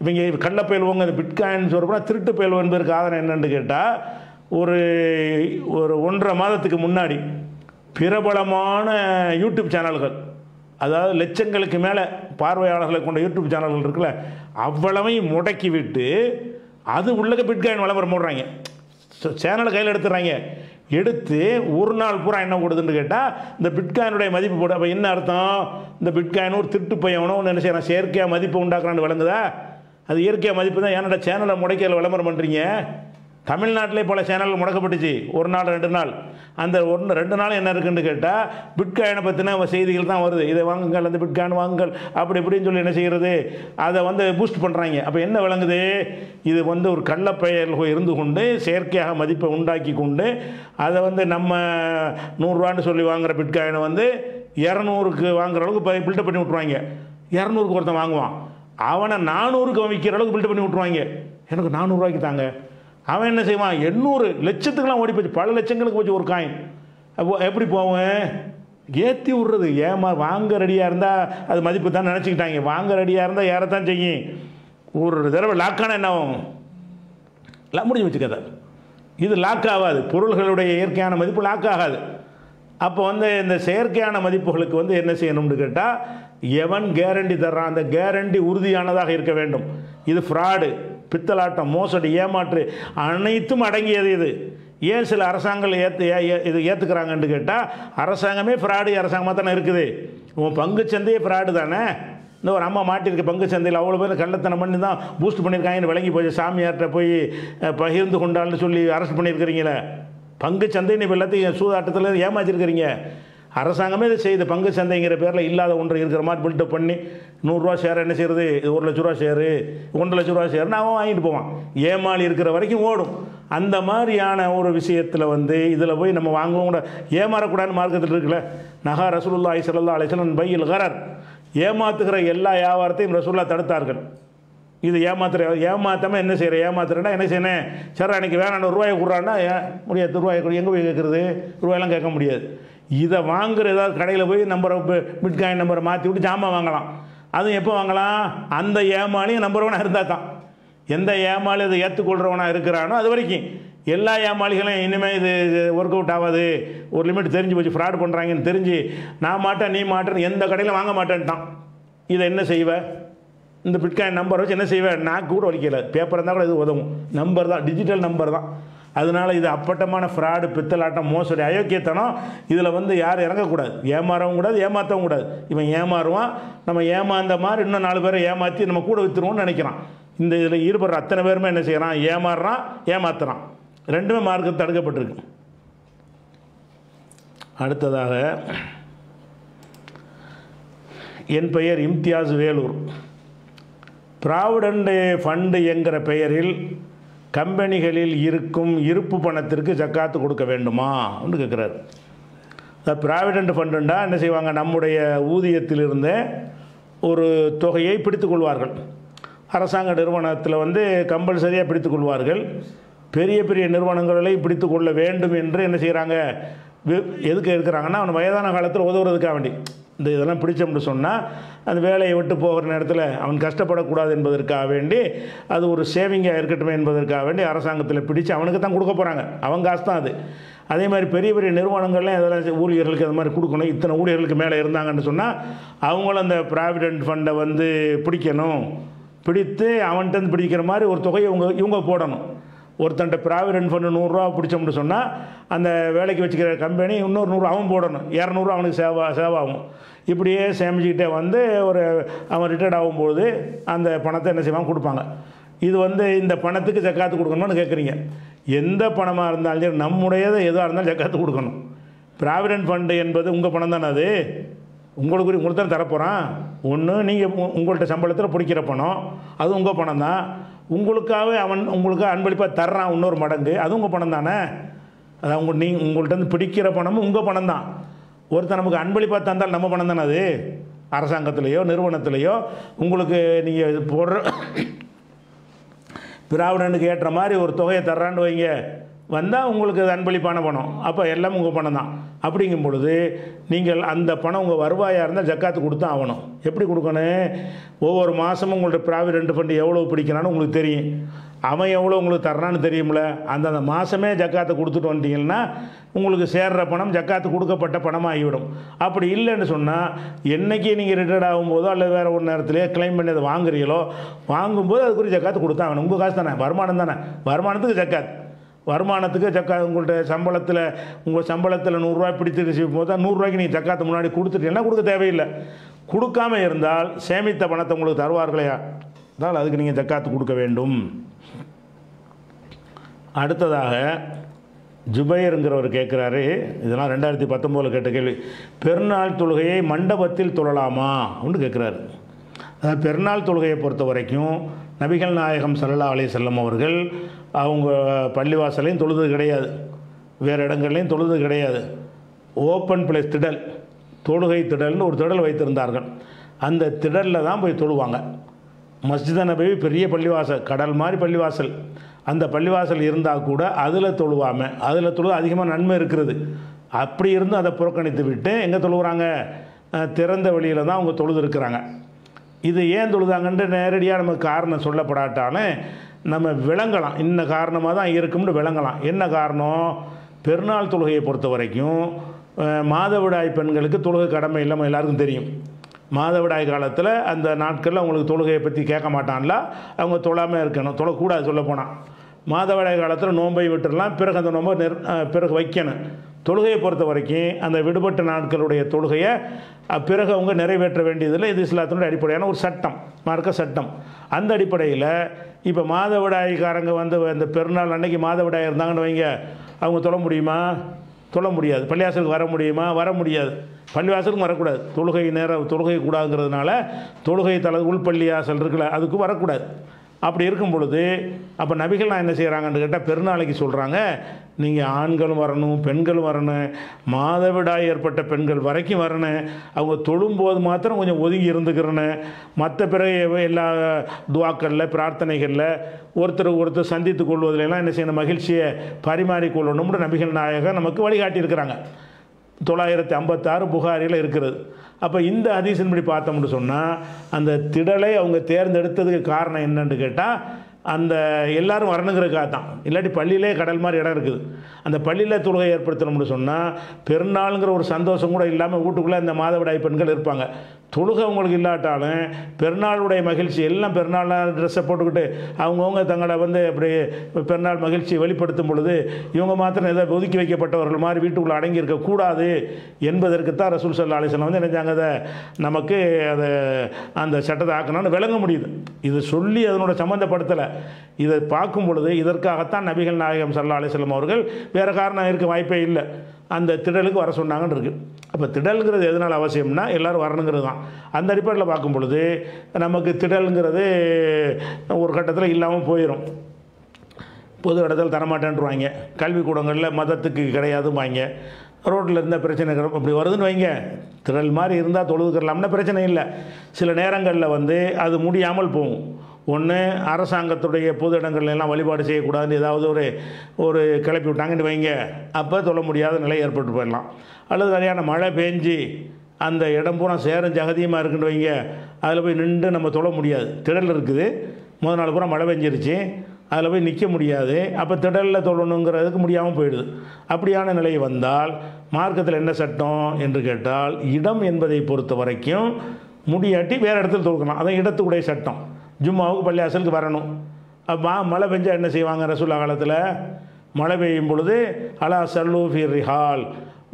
இவங்க கள்ள பயில்வங்க அது பிட்காயின் சொல்கிறப்ப திருட்டு பயில்வ என்பதற்கு ஆதாரம் என்னன்னு கேட்டால் ஒரு ஒரு ஒன்றரை மாதத்துக்கு முன்னாடி பிரபலமான யூடியூப் சேனல்கள் அதாவது லட்சங்களுக்கு மேலே பார்வையாளர்களை கொண்ட யூடியூப் சேனல்கள் இருக்குல்ல அவ்வளவையும் முடக்கி விட்டு அது உள்ளக பிட்காயின் விளம்பரம் போடுறாங்க. சேனலை கையில் எடுத்துடுறாங்க எடுத்து ஒரு நாள் பூரா என்ன கொடுதுன்னு கேட்டால் இந்த பிட்காயினுடைய மதிப்பு போட. அப்போ என்ன அர்த்தம்? இந்த பிட்காயின் ஒரு திருட்டு பையனும் ஒன்று என்ன செய்யறான்? செயற்கையாக மதிப்பு உண்டாக்குறான்னு விளங்குதா? அது இயற்கையாக மதிப்பு தான். என்னோட சேனலை முடக்கையில் விளம்பரம் பண்ணுறீங்க தமிழ்நாட்டிலே பல சேனல் முடக்கப்பட்டுச்சு. ஒரு நாள் ரெண்டு நாள். அந்த ஒன்று ரெண்டு நாள் என்ன இருக்குன்னு கேட்டால் பிட்காயினை பற்றின செய்திகள் தான் வருது. இதை வாங்குங்கள் அந்த பிட்காயின் வாங்குங்கள் அப்படி இப்படின்னு சொல்லி என்ன செய்கிறது அதை வந்து பூஸ்ட் பண்ணுறாங்க அப்போ என்ன விளங்குது? இது வந்து ஒரு கள்ளப்பெயர் இருந்து கொண்டு செயற்கையாக மதிப்பை உண்டாக்கி கொண்டு அதை வந்து நம்ம நூறுரூவான்னு சொல்லி வாங்குகிற பிட்காயினை வந்து இரநூறுக்கு வாங்குற அளவுக்கு பில்டப் பண்ணி விட்ருவாங்க இரநூறுக்கு ஒருத்தன் வாங்குவான். அவனை நானூறுக்கு விற்கிற அளவுக்கு பில்ட் பண்ணி விட்ருவாங்க எனக்கு நானூறுரூவாய்க்கு தாங்க. அவன் என்ன செய்வான்? எண்ணூறு லட்சத்துக்கெல்லாம் ஓடி போச்சு. பல லட்சங்களுக்கு போச்சு ஒரு காயின் அப்போ எப்படி போவேன்? ஏற்றி விட்றது. ஏமா வாங்க ரெடியாக இருந்தால் அது மதிப்பு தான் நினச்சிக்கிட்டாங்க. வாங்க ரெடியாக இருந்தால் ஏறத்தான் செய்யும். ஒரு தடவை லாக்கான என்ன ஆகும்? எல்லாம் முடிஞ்சு வச்சுக்கத இது லாக் ஆகாது. பொருள்களுடைய இயற்கையான மதிப்பு லாக் ஆகாது. அப்போ வந்து இந்த செயற்கையான மதிப்புகளுக்கு வந்து என்ன செய்யணும்னு கேட்டால் எவன் கேரண்டி தர்றான்? அந்த கேரண்டி உறுதியானதாக இருக்க வேண்டும். இது ஃப்ராடு பித்தலாட்டம் மோசடி ஏமாற்று அனைத்தும் அடங்கியது இது. ஏன் சில அரசாங்கங்கள் ஏற்று இது ஏற்றுக்கிறாங்கன்னு கேட்டால் அரசாங்கமே ஃப்ராடு அரசாங்கமாக தானே இருக்குது. உன் பங்கு சந்தையே ஃப்ராடு தானே? இந்த ஒரு அம்மா மாட்டிருக்கு பங்கு சந்தையில் அவ்வளோ பேர் கள்ளத்தனம் பண்ணி தான் பூஸ்ட் பண்ணியிருக்காங்கன்னு விளங்கி போய் சாமியார்கிட்ட போய் பகிர்ந்து கொண்டாள்னு சொல்லி அரெஸ்ட் பண்ணியிருக்கிறீங்களே. பங்கு சந்தை இப்போ எல்லாத்தையும் சூதாட்டத்தில் ஏமாற்றிருக்கிறீங்க அரசாங்கமே இதை செய்யுது. பங்கு சந்தைங்கிற பேரில் இல்லாத ஒன்று இருக்கிற மாதிரி பில்டப் பண்ணி நூறுரூவா ஷேர் என்ன செய்யறது இது ஒரு லட்ச ரூபா ஷேரு ஒன்றரை லட்ச ரூபா ஷேர்னு அவன் வாங்கிட்டு போவான். ஏமாளி இருக்கிற வரைக்கும் ஓடும். அந்த மாதிரியான ஒரு விஷயத்தில் வந்து இதில் போய் நம்ம வாங்கவும் கூட. ஏமாறக்கூடாதுன்னு மார்க்கத்தில் இருக்குல்ல? நகா ரசூலுல்லாஹி ஐசல்லா அலைஹி பையில் கரர். ஏமாத்துகிற எல்லா வியாபாரத்தையும் ரசூல்லா தடுத்தார்கள். இது ஏமாத்துற ஏமாத்தாமல் என்ன செய்கிற ஏமாத்துறேன்னா என்ன செய்யணும் சார் அன்னைக்கு வேணாம் ரூபாயை கொடுறான்னா முடியாது? ரூபாயை எங்கே போய் கேட்குறது ரூபாயெல்லாம் கேட்க முடியாது. இதை வாங்குற ஏதாவது கடையில் போய் நம்பரை பிட்காயின் நம்பரை மாற்றி விட்டு ஜாமான் வாங்கலாம். அதுவும் எப்போ வாங்கலாம்? அந்த ஏமாளியும் நம்பர் ஒன்றா இருந்தால் தான். எந்த ஏமாளி இதை ஏற்றுக்கொள்கிறவனாக இருக்கிறானோ அது வரைக்கும். எல்லா ஏமாளிகளும் இனிமேல் இது ஒர்க் அவுட் ஆகாது. ஒரு லிமிட் தெரிஞ்சு போச்சு ஃப்ராட் பண்ணுறாங்கன்னு தெரிஞ்சு நான் மாட்டேன் நீ மாட்டேன்னு எந்த கடையிலும் வாங்க மாட்டேன்ட்டான். இதை என்ன செய்வ? இந்த பிட்காயின் நம்பர் வச்சு என்ன செய்வேன் நான் கூட வலிக்கல பேப்பர் இருந்தால் கூட இது உதவும். நம்பர் தான் டிஜிட்டல் நம்பர் தான். அதனால இது அப்பட்டமான ஃப்ராடு பித்தலாட்டம் மோசடி அயோக்கியத்தனம். இதில் வந்து யாரும் இறங்கக்கூடாது. ஏமாறவும் கூடாது ஏமாற்றவும் கூடாது. இவன் ஏமாறுவான். நம்ம ஏமாந்த மாதிரி இன்னும் நாலு பேரை ஏமாற்றி நம்ம கூட விற்றுருவோம்னு நினைக்கிறான். இந்த இதில் ஈடுபடுற அத்தனை பேருமே என்ன செய்கிறான் ஏமாறுறான் ஏமாத்துறான். ரெண்டுமே மார்க்கு தடுக்கப்பட்டிருக்கு. அடுத்ததாக என் பெயர் இம்தியாஸ் வேலூர். ப்ராவிடண்ட் ஃபண்டு என்கிற பெயரில் கம்பெனிகளில் இருக்கும் இருப்பு பணத்திற்கு ஜக்காத்து கொடுக்க வேண்டுமா? அப்படின்னு கேட்குறாரு. இந்த ப்ராவிடண்ட் ஃபண்டுண்டா என்ன செய்வாங்க? நம்முடைய ஊதியத்திலிருந்தே ஒரு தொகையை பிடித்துக்கொள்வார்கள் அரசாங்க நிறுவனத்தில் வந்து கம்பல்சரியாக பிடித்துக்கொள்வார்கள் பெரிய பெரிய நிறுவனங்களை பிடித்து கொள்ள வேண்டும் என்று என்ன செய்கிறாங்க எதுக்கு இருக்கிறாங்கன்னா அவன் வயதான காலத்தில் உதவுறதுக்காக வேண்டி. இந்த இதெல்லாம் பிடிச்சோம்னு சொன்னால் அந்த வேலையை விட்டு போகிற நேரத்தில் அவன் கஷ்டப்படக்கூடாது என்பதற்காக வேண்டி அது ஒரு சேவிங்காக இருக்கட்டும் என்பதற்காக வேண்டி அரசாங்கத்தில் பிடிச்சு அவனுக்கு தான் கொடுக்க போகிறாங்க அவன் காசு தான் அது. அதே மாதிரி பெரிய பெரிய நிறுவனங்கள்லாம் இதெல்லாம் ஊழியர்களுக்கு அது மாதிரி கொடுக்கணும். இத்தனை ஊழியர்களுக்கு மேலே இருந்தாங்கன்னு சொன்னால் அவங்களும் அந்த ப்ராவிடென்ட் ஃபண்டை வந்து பிடிக்கணும். பிடித்து அவன்கிட்ட இருந்து பிடிக்கிற மாதிரி ஒரு தொகையை இவங்க இவங்க போடணும். ஒருத்தன்ட்ட ப்ராவிடென்ட் ஃபண்டு நூறுரூவா பிடிச்சோம்னு சொன்னால் அந்த வேலைக்கு வச்சுக்கிற கம்பெனி இன்னொரு நூறு அவன் போடணும். இரநூறுவா அவனுக்கு சேவா சேவாகும். இப்படியே சேமிச்சுக்கிட்டே வந்து ஒரு அவன் ரிட்டையர்ட் ஆகும்போது அந்த பணத்தை என்ன செய்வான்? கொடுப்பாங்க. இது வந்து இந்த பணத்துக்கு ஜக்காத்து கொடுக்கணும்னு கேட்குறீங்க எந்த பணமாக இருந்தாலும் சரி நம்முடையதை எதுவாக இருந்தாலும் ஜக்காத்து கொடுக்கணும். ப்ராவிடென்ட் ஃபண்டு என்பது உங்கள் பணம் தானே அது? உங்களுக்கு உங்களுக்கு தான் தரப்போகிறான் ஒன்று நீங்கள் உங்கள்கிட்ட சம்பளத்தில் பிடிக்கிற பணம் அது உங்கள் பணம் தான் உங்களுக்காகவே அவன் உங்களுக்கு அன்பளிப்பாக தர்றான் இன்னொரு மடங்கு. அது உங்கள் பணம் தானே? அது உங்கள் நீ உங்கள்கிட்ட பிடிக்கிற பணமும் உங்கள் பணம் தான். ஒருத்தன் நமக்கு அன்பளிப்பாக தந்தால் நம்ம பணம் தானே அது? அரசாங்கத்திலேயோ நிறுவனத்திலேயோ உங்களுக்கு நீங்கள் போடுற பிராவிடனுக்கு ஏற்ற மாதிரி ஒரு தொகையை தர்றான்னு வைங்க. வந்தால் உங்களுக்கு அது அன்பளிப்பான பணம். அப்போ எல்லாம் உங்கள் பணம் தான். அப்படிங்கும் பொழுது நீங்கள் அந்த பணம் உங்கள் வருவாயாக இருந்தால் ஜக்காத்து கொடுத்தா ஆகணும் எப்படி கொடுக்கணும்? ஒவ்வொரு மாதமும் உங்களோட ப்ராவிடென்ட் ஃபண்டு எவ்வளோ பிடிக்கிறான்னு உங்களுக்கு தெரியும். அவன் எவ்வளோ உங்களுக்கு தர்றான்னு தெரியும்ல? அந்தந்த மாதமே ஜக்காத்தை கொடுத்துட்டு வந்துட்டீங்கன்னா உங்களுக்கு சேர்ற பணம் ஜக்காத்து கொடுக்கப்பட்ட பணமாகிவிடும். அப்படி இல்லைன்னு சொன்னால் என்னைக்கு நீங்கள் ரிட்டையர்ட் ஆகும்போதோ அல்லது வேறு ஒரு நேரத்திலேயே கிளைம் பண்ணி அதை வாங்குறீங்களோ வாங்கும்போது அதுக்குரிய ஜக்காத்து கொடுத்தா ஆகணும். உங்கள் காசு தானே? வருமானம் தானே? வருமானத்துக்கு ஜக்காத். வருமானத்துக்கு ஜக்கா உங்கள்கிட்ட சம்பளத்தில் உங்கள் சம்பளத்தில் நூறுரூவா பிடித்து ரிசீவ் போது தான் நூறுரூவாய்க்கு நீங்கள் ஜக்காத்து முன்னாடி கொடுத்துட்டீங்கன்னா கொடுக்க தேவையில்லை. கொடுக்காம இருந்தால் சேமித்த பணத்தை உங்களுக்கு தருவார்களையா? அதனால் அதுக்கு நீங்கள் ஜக்காத்து கொடுக்க வேண்டும். அடுத்ததாக ஜுபைருங்கிறவர் கேட்குறாரு இதெல்லாம் ரெண்டாயிரத்தி பத்தொம்போதில் கேட்ட கேள்வி. பெருநாள் தொழுகையை மண்டபத்தில் தொழலாமா? அப்படின்னு கேட்குறாரு. அதாவது பெருநாள் தொழுகையை பொறுத்த வரைக்கும் நபிகள் நாயகம் சல்லா அலி செல்லம் அவர்கள் அவங்க பள்ளிவாசலையும் தொழுது கிடையாது. வேறு இடங்கள்லையும் தொழுது கிடையாது. ஓப்பன் பிளேஸ் திடல் தொழுகை திடல்னு ஒரு திடல் வைத்திருந்தார்கள். அந்த திடலில் தான் போய் தொழுவாங்க. மஸ்ஜித நபவி பெரிய பள்ளிவாசல் கடல் மாதிரி பள்ளிவாசல். அந்த பள்ளிவாசல் இருந்தால் கூட அதில் தொழுவாமல் அதில் தொழுது அதிகமாக நன்மை இருக்கிறது. அப்படி இருந்து அதை புறக்கணித்து விட்டு எங்கே தொழுகிறாங்க திறந்த வழியில் தான் அவங்க தொழுது இருக்கிறாங்க. இது ஏன் தொழுதாங்கன்ட்டு நேரடியாக நமக்கு காரணம் சொல்லப்படாட்டாலும் நம்ம விளங்கலாம். இன்ன காரணமாக தான் இருக்கும்னு விளங்கலாம். என்ன காரணம்? பெருநாள் தொழுகையை பொறுத்த வரைக்கும் மாதவிடாய் பெண்களுக்கு தொழுகை கடமை இல்லாமல் எல்லாருக்கும் தெரியும். மாதவிடாய் காலத்தில் அந்த நாட்களில் அவங்களுக்கு தொழுகையை பற்றி கேட்க மாட்டான்ல. அவங்க தொழாமல் இருக்கணும். தொழக்கூடாது சொல்ல போனால் மாதவிடாய் காலத்தில் நோன்பை விட்டுடலாம் பிறகு அந்த நோன்பை நிர் பிறகு வைக்கணும். தொழுகையை பொறுத்த வரைக்கும் அந்த விடுபட்ட நாட்களுடைய தொழுகையை பிறகு அவங்க நிறைவேற்ற வேண்டியதில்லை. இது இஸ்லாத்தினுடைய அடிப்படையான ஒரு சட்டம் மார்க்க சட்டம். அந்த அடிப்படையில் இப்போ மாதவிடாய்க்காரங்க வந்து இந்த பெருநாள் அன்னைக்கு மாதவிடாய் இருந்தாங்கன்னு வைங்க. அவங்க தொழ முடியுமா? தொழ முடியாது. பள்ளிவாசலுக்கு வர முடியுமா? வர முடியாது. பள்ளிவாசலுக்கும் வரக்கூடாது. தொழுகை நேரம் தொழுகை கூடாதுங்கிறதுனால தொழுகை தலை உள்பள்ளிவாசல் இருக்குல்ல அதுக்கு வரக்கூடாது. அப்படி இருக்கும் பொழுது அப்போ நபிகள் நான் என்ன செய்கிறாங்கன்னு கேட்டால் பெருநாளைக்கு சொல்கிறாங்க நீங்கள் ஆண்களும் வரணும் பெண்களும் வரணும் மாதவிடாய் ஏற்பட்ட பெண்கள் வரைக்கும் வரணும் அவங்க தொழும்போது மாத்திரம் கொஞ்சம் ஒதுங்கி இருந்துக்கிறணும் மற்ற பிறகு எல்லா துவாக்களில் பிரார்த்தனைகளில் ஒருத்தர் ஒருத்தர் சந்தித்து கொள்வதிலெல்லாம் என்ன செய்யணும் மகிழ்ச்சியை பரிமாறிக்கொள்ளணும்னு நபிகள் நாயகம் நமக்கு வழிகாட்டியிருக்கிறாங்க. தொள்ளாயிரத்தி ஐம்பத்தாறு புகாரில் இருக்கிறது. அப்போ இந்த ஹதீஸின்படி பார்த்தோம்னு சொன்னால் அந்த திடலை அவங்க தேர்ந்தெடுத்ததுக்கு காரணம் என்னன்னு கேட்டால் அந்த எல்லாரும் வரணுங்கிறதுக்காக தான். இல்லாட்டி பள்ளியிலே கடல் மாதிரி இடம் இருக்குது. அந்த பள்ளியில் தொழுகை ஏற்படுத்தணும்னு சொன்னால் பெருநாளுங்கிற ஒரு சந்தோஷம் கூட இல்லாமல் வீட்டுக்குள்ளே அந்த மாதவிடாய் பெண்கள் இருப்பாங்க. தொழுகை அவங்களுக்கு இல்லாட்டாலும் பெருநாளுடைய மகிழ்ச்சி எல்லாம் பெருநாளாக ட்ரெஸ்ஸை போட்டுக்கிட்டு அவங்கவுங்க தங்களை வந்து அப்படி பெருநாள் மகிழ்ச்சியை வெளிப்படுத்தும் பொழுது இவங்க மாத்திரம் ஏதோ ஒதுக்கி வைக்கப்பட்டவர்கள் மாதிரி வீட்டுக்குள்ளே அடங்கி இருக்கக்கூடாது என்பதற்கு தான் ரசூல் சல்லா அலிஸ்லாம் வந்து நினைச்சாங்க அதை நமக்கு அதை அந்த சட்டத்தை ஆக்கணும்னு விளங்க முடியுது. இது சொல்லி அதனோட சம்மந்தப்படுத்தலை இதை பார்க்கும் பொழுது இதற்காகத்தான் நபிகள் நாயகம் சல்லா அலிஸ்லாம் அவர்கள் வேறு காரணம் இருக்க வாய்ப்பே இல்லை. அந்த திடலுக்கு வர சொன்னாங்கன்னு இருக்குது அப்போ திடல்ங்கிறது எதனால் அவசியம்னா எல்லோரும் வரணுங்கிறது தான். அந்த அடிப்படையில் பார்க்கும் பொழுது நமக்கு திடல்ங்கிறது ஒரு கட்டத்தில் இல்லாமல் போயிடும் பொது இடத்துல தரமாட்டேன்ருவாங்க. கல்விக்கூடங்களில் மதத்துக்கு கிடையாதுவாங்க ரோட்டில் இருந்த பிரச்சனை அப்படி வருதுன்னு வைங்க. திரள் மாதிரி இருந்தால் தொழுதுக்கிறலாம்னா பிரச்சனை இல்லை. சில நேரங்களில் வந்து அது முடியாமல் போகும். ஒன்று அரசாங்கத்துடைய பொது இடங்கள்ல எல்லாம் வழிபாடு செய்யக்கூடாதுன்னு ஏதாவது ஒரு ஒரு கிளப்பி விட்டாங்கன்னு வைங்க. அப்போ தொழ முடியாத நிலை ஏற்பட்டு போயிடலாம். அல்லது சரியான மழை பெஞ்சு அந்த இடம் பூரா சேரம் ஜகதியமாக இருக்குன்னு வைங்க. அதில் போய் நின்று நம்ம தொழ முடியாது. திடல் இருக்குது. முதல் நாள் பூரா மழை பெஞ்சிருச்சு. அதில் போய் நிற்க முடியாது. அப்போ திடலில் தொழணுங்கிறதுக்கு முடியாமல் போயிடுது. அப்படியான நிலை வந்தால் மார்க்கத்தில் என்ன சட்டம் என்று கேட்டால் இடம் என்பதை பொறுத்த வரைக்கும் முடியாட்டி வேறு இடத்துல தொழுக்கலாம் அதான் இடத்துக்குடைய சட்டம். ஜும்மாவுக்கு பள்ளியாசலுக்கு வரணும். அப்போ மழை பெஞ்சால் என்ன செய்வாங்க ரசூல்லா காலத்தில்? மழை பெய்யும் பொழுது அலா சல்லு ஃபி ரிஹால்.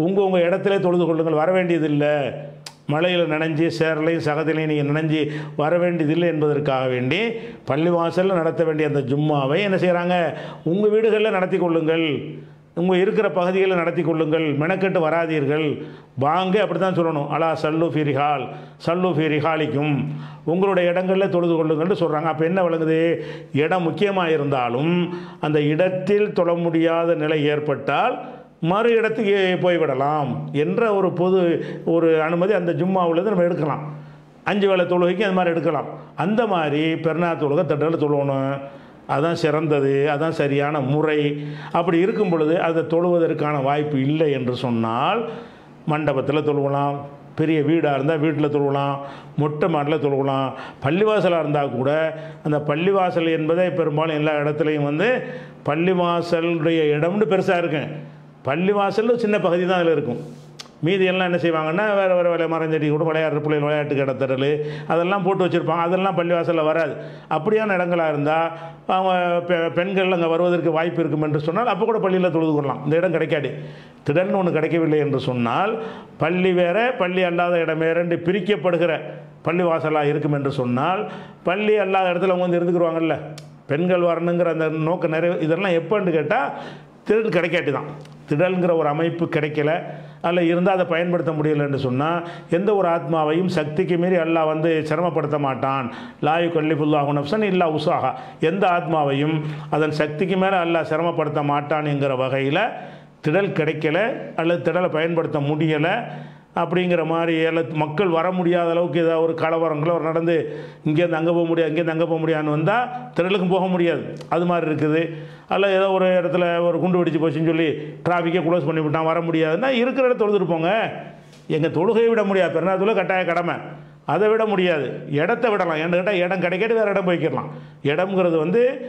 உங்கள் உங்கள் இடத்துல தொழுது கொள்ளுங்கள். வர வேண்டியதில்லை. மழையில் நனைஞ்சு சேரலையும் சகதிலையும் நீங்கள் நனைஞ்சு வர வேண்டியதில்லை என்பதற்காக வேண்டி பள்ளிவாசலில் நடத்த வேண்டிய அந்த ஜும்மாவை என்ன செய்கிறாங்க உங்கள் வீடுகளில் நடத்தி கொள்ளுங்கள். உங்கள் இருக்கிற பகுதிகளை நடத்தி கொள்ளுங்கள். மெனக்கெட்டு வராதீர்கள். வாங்க அப்படி தான் சொல்லணும். அலா சல்லு ஃபிரிஹால் சல்லு ஃபிரிஹாலிக்கும் உங்களுடைய இடங்களில் தொழுது கொள்ளுங்கள்னு சொல்கிறாங்க அப்போ என்ன விளங்குது? இடம் முக்கியமாக இருந்தாலும் அந்த இடத்தில் தொழ முடியாத நிலை ஏற்பட்டால் மறு இடத்துக்கு போய்விடலாம் என்ற ஒரு பொது ஒரு அனுமதி அந்த ஜும்மாவிலேருந்து நம்ம எடுக்கலாம். அஞ்சு வேலை தொழுகைக்கு அந்த மாதிரி எடுக்கலாம். அந்த மாதிரி பெருநாள் தொழுகை தட்டில் தொழுவணும். அதான் சிறந்தது அதான் சரியான முறை. அப்படி இருக்கும் பொழுது அதை தொழுவதற்கான வாய்ப்பு இல்லை என்று சொன்னால் மண்டபத்தில் தொழுவலாம் பெரிய வீடாக இருந்தால் வீட்டில் தொழுவலாம் மொட்டை மாட்டில் தொழுவலாம். பள்ளிவாசலாக இருந்தால் கூட அந்த பள்ளிவாசல் என்பதே பெரும்பாலும் எல்லா இடத்துலையும் வந்து பள்ளிவாசலுடைய இடம்னு பெருசாக இருக்கும். பள்ளிவாசலில் சின்ன பகுதி தான் அதில் இருக்கும். மீதி எல்லாம் என்ன செய்வாங்கன்னா வேறு வேறு வேலை மரஞ்செடி கூட விளையாடுற பிள்ளைகள் விளையாட்டு கிடத்தரல் அதெல்லாம் போட்டு வச்சுருப்பாங்க. அதெல்லாம் பள்ளிவாசலில் வராது. அப்படியான இடங்களாக இருந்தால் அவங்க பெ பெண்கள் அங்கே வருவதற்கு வாய்ப்பு இருக்கும் என்று சொன்னால் அப்போ கூட பள்ளியில் தொழுது கொள்ளலாம். இந்த இடம் கிடைக்காது. திடல்னு ஒன்று கிடைக்கவில்லை என்று சொன்னால் பள்ளி வேற பள்ளி அல்லாத இடம் வேறென்று பிரிக்கப்படுகிற பள்ளிவாசலாக இருக்கும் என்று சொன்னால் பள்ளி அல்லாத இடத்துல அவங்க வந்து இருந்துக்குருவாங்கல்ல. பெண்கள் வரணுங்கிற அந்த நோக்க நிறைவு இதெல்லாம் எப்போன்னு கேட்டால் திடல் கிடைக்காட்டி தான் திடல்ங்கிற ஒரு அமைப்பு கிடைக்கல. அதில் இருந்தால் அதை பயன்படுத்த முடியலைன்னு சொன்னால் எந்த ஒரு ஆத்மாவையும் சக்திக்கு மீறி அல்லாஹ் வந்து சிரமப்படுத்த மாட்டான். லாயு கல்லிபுல்லாஹு நப்சன் இல்லா உசாகா எந்த ஆத்மாவையும் அதன் சக்திக்கு மேலே அல்லாஹ் சிரமப்படுத்த மாட்டான்ங்கிற வகையில் திடல் கிடைக்கல அல்லது திடலை பயன்படுத்த முடியலை. அப்படிங்கிற மாதிரி எல்லாம் மக்கள் வர முடியாத அளவுக்கு ஏதாவது ஒரு கலவரங்களோ ஒரு நடந்து இங்கேருந்து அங்கே போக முடியாது இங்கேருந்து அங்கே போக முடியாதுன்னு வந்தால் திரளுக்கும் போக முடியாது. அது மாதிரி இருக்குது. அல்ல ஏதோ ஒரு இடத்துல ஒரு குண்டு வெடிச்சு போச்சுன்னு சொல்லி டிராஃபிக்கே க்ளோஸ் பண்ணி விட்டான் வர முடியாதுன்னா இருக்கிற இடத்த தொழுதுட்டு போங்க. எங்கள் தொழுகையை விட முடியாது. பெருநாள் கட்டாய கடமை. அதை விட முடியாது. இடத்த விடலாம். என்கிட்ட கேட்டால் இடம் கிடைக்கிட்டு வேறு இடம் போய்க்கிடலாம். இடம்ங்கிறது வந்து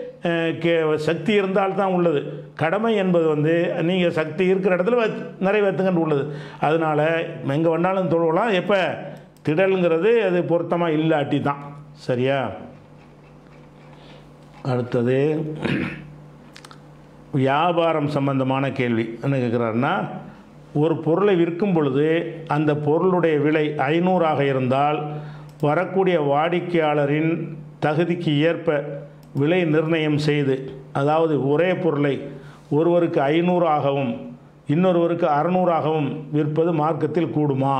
கே- சக்தி இருந்தால் தான் உள்ளது. கடமை என்பது வந்து நீங்கள் சக்தி இருக்கிற இடத்துல வ- நிறைவேற்றுங்கன்னு உள்ளது. அதனால் எங்கே வேணாலும் தொழுவலாம். எப்போ? திடல்ங்கிறது அது பொருத்தமாக இல்லாட்டி தான். சரியா? அடுத்தது வியாபாரம் சம்பந்தமான கேள்வி. என்ன கேட்குறாருன்னா ஒரு பொருளை விற்கும் பொழுது அந்த பொருளுடைய விலை ஐநூறாக இருந்தால் வரக்கூடிய வாடிக்கையாளரின் தகுதிக்கு ஏற்ப விலை நிர்ணயம் செய்து அதாவது ஒரே பொருளை ஒருவருக்கு ஐநூறாகவும் இன்னொருவருக்கு அறநூறாகவும் விற்பது மார்க்கத்தில் கூடுமா?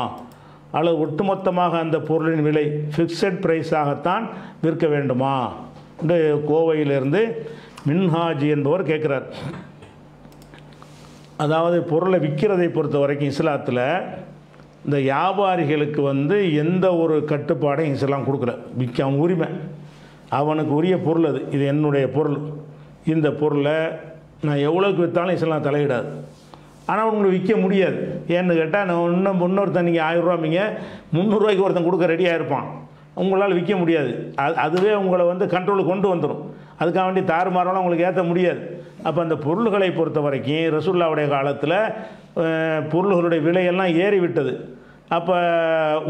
அல்லது ஒட்டுமொத்தமாக அந்த பொருளின் விலை ஃபிக்ஸட் ப்ரைஸாகத்தான் விற்க வேண்டுமா? என்று கோவையிலிருந்து மின்ஹாஜி என்பவர் கேட்குறார். அதாவது பொருளை விற்கிறதை பொறுத்த வரைக்கும் இஸ்லாத்தில் இந்த வியாபாரிகளுக்கு வந்து எந்த ஒரு கட்டுப்பாடையும் இஸ்லாம் கொடுக்கல. விற்க அவன் உரிமை. அவனுக்கு உரிய பொருள் அது. இது என்னுடைய பொருள். இந்த பொருளை நான் எவ்வளோக்கு விற்றாலும் இஸ்லாம் தலையிடாது. ஆனால் உங்களுக்கு விற்க முடியாது. ஏன்னு கேட்டால் நான் இன்னும் இன்னொருத்தன் நீங்கள் ஆயிரரூவாமிங்க முந்நூறுரூவாய்க்கு ஒருத்தன் கொடுக்க ரெடியாக இருப்பான் உங்களால் விற்க முடியாது. அது அதுவே உங்களை வந்து கண்ட்ரோலுக்கு கொண்டு வந்துடும் அதுக்காக வேண்டி தாறுமாறலாம் உங்களுக்கு ஏற்ற முடியாது. அப்போ அந்த பொருள்களை பொறுத்த வரைக்கும் ரசுல்லாவுடைய காலத்தில் பொருள்களுடைய விலையெல்லாம் ஏறிவிட்டது. அப்போ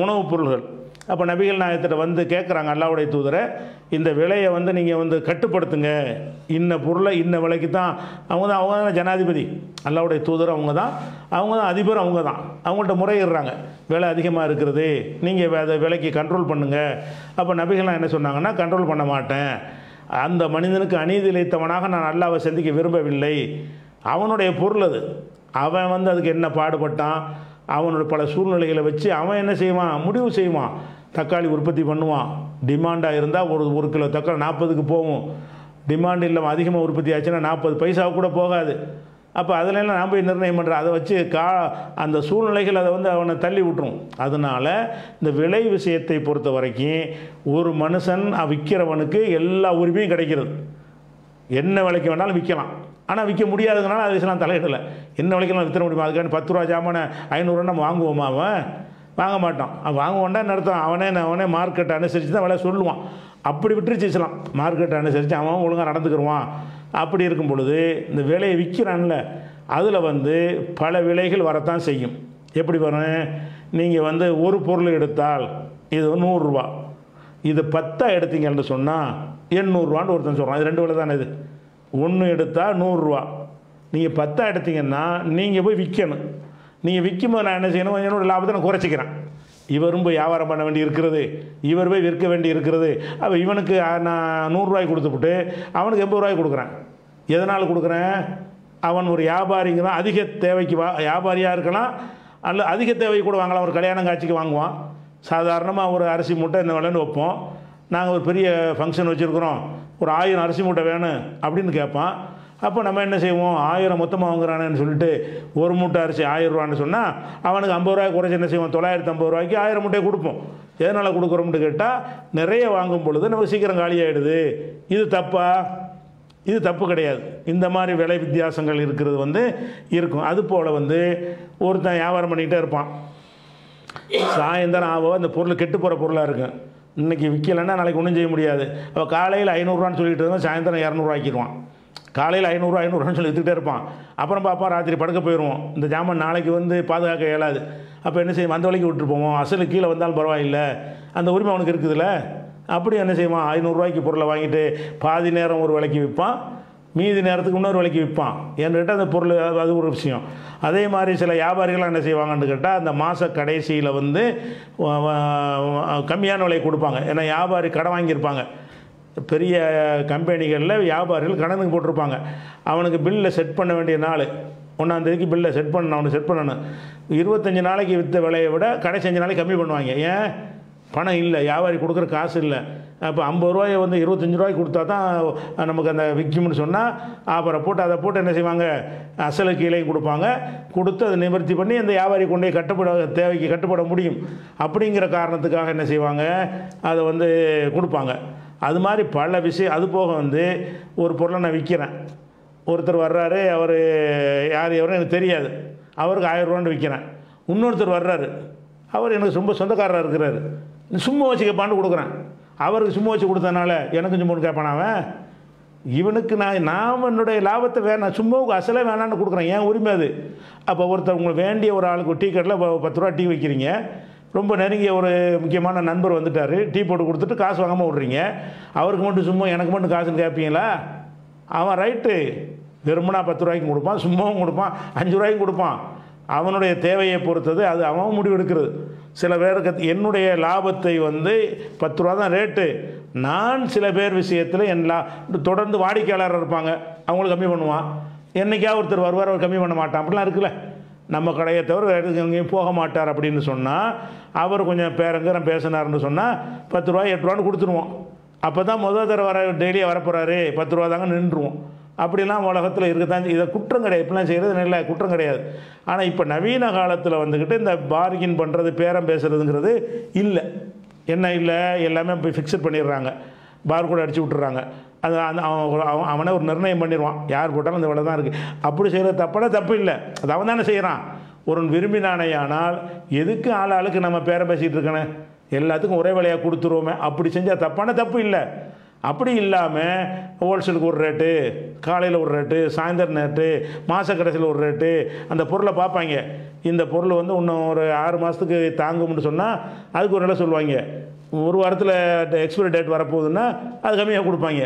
உணவுப் பொருள்கள். அப்போ நபிகள் நாயகத்திட்ட வந்து கேட்குறாங்க அல்லாவுடைய தூதரை இந்த விலையை வந்து நீங்கள் வந்து கட்டுப்படுத்துங்க. இன்ன பொருளை இன்ன விலைக்கு தான். அவங்க தான் அவங்க தான் ஜனாதிபதி. அல்லாவுடைய தூதர் அவங்க தான். அவங்க தான் அதிபர் அவங்க தான். அவங்கள்ட்ட முறையிடுறாங்க. விலை அதிகமாக இருக்கிறது. நீங்கள் அதை விலைக்கு கண்ட்ரோல் பண்ணுங்கள் அப்போ நபிகள்லாம் என்ன சொன்னாங்கன்னா கண்ட்ரோல் பண்ண மாட்டேன். அந்த மனிதனுக்கு அநீதி இழைத்தவனாக நான் அல்லாவை சந்திக்க விரும்பவில்லை. அவனுடைய பொருள் அது. அவன் வந்து அதுக்கு என்ன பாடுபட்டான்? அவனோட பல சூழ்நிலைகளை வச்சு அவன் என்ன செய்வான்? முடிவு செய்வான். தக்காளி உற்பத்தி பண்ணுவான். டிமாண்டாக இருந்தால் ஒரு ஒரு கிலோ தக்காளி நாற்பதுக்கு போகும். டிமாண்ட் இல்லாமல் அதிகமாக உற்பத்தி ஆச்சுன்னா நாற்பது பைசா கூட போகாது. அப்போ அதிலெல்லாம் நான் போய் நிர்ணயம் பண்ணுறேன் அதை வச்சு கா அந்த சூழ்நிலைகள் அதை வந்து அவனை தள்ளி விட்டுரும். அதனால் இந்த விலை விஷயத்தை பொறுத்த வரைக்கும் ஒரு மனுஷன் விற்கிறவனுக்கு எல்லா உரிமையும் கிடைக்கிறது. என்ன விலைக்கு வேணாலும் விற்கலாம் ஆனால் விற்க முடியாதுங்கனால அது விஷயம் தலையிடலை. என்ன விலைக்கெல்லாம் விற்ற முடியுமா? அதுக்காண்டி பத்து ரூபா ஜாமான ஐநூறுரூவா நம்ம வாங்குவோமா அவன்? வாங்க மாட்டான். அவன் வாங்குவோண்டா நடத்தான் அவனே அவனே மார்க்கெட்டை அனுசரித்து தான் விலை சொல்லுவான். அப்படி விட்டுருச்சுலாம் மார்க்கெட்டை அனுசரித்து அவன் ஒழுங்காக நடந்துக்கிடுவான் அப்படி இருக்கும் பொழுது இந்த விலையை விற்கிறான்ல அதில் வந்து பல விலைகள் வரத்தான் செய்யும். எப்படி வரும்? நீங்கள் வந்து ஒரு பொருள் எடுத்தால் இது நூறுரூவா. இது பத்தாக எடுத்தீங்கன்னு சொன்னால் எண்ணூறுரூவான்னு ஒருத்தன் சொல்கிறான் இது ரெண்டு விலை தானே இது? ஒன்று எடுத்தால் நூறுரூவா. நீங்கள் பத்தா எடுத்தீங்கன்னா நீங்கள் போய் விற்கணும். நீங்கள் விற்கும்போது நான் என்ன செய்யணும்? என்னோடய லாபத்தை நான் குறைச்சிக்கிறேன். இவரும் போய் வியாபாரம் பண்ண வேண்டி இருக்கிறது இவர் போய் விற்க வேண்டி இருக்கிறது அப்போ இவனுக்கு நான் நூறுரூவாய் கொடுத்துப்புட்டு அவனுக்கு எண்பது ரூபாய் கொடுக்குறேன். எதனால் கொடுக்குறேன்? அவன் ஒரு வியாபாரிங்கிறான் அதிக தேவைக்கு வா வியாபாரியாக இருக்கலாம் அல்ல அதிக தேவை கூட வாங்கலாம். ஒரு கல்யாணம் காட்சிக்கு வாங்குவான். சாதாரணமாக ஒரு அரிசி மூட்டை இந்த விலைன்னு வைப்போம். நாங்கள் ஒரு பெரிய ஃபங்க்ஷன் வச்சுருக்குறோம். ஒரு ஆயிரம் அரிசி மூட்டை வேணும் அப்படின்னு கேட்பான். அப்போ நம்ம என்ன செய்வோம்? ஆயிரம் மொத்தமாக வாங்குறானேன்னு சொல்லிட்டு ஒரு மூட்டை அரிசி ஆயிரம் ரூபான்னு சொன்னால் அவனுக்கு ஐம்பது ரூபாய் குறைச்சி என்ன செய்வோம்? தொள்ளாயிரத்தி ஐம்பது ரூபாய்க்கு ஆயிரம் மூட்டையை கொடுப்போம். எதனால் கொடுக்குறோம்னு கேட்டால் நிறைய வாங்கும் பொழுது நம்ம சீக்கிரம் காலியாகிடுது இது தப்பா? இது தப்பு கிடையாது. இந்த மாதிரி விலை வித்தியாசங்கள் இருக்கிறது வந்து இருக்கும். அது போல் வந்து ஒருத்தன் வியாபாரம் பண்ணிக்கிட்டே இருப்பான். சாயந்தரம் ஆவோ அந்த பொருள் கெட்டு போகிற பொருளாக இருக்கும். இன்றைக்கி விற்கலைன்னா நாளைக்கு ஒன்றும் செய்ய முடியாது. அவள் காலையில் ஐநூறுரூவான்னு சொல்லிட்டு இருந்தால் சாயந்தரம் இரநூறுவாக்கிடுவான் காலையில் ஐநூறுரூவா ஐநூறுரூவான்னு சொல்லி விற்றுக்கிட்டே இருப்பான். அப்புறம் பார்ப்போம் ராத்திரி படுக்க போயிடுவோம் இந்த ஜாமான் நாளைக்கு வந்து பாதுகாக்க இயலாது. அப்போ என்ன செய்வோம் அந்த வழிக்கு விட்டுட்டு போவோம். அசலு கீழே வந்தாலும் பரவாயில்லை. அந்த உரிமை அவனுக்கு இருக்குதுல்ல? அப்படி என்ன செய்வான்? ஐநூறுரூவாய்க்கு பொருளை வாங்கிட்டு பாதி நேரம் ஒரு விலைக்கு விற்பான். மீதி நேரத்துக்கு இன்னொரு விலைக்கு விற்பான். என்கிட்ட அந்த பொருள் அது- ஒரு விஷயம். அதே மாதிரி சில வியாபாரிகள்லாம் என்ன செய்வாங்கன்னு கேட்டால் அந்த மாத கடைசியில் வந்து கம்மியான விலையை கொடுப்பாங்க. ஏன்னா வியாபாரி கடை வாங்கியிருப்பாங்க. பெரிய கம்பெனிகளில் வியாபாரிகள் கடனுக்கு போட்டிருப்பாங்க. அவனுக்கு பில்லை செட் பண்ண வேண்டிய நாள் ஒன்றாந்தேதிக்கு பில்லை செட் பண்ணணும் அவனுக்கு செட் பண்ணணும். இருபத்தஞ்சி நாளைக்கு விற்ற விலையை விட கடைசி அஞ்சு நாளைக்கு கம்மி பண்ணுவாங்க. ஏன்? பணம் இல்லை வியாபாரி கொடுக்குற காசு இல்லை. அப்போ ஐம்பது ரூபாயை வந்து இருபத்தஞ்சி ரூபாய்க்கு கொடுத்தா தான் நமக்கு அந்த விற்கும்னு சொன்னால் அப்புறம் போட்டு அதை போட்டு என்ன செய்வாங்க? அசலு கீழையும் கொடுப்பாங்க. கொடுத்து அதை நிவர்த்தி பண்ணி அந்த வியாபாரி கொண்டே கட்டுப்பட தேவைக்கு கட்டுப்பட முடியும். அப்படிங்கிற காரணத்துக்காக என்ன செய்வாங்க? அதை வந்து கொடுப்பாங்க. அது மாதிரி பல விஷயம் அது போக வந்து ஒரு பொருளை நான் விற்கிறேன் ஒருத்தர் வர்றாரு அவர் யார் எவரும் எனக்கு தெரியாது. அவருக்கு ஆயிரம் ரூபான்னு விற்கிறேன் இன்னொருத்தர் வர்றாரு அவர் எனக்கு ரொம்ப சொந்தக்காரராக இருக்கிறாரு. சும்மா வச்சு கேட்பான்னு கொடுக்குறேன். அவருக்கு சும்மா வச்சு கொடுத்தனால எனக்கும் சும்மா கேட்பான் அவன்? இவனுக்கு நான் நாம் என்னுடைய லாபத்தை வேணாம் சும்மாவுக்கு அசலே வேணான்னு கொடுக்குறேன். ஏன் உரிமை அது? அப்போ ஒருத்தர் உங்களுக்கு வேண்டிய ஒரு ஆளுக்கு டீ கடையில் இப்போ பத்து ரூபா டீ வைக்கிறீங்க. ரொம்ப நெருங்கிய ஒரு முக்கியமான நண்பர் வந்துட்டார். டீ போட்டு கொடுத்துட்டு காசு வாங்காமல் விட்றீங்க. அவருக்கு மட்டும் சும்மா எனக்கு மட்டும் காசுன்னு கேட்பீங்களா அவன் ரைட்டு. விரும்புனா பத்து ரூபாய்க்கும் கொடுப்பான் சும்மாவும் கொடுப்பான் அஞ்சு ரூபாய்க்கும் கொடுப்பான். அவனுடைய தேவையை பொறுத்தது அது அவன் முடிவெடுக்கிறது சில பேருக்கு என்னுடைய லாபத்தை வந்து பத்து ரூபா தான் ரேட்டு நான் சில பேர் விஷயத்தில் என் லா தொடர்ந்து வாடிக்கையாளர் இருப்பாங்க. அவங்களுக்கு கம்மி பண்ணுவான். என்னைக்காவது ஒருத்தர் வருவார் அவர் கம்மி பண்ண மாட்டான். அப்படிலாம் இருக்குல்ல. நம்ம கடையை தவிர வேறு எங்கேயும் போக மாட்டார் அப்படின்னு சொன்னால் அவர் கொஞ்சம் பேரங்கரம் பேசினார்னு சொன்னால் பத்து ரூபா எட்டு ரூபான்னு கொடுத்துருவோம். அப்போ தான் முதல் தடவை வர டெய்லியாக வரப்போகிறாரு பத்து ரூபா தாங்க நின்றுவோம். அப்படிலாம் உலகத்தில் இருக்கத்தான் இதை குற்றம் கிடையாது. இப்படிலாம் செய்கிறது நல்ல குற்றம் கிடையாது. ஆனால் இப்போ நவீன காலத்தில் வந்துக்கிட்டு இந்த பார்கின் பண்ணுறது பேரம் பேசுகிறதுங்கிறது இல்லை. என்ன இல்லை எல்லாமே இப்போ ஃபிக்ஸட் பண்ணிடுறாங்க. பார் கூட அடிச்சு விட்டுறாங்க. அது அந்த அவன் அவன் அவனை ஒரு நிர்ணயம் பண்ணிடுவான். யார் போட்டாலும் அந்த விலை தான் இருக்குது அப்படி செய்கிற தப்பான தப்பு இல்லை. அது அவன் தானே செய்கிறான் ஒருவன் விரும்பினானே ஆனால் எதுக்கு ஆள் ஆளுக்கு நம்ம பேரை பேசிகிட்டு இருக்கணும் எல்லாத்துக்கும் ஒரே விலையாக கொடுத்துருவோமே. அப்படி செஞ்சால் தப்பான தப்பு இல்லை. அப்படி இல்லாமல் ஹோல்சேலுக்கு ஒரு ரேட்டு காலையில் ஒரு ரேட்டு சாயந்தரம் ரேட்டு மாத கடைசியில் ஒரு ரேட்டு அந்த பொருளை பார்ப்பாங்க. இந்த பொருள் வந்து இன்னும் ஒரு ஆறு மாதத்துக்கு தாங்கும்னு சொன்னால் அதுக்கு ஒரு விலை சொல்லுவாங்க. ஒரு வாரத்தில் எக்ஸ்பைரி டேட் வரப்போகுதுன்னா அது கம்மியாக கொடுப்பாங்க.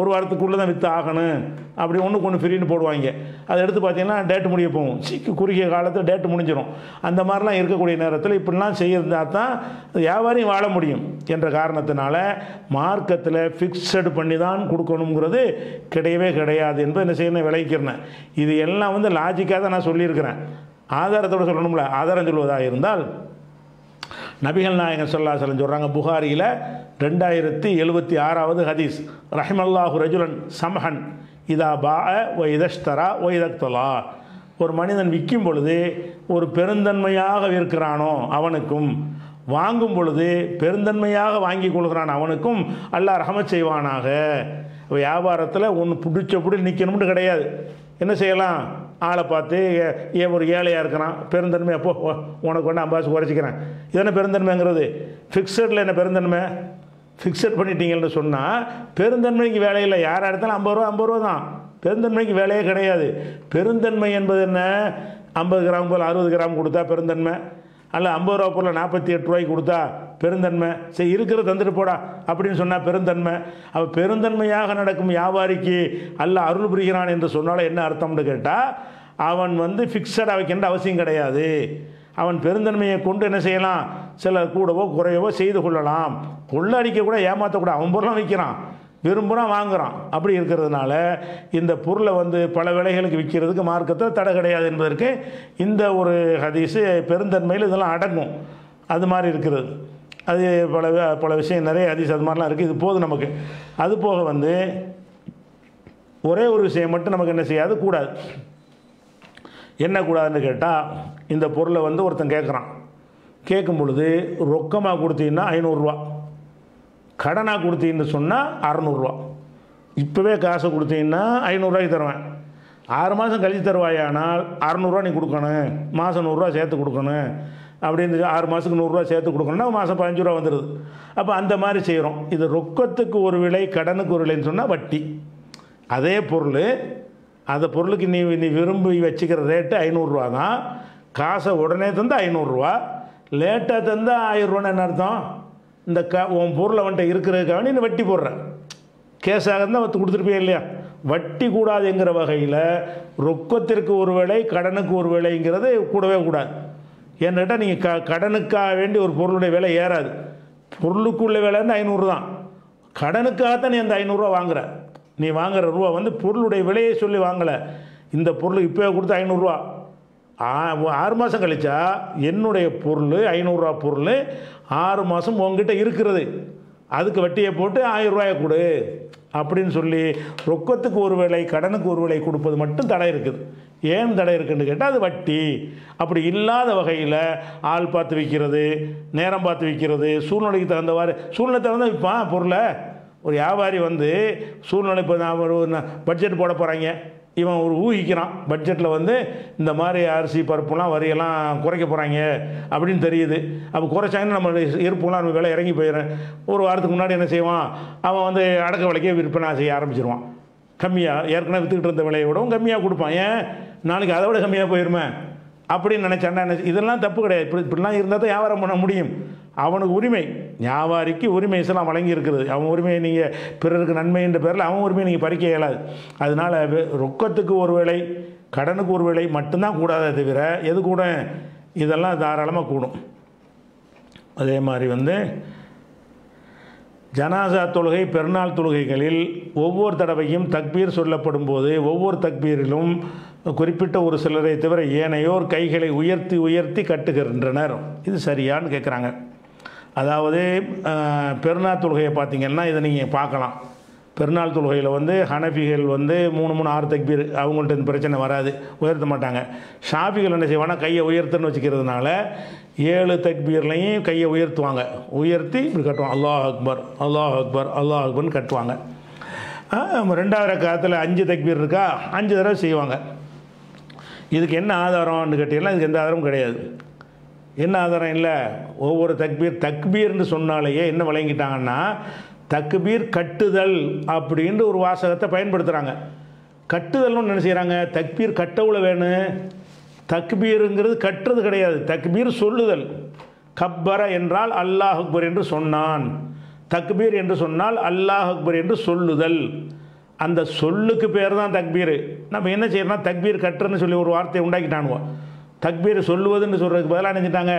ஒரு வாரத்துக்குள்ளே தான் விற்று ஆகணும். அப்படி ஒன்றுக்கு ஒன்று ஃப்ரீன்னு போடுவாங்க. அதை எடுத்து பார்த்தீங்கன்னா டேட் முடிய போகும். சீக்கு குறுகிய காலத்தில் டேட் முடிஞ்சிடும் அந்த மாதிரிலாம் இருக்கக்கூடிய நேரத்தில் இப்படிலாம் செய்யிருந்தா தான் வியாபாரியும் வாழ முடியும். என்ற காரணத்தினால மார்க்கத்தில் ஃபிக்ஸடு பண்ணி தான் கொடுக்கணுங்கிறது கிடையவே கிடையாது என்பது என்ன செய்யணும் விளைவிக்கிறேன் இது எல்லாம் வந்து லாஜிக்காக தான் நான் சொல்லியிருக்கிறேன். ஆதாரத்தோடு சொல்லணும்ல. ஆதாரம் சொல்வதாக இருந்தால் நபிகள் நாயகன் சொல்லா சொல்லம் சொல்கிறாங்க புகாரியில் ரெண்டாயிரத்தி எழுபத்தி ஆறாவது ஹதீஸ் ரஹிமல்லாஹு ரஜுலன் சமஹன் இதா பா ஒ இதஷ்தரா ஒ இதக்தலா ஒரு மனிதன் விற்கும் பொழுது ஒரு பெருந்தன்மையாக விற்கிறானோ அவனுக்கும் வாங்கும் பொழுது பெருந்தன்மையாக வாங்கி கொள்கிறான் அவனுக்கும் அல்லாஹ் ரஹமத் செய்வானாக. வியாபாரத்தில் ஒன்று பிடிச்ச பிடி நிற்கணும்னு கிடையாது. என்ன செய்யலாம்? ஆளை பார்த்து ஏ- ஏன் ஒரு ஏழையாக இருக்கிறான். பெருந்தன்மை அப்போ உனக்கு ஒன்று ஐம்பது குறைச்சிக்கிறேன். இது என்ன பெருந்தன்மைங்கிறது? ஃபிக்ஸடில் என்ன பெருந்தன்மை? ஃபிக்ஸட் பண்ணிட்டீங்கன்னு சொன்னால் பெருந்தன்மைக்கு வேலையில்லை யார் எடுத்தாலும் ஐம்பது ரூபா ஐம்பது ரூபா தான். பெருந்தன்மைக்கு வேலையே கிடையாது. பெருந்தன்மை என்பது என்ன? ஐம்பது கிராம் போல் அறுபது கிராம் கொடுத்தா பெருந்தன்மை. அல்ல ஐம்பது ரூபா பொருள் நாற்பத்தி எட்டு ரூபாய்க்கு கொடுத்தா பெருந்தன்மை. சரி இருக்கிற தந்துட்டு போடா அப்படின்னு சொன்னால் பெருந்தன்மை. அப்போ பெருந்தன்மையாக நடக்கும் வியாபாரிக்கு அல்ல அருள் புரிகிறான் என்று சொன்னாலும் என்ன அர்த்தம்னு கேட்டால் அவன் வந்து ஃபிக்ஸடாக வைக்கின்ற அவசியம் கிடையாது. அவன் பெருந்தன்மையை கொண்டு என்ன செய்யலாம்? சில கூடவோ குறையவோ செய்து கொள்ளலாம். கொள்ளடிக்க கூட ஏமாற்றக்கூடாது அவன் பொருளாக விற்கிறான் விரும்புகிறான் வாங்குகிறான் அப்படி இருக்கிறதுனால இந்த பொருளை வந்து பல விலைகளுக்கு விற்கிறதுக்கு மார்க்கத்தில் தடை கிடையாது என்பதற்கு இந்த ஒரு ஹதீஸு பெருந்தன்மையில் இதெல்லாம் அடங்கும். அது மாதிரி இருக்கிறது. அது பல பல விஷயம் நிறைய ஹதீஸ் அது மாதிரிலாம் இருக்குது இது போதும் நமக்கு. அது போக வந்து ஒரே ஒரு விஷயம் மட்டும் நமக்கு என்ன செய்யாது? கூடாது. என்ன கூடாதுன்னு கேட்டால் இந்த பொருளை வந்து ஒருத்தன் கேட்குறான் கேட்கும் பொழுது ரொக்கமாக கொடுத்தீங்கன்னா ஐநூறுரூவா கடனாக கொடுத்தீங்கன்னு சொன்னால் அறநூறுவா. இப்போவே காசை கொடுத்தீங்கன்னா ஐநூறுரூவாய்க்கு தருவேன். ஆறு மாதம் கழித்து தருவாயானால் அறநூறுவா நீ கொடுக்கணும். மாதம் நூறுரூவா சேர்த்து கொடுக்கணும். அப்படின்னு ஆறு மாதத்துக்கு நூறுரூவா சேர்த்து கொடுக்கணும்னா மாதம் பதினஞ்சு ரூபா வந்துடுது அப்போ அந்த மாதிரி செய்கிறோம் இது ரொக்கத்துக்கு ஒரு விலை கடனுக்கு ஒரு விலைன்னு சொன்னால் வட்டி. அதே பொருள் அந்த பொருளுக்கு நீ நீ விரும்பி வச்சுக்கிற ரேட்டு ஐநூறுரூவா தான். காசை உடனே தந்தால் ஐநூறுரூவா லேட்டாக தந்தால் ஆயிரரூவான்னு என்ன அர்த்தம்? இந்த க உன் பொருளை வந்துட்டு இருக்கிறதுக்காக நீ வட்டி போடுறேன் கேஸாக இருந்தால் வந்து கொடுத்துருப்பியா இல்லையா? வட்டி கூடாதுங்கிற வகையில் ரொக்கத்திற்கு ஒரு விலை கடனுக்கு ஒரு விலைங்கிறது கூடவே கூடாது. ஏன்னு நீங்கள் க கடனுக்காக வேண்டி ஒரு பொருளுடைய விலை ஏறாது. பொருளுக்குள்ள விலை வந்து ஐநூறு தான். கடனுக்காகத்தான் நீ அந்த ஐநூறுரூவா வாங்குற. நீ வாங்குற ரூபா வந்து பொருளுடைய விலையை சொல்லி வாங்கலை. இந்த பொருள் இப்போ கொடுத்து ஐநூறுரூவா ஆ- ஆறு மாதம் கழிச்சா என்னுடைய பொருள் ஐநூறுரூவா பொருள் ஆறு மாதம் உங்ககிட்ட இருக்கிறது. அதுக்கு வட்டியை போட்டு ஆயிரம் ரூபாயை கொடு. அப்படின்னு சொல்லி ரொக்கத்துக்கு ஒரு விலை கடனுக்கு ஒரு விலை கொடுப்பது மட்டும் தடை இருக்குது. ஏன் தடை இருக்குன்னு கேட்டால் அது வட்டி. அப்படி இல்லாத வகையில் ஆள் பார்த்து விற்கிறது நேரம் பார்த்து விற்கிறது சூழ்நிலைக்கு தகுந்தவாறு சூழ்நிலை தகுந்த விற்பான் பொருளை. ஒரு வியாபாரி வந்து சூழ்நிலை இப்போ நான் ஒரு பட்ஜெட் போட போகிறாங்க இவன் ஒரு ஊகிக்கிறான். பட்ஜெட்டில் வந்து இந்த மாதிரி அரிசி பருப்புலாம் வரியெல்லாம் குறைக்க போகிறாங்க அப்படின்னு தெரியுது. அப்போ குறைச்சாங்கன்னா நம்ம இருப்புலாம் நம்ம விலை இறங்கி போயிடும். ஒரு வாரத்துக்கு முன்னாடி என்ன செய்வான்? அவன் வந்து அடக்க விலைக்கே விற்பனை செய்ய ஆரம்பிச்சிருவான். கம்மியாக ஏற்கனவே விற்றுக்கிட்டு இருந்த விலையை விடவும் கம்மியாக கொடுப்பான். ஏன்? நாளைக்கு அதை விட கம்மியாக போயிருமே. அப்படின்னு நினச்சாண்டா என்ன இதெல்லாம் தப்பு கிடையாது. இப்படி இப்படிலாம் இருந்தால் தான் வியாபாரம் பண்ண முடியும். அவனுக்கு உரிமை. வியாபாரிக்கு உரிமை இஸ்லாம் வழங்கி இருக்கிறது அவன் உரிமையை நீங்கள் பிறருக்கு நன்மைன்ற பேரில் அவன் உரிமையை நீங்கள் பறிக்க இயலாது. அதனால் ரொக்கத்துக்கு ஒரு வேலை கடனுக்கு ஒரு வேலை மட்டும்தான் கூடாதே தவிர எது கூட இதெல்லாம் தாராளமாக கூடும். அதே மாதிரி வந்து ஜனாசா தொழுகை பெருநாள் தொழுகைகளில் ஒவ்வொரு தடவையும் தக்பீர் சொல்லப்படும் போது ஒவ்வொரு தக்பீரிலும் குறிப்பிட்ட ஒரு சிலரை தவிர ஏனையோர் கைகளை உயர்த்தி உயர்த்தி கட்டுகின்றனர். இது சரியான்னு கேட்குறாங்க அதாவது பெருநாள் தொழுகையை பார்த்தீங்கன்னா இதை நீங்கள் பார்க்கலாம். பெருநாள் தொழுகையில் வந்து ஹனஃபிகள் வந்து மூணு மூணு ஆறு தக்பீர் அவங்கள்ட்ட இந்த பிரச்சனை வராது. உயர்த்த மாட்டாங்க. ஷாஃபிகள் என்ன செய்வாங்கன்னா கையை உயர்த்துன்னு வச்சுக்கிறதுனால ஏழு தக்பீர்லையும் கையை உயர்த்துவாங்க. உயர்த்தி இப்படி கட்டுவாங்க. அல்லாஹ் அக்பர் அல்லாஹ் அக்பர் அல்லாஹ் அக்பர்னு கட்டுவாங்க. ரெண்டாவது காலத்தில் அஞ்சு தக்பீர் இருக்கா? அஞ்சு தடவை செய்வாங்க. இதுக்கு என்ன ஆதாரம்னு கேட்டீங்கன்னா இதுக்கு எந்த ஆதாரமும் கிடையாது. என்ன ஆதாரம் இல்லை? ஒவ்வொரு தக்பீர் தக்பீர்னு சொன்னாலேயே என்ன விளங்கிட்டாங்கன்னா தக்பீர் கட்டுதல் அப்படின்ற ஒரு வாசகத்தை பயன்படுத்துகிறாங்க கட்டுதல்னு என்ன செய்கிறாங்க தக்பீர் கட்டவுல வேணும் தக்பீருங்கிறது கட்டுறது கிடையாது. தக்பீர் சொல்லுதல். கப்பர என்றால் அல்லாஹ் அக்பர் என்று சொன்னான். தக்பீர் என்று சொன்னால் அல்லாஹ் அக்பர் என்று சொல்லுதல். அந்த சொல்லுக்கு பேர் தான் தக்பீர். நம்ம என்ன செய்யறோம்னா தக்பீர் கட்டுறன்னு சொல்லி ஒரு வார்த்தையை உண்டாக்கிட்டானுவோம் தக்பீர் சொல்லுவதுன்னு சொல்கிறதுக்கு பதிலாக நினைச்சிட்டாங்க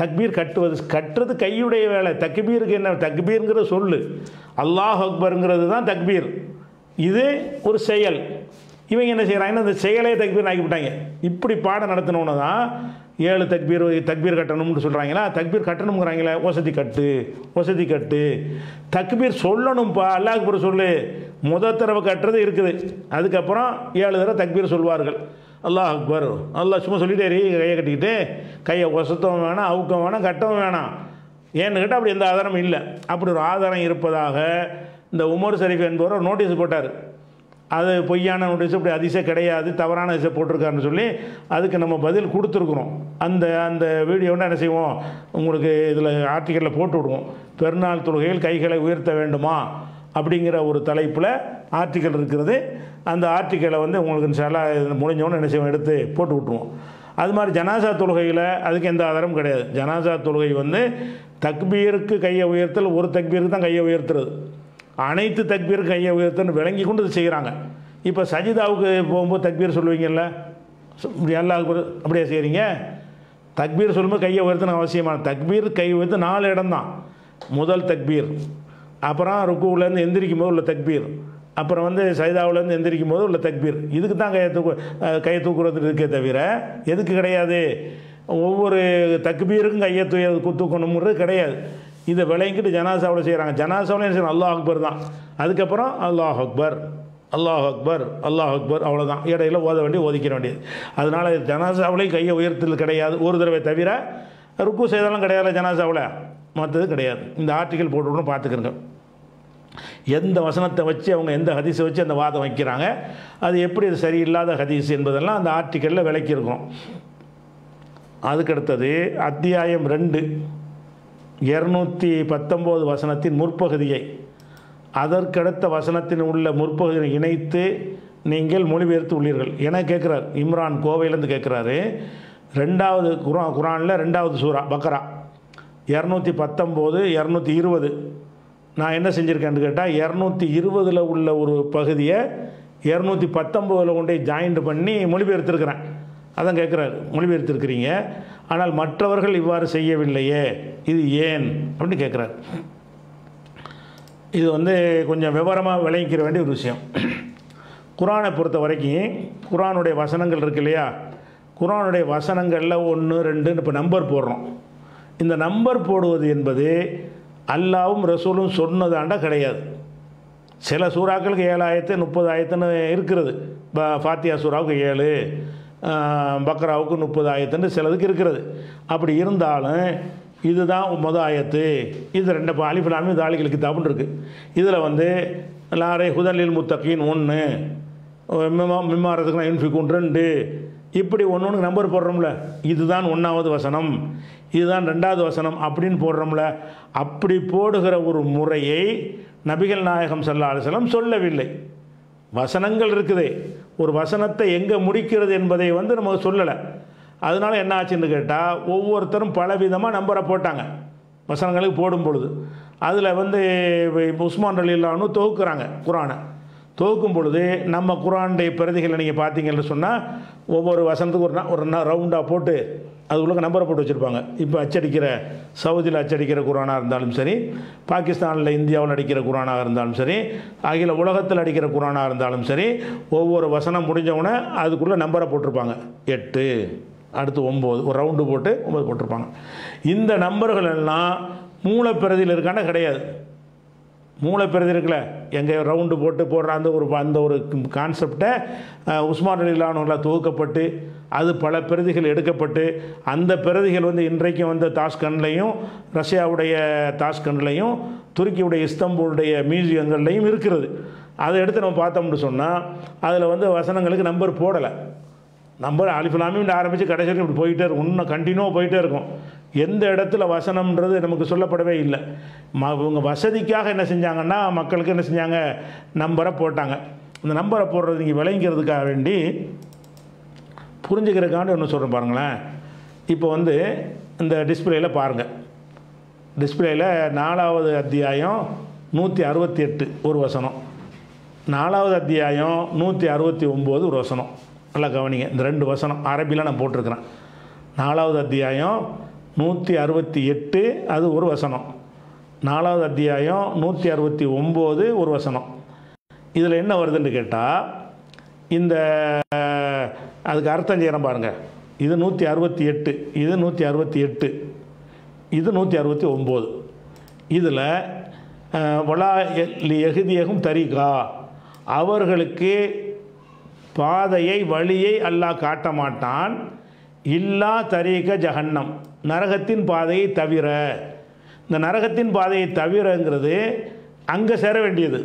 தக்பீர் கட்டுவது கட்டுறது கையுடைய வேலை. தக்பீருக்கு என்ன தக்பீருங்கிற சொல்லு. அல்லாஹ் அக்பருங்கிறது தான் தக்பீர். இது ஒரு செயல். இவங்க என்ன செய்கிறாங்கன்னா அந்த செயலே தக்பீர் ஆக்கிவிட்டாங்க இப்படி பாடம் நடத்தினோன்னு தான் ஏழு தக்பீர் தக்பீர் கட்டணும்னு சொல்கிறாங்களா தக்பீர் கட்டணுங்கிறாங்களே வசதி கட்டு வசதி கட்டு. தக்பீர் சொல்லணும்ப்பா அல்லாஹ் அக்பர் சொல்லு. முத தடவை கட்டுறது இருக்குது. அதுக்கப்புறம் ஏழு தடவை தக்பீர் சொல்வார்கள். அல்லாஹ் அக்பர். அல்லாஹ் சும்மா சொல்லிட்டே இரு, கையை கட்டிக்கிட்டு. கையை ஒசத்தவும் வேணாம் அவுக்கவும் வேணாம் கட்டவும் வேணாம். ஏன்னு கேட்டால் அப்படி எந்த ஆதாரமும் இல்லை. அப்படி ஒரு ஆதாரம் இருப்பதாக இந்த உமர் ஷரீஃப் என்பவர் ஒரு நோட்டீஸ் போட்டார். அது பொய்யான நோட்டீஸ் இப்படி அதிசயம் கிடையாது தவறான அதிசயம் போட்டிருக்காருன்னு சொல்லி அதுக்கு நம்ம பதில் கொடுத்துருக்குறோம். அந்த அந்த வீடியோன்னா என்ன செய்வோம்? உங்களுக்கு இதில் ஆர்டிக்கலில் போட்டு விடுவோம். பெருநாள் தொழுகையில் கைகளை உயர்த்த வேண்டுமா? அப்படிங்கிற ஒரு தலைப்பில் ஆர்டிக்கல் இருக்கிறது. அந்த ஆர்டிக்கலை வந்து உங்களுக்கு இன்ஷால்லா முடிஞ்சவொன்னே என்ன செய்வோம்? எடுத்து போட்டு விட்ருவோம் அது மாதிரி ஜனாசா தொழுகையில் அதுக்கு எந்த ஆதாரமும் கிடையாது. ஜனாசா தொழுகை வந்து தக்பீருக்கு கையை உயர்த்தல் ஒரு தக்பீருக்கு தான் கையை உயர்த்துறது. அனைத்து தக்பீருக்கு கையை உயர்த்தன்னு விளங்கி கொண்டு இது செய்கிறாங்க இப்போ சஜிதாவுக்கு போகும்போது தக்பீர் சொல்லுவீங்கல்ல? எல்லா இப்படி அப்படியே செய்கிறீங்க தக்பீர் சொல்லும்போது கையை உயர்த்தணும் அவசியமான தக்பீர் கை உயர்த்து நாலு இடம்தான் முதல் தக்பீர். அப்புறம் ருக்குவிலேருந்து எந்திரிக்கும் போது உள்ள தக்பீர். அப்புறம் வந்து சைதாவுலேருந்து எந்திரிக்கும் போது உள்ள தக்பீர். இதுக்கு தான் கையை தூக்கு கையை தூக்குறது இருக்கே தவிர எதுக்கு கிடையாது? ஒவ்வொரு தக்பீருக்கும் கையை தூய தூக்கணுங்கிறது கிடையாது. இதை விளங்கிட்டு ஜனாசாவில் செய்கிறாங்க ஜனாசாவில் என்ன செய்யணும் அல்லாஹ் அக்பர் தான். அதுக்கப்புறம் அல்லாஹ் அக்பர் அல்லாஹ் அக்பர் அல்லாஹ் அக்பர் அவ்வளோதான் இடையில ஓத வேண்டிய ஒதுக்கிற வேண்டியது. அதனால் ஜனாசாவிலையும் கையை உயர்த்தல் கிடையாது. ஒரு தடவை தவிர ருக்கு செய்தாலும் கிடையாது ஜனாசாவில். மற்றது கிடையாது. இந்த ஆர்டிக்கல் போட்டுக்கணும் பார்த்துக்கிறேங்க எந்த வசனத்தை வச்சு அவங்க எந்த ஹதீஸை வச்சு அந்த வாதம் வைக்கிறாங்க? அது எப்படி அது சரியில்லாத ஹதீஸ் என்பதெல்லாம் அந்த ஆர்டிக்கலில் விளக்கியிருக்கோம். அதுக்கடுத்தது அத்தியாயம் ரெண்டு. இரநூத்தி பத்தொம்போது வசனத்தின் முற்பகுதியை. அதற்கடுத்த வசனத்தின் உள்ள முற்பகுதியை இணைத்து நீங்கள் மொழிபெயர்த்து உள்ளீர்கள். என கேட்குறார். இம்ரான் கோவையிலேருந்து கேட்குறாரு. ரெண்டாவது குரா குரானில் ரெண்டாவது சூரா பக்ரா. இரநூத்தி பத்தொம்போது இரநூத்தி இருபது. நான் என்ன செஞ்சுருக்கேன்னு கேட்டால் இரநூத்தி இருபதில் உள்ள ஒரு பகுதியை இரநூத்தி பத்தொம்போதில் கொண்டு ஜாயிண்ட் பண்ணி மொழிபெயர்த்திருக்கிறேன். அதான் கேட்குறாரு மொழிபெயர்த்திருக்கிறீங்க. ஆனால் மற்றவர்கள் இவ்வாறு செய்யவில்லையே இது ஏன் அப்படின்னு கேட்குறாரு இது வந்து கொஞ்சம் விவரமாக விளங்கிக்கிற வேண்டிய ஒரு விஷயம். குரானை பொறுத்த வரைக்கும் குரானுடைய வசனங்கள் இருக்கு இல்லையா? குரானுடைய வசனங்களில் ஒன்று ரெண்டுன்னு இப்போ நம்பர் போடுறோம். இந்த நம்பர் போடுவது என்பது அல்லாவும் ரசூலும் சொன்னதாண்டா கிடையாது. சில சூறாக்களுக்கு ஏழாயிரத்து முப்பதாயிரத்துன்னு இருக்கிறது ப- ஃபாத்தியா சூறாவுக்கு ஏழு பக்ராவுக்கு முப்பது ஆயத்துன்னு சிலதுக்கு இருக்கிறது அப்படி இருந்தாலும் இதுதான் முத ஆயத்து. இது ரெண்டு இப்போ இது ஆளிகளுக்கு கிதாபுன்னு இருக்குது இதில் வந்து லாரே ஹுதலில் முத்தகின் ஒன்று மிம்மா மிம்மாரத்துக்குனா இன்ஃபிகூன் ரெண்டு. இப்படி ஒன்று ஒன்று நம்பர் போடுறோம்ல. இதுதான் ஒன்றாவது வசனம். இதுதான் ரெண்டாவது வசனம் அப்படின்னு போடுறோம்ல. அப்படி போடுகிற ஒரு முறையை நபிகள் நாயகம் ஸல்லல்லாஹு அலைஹி சொல்லவில்லை. வசனங்கள் இருக்குது. ஒரு வசனத்தை எங்கே முடிக்கிறது என்பதை வந்து நமக்கு சொல்லலை. அதனால் என்ன ஆச்சுன்னு கேட்டால் ஒவ்வொருத்தரும் பலவிதமாக நம்பரை போட்டாங்க. வசனங்களுக்கு போடும் பொழுது அதில் வந்து இப்ப உஸ்மான் அலில்லான்னு தொகுக்கிறாங்க குரானை. தோக்கும் பொழுது நம்ம குரானுடைய பிரதிகளை நீங்கள் பார்த்தீங்கன்னு சொன்னால் ஒவ்வொரு வசனத்துக்கு ஒரு ஒரு ரவுண்டாக போட்டு அது நம்பரை போட்டு வச்சுருப்பாங்க. இப்போ அச்சடிக்கிற சவுதியில் அச்சடிக்கிற குரானாக இருந்தாலும் சரி பாகிஸ்தானில் இந்தியாவில் அடிக்கிற குரானாக இருந்தாலும் சரி அகில உலகத்தில் அடிக்கிற குரானாக இருந்தாலும் சரி ஒவ்வொரு வசனம் முடிஞ்சவுடனே அதுக்குள்ளே நம்பரை போட்டிருப்பாங்க. எட்டு அடுத்து ஒம்பது ஒரு ரவுண்டு போட்டு ஒம்பது போட்டிருப்பாங்க. இந்த நம்பர்கள் எல்லாம் மூலப்பிரதியில் இருக்கான கிடையாது. மூலப்பிரதி இருக்குல்ல. எங்கே ரவுண்டு போட்டு போடுற அந்த ஒரு அந்த ஒரு கான்செப்டை உஸ்மான் அலிலானுல தொகுக்கப்பட்டு அது பல பிரதிகள் எடுக்கப்பட்டு அந்த பிரதிகள் வந்து இன்றைக்கும் வந்து தாஷ்கண்ட்லையும் ரஷ்யாவுடைய தாஷ்கண்ட்லையும் துருக்கியுடைய இஸ்தம்பூலுடைய மியூசியங்கள்லையும் இருக்கிறது. அதை எடுத்து நம்ம பார்த்தோம்னு சொன்னால் அதில் வந்து வசனங்களுக்கு நம்பர் போடலை. நம்பர் அலிஃபுலாமின்னு ஆரம்பித்து கடைசி வரைக்கும் இப்படி போயிட்டே இருக்கும். இன்னும் கண்டினியூவாக போயிட்டே இருக்கும். எந்த இடத்துல வசனம்ன்றது நமக்கு சொல்லப்படவே இல்லை. ம இவங்க வசதிக்காக என்ன செஞ்சாங்கன்னா மக்களுக்கு என்ன செஞ்சாங்க? நம்பரை போட்டாங்க. இந்த நம்பரை போடுறது நீங்கள் விளங்கிறதுக்காக வேண்டி புரிஞ்சுக்கிறதுக்காண்டி ஒன்று சொல்கிறேன் பாருங்களேன். இப்போ வந்து இந்த டிஸ்பிளேயில் பாருங்கள் டிஸ்பிளேயில் நாலாவது அத்தியாயம் நூற்றி அறுபத்தி எட்டு ஒரு வசனம். நாலாவது அத்தியாயம் நூற்றி அறுபத்தி ஒம்பது ஒரு வசனம். நல்லா கவனிங்க. இந்த ரெண்டு வசனம் அரபியில் நான் போட்டிருக்கிறேன். நாலாவது அத்தியாயம் நூற்றி அறுபத்தி எட்டு அது ஒரு வசனம். நாலாவது அத்தியாயம் நூற்றி அறுபத்தி ஒம்பது ஒரு வசனம். இதில் என்ன வருதுன்னு கேட்டால் இந்த அதுக்கு அர்த்தம் செய்கிறேன் பாருங்கள் இது நூற்றி அறுபத்தி எட்டு இது நூற்றி அறுபத்தி எட்டு இது நூற்றி அறுபத்தி ஒம்பது. இதில் வலா எகுதியகும் தரிகா அவர்களுக்கு பாதையை வழியை அல்லாஹ் காட்ட மாட்டான். இல்லா தரீக ஜஹன்னம். நரகத்தின் பாதையை தவிர. இந்த நரகத்தின் பாதையை தவிரங்கிறது அங்கே சேர வேண்டியது.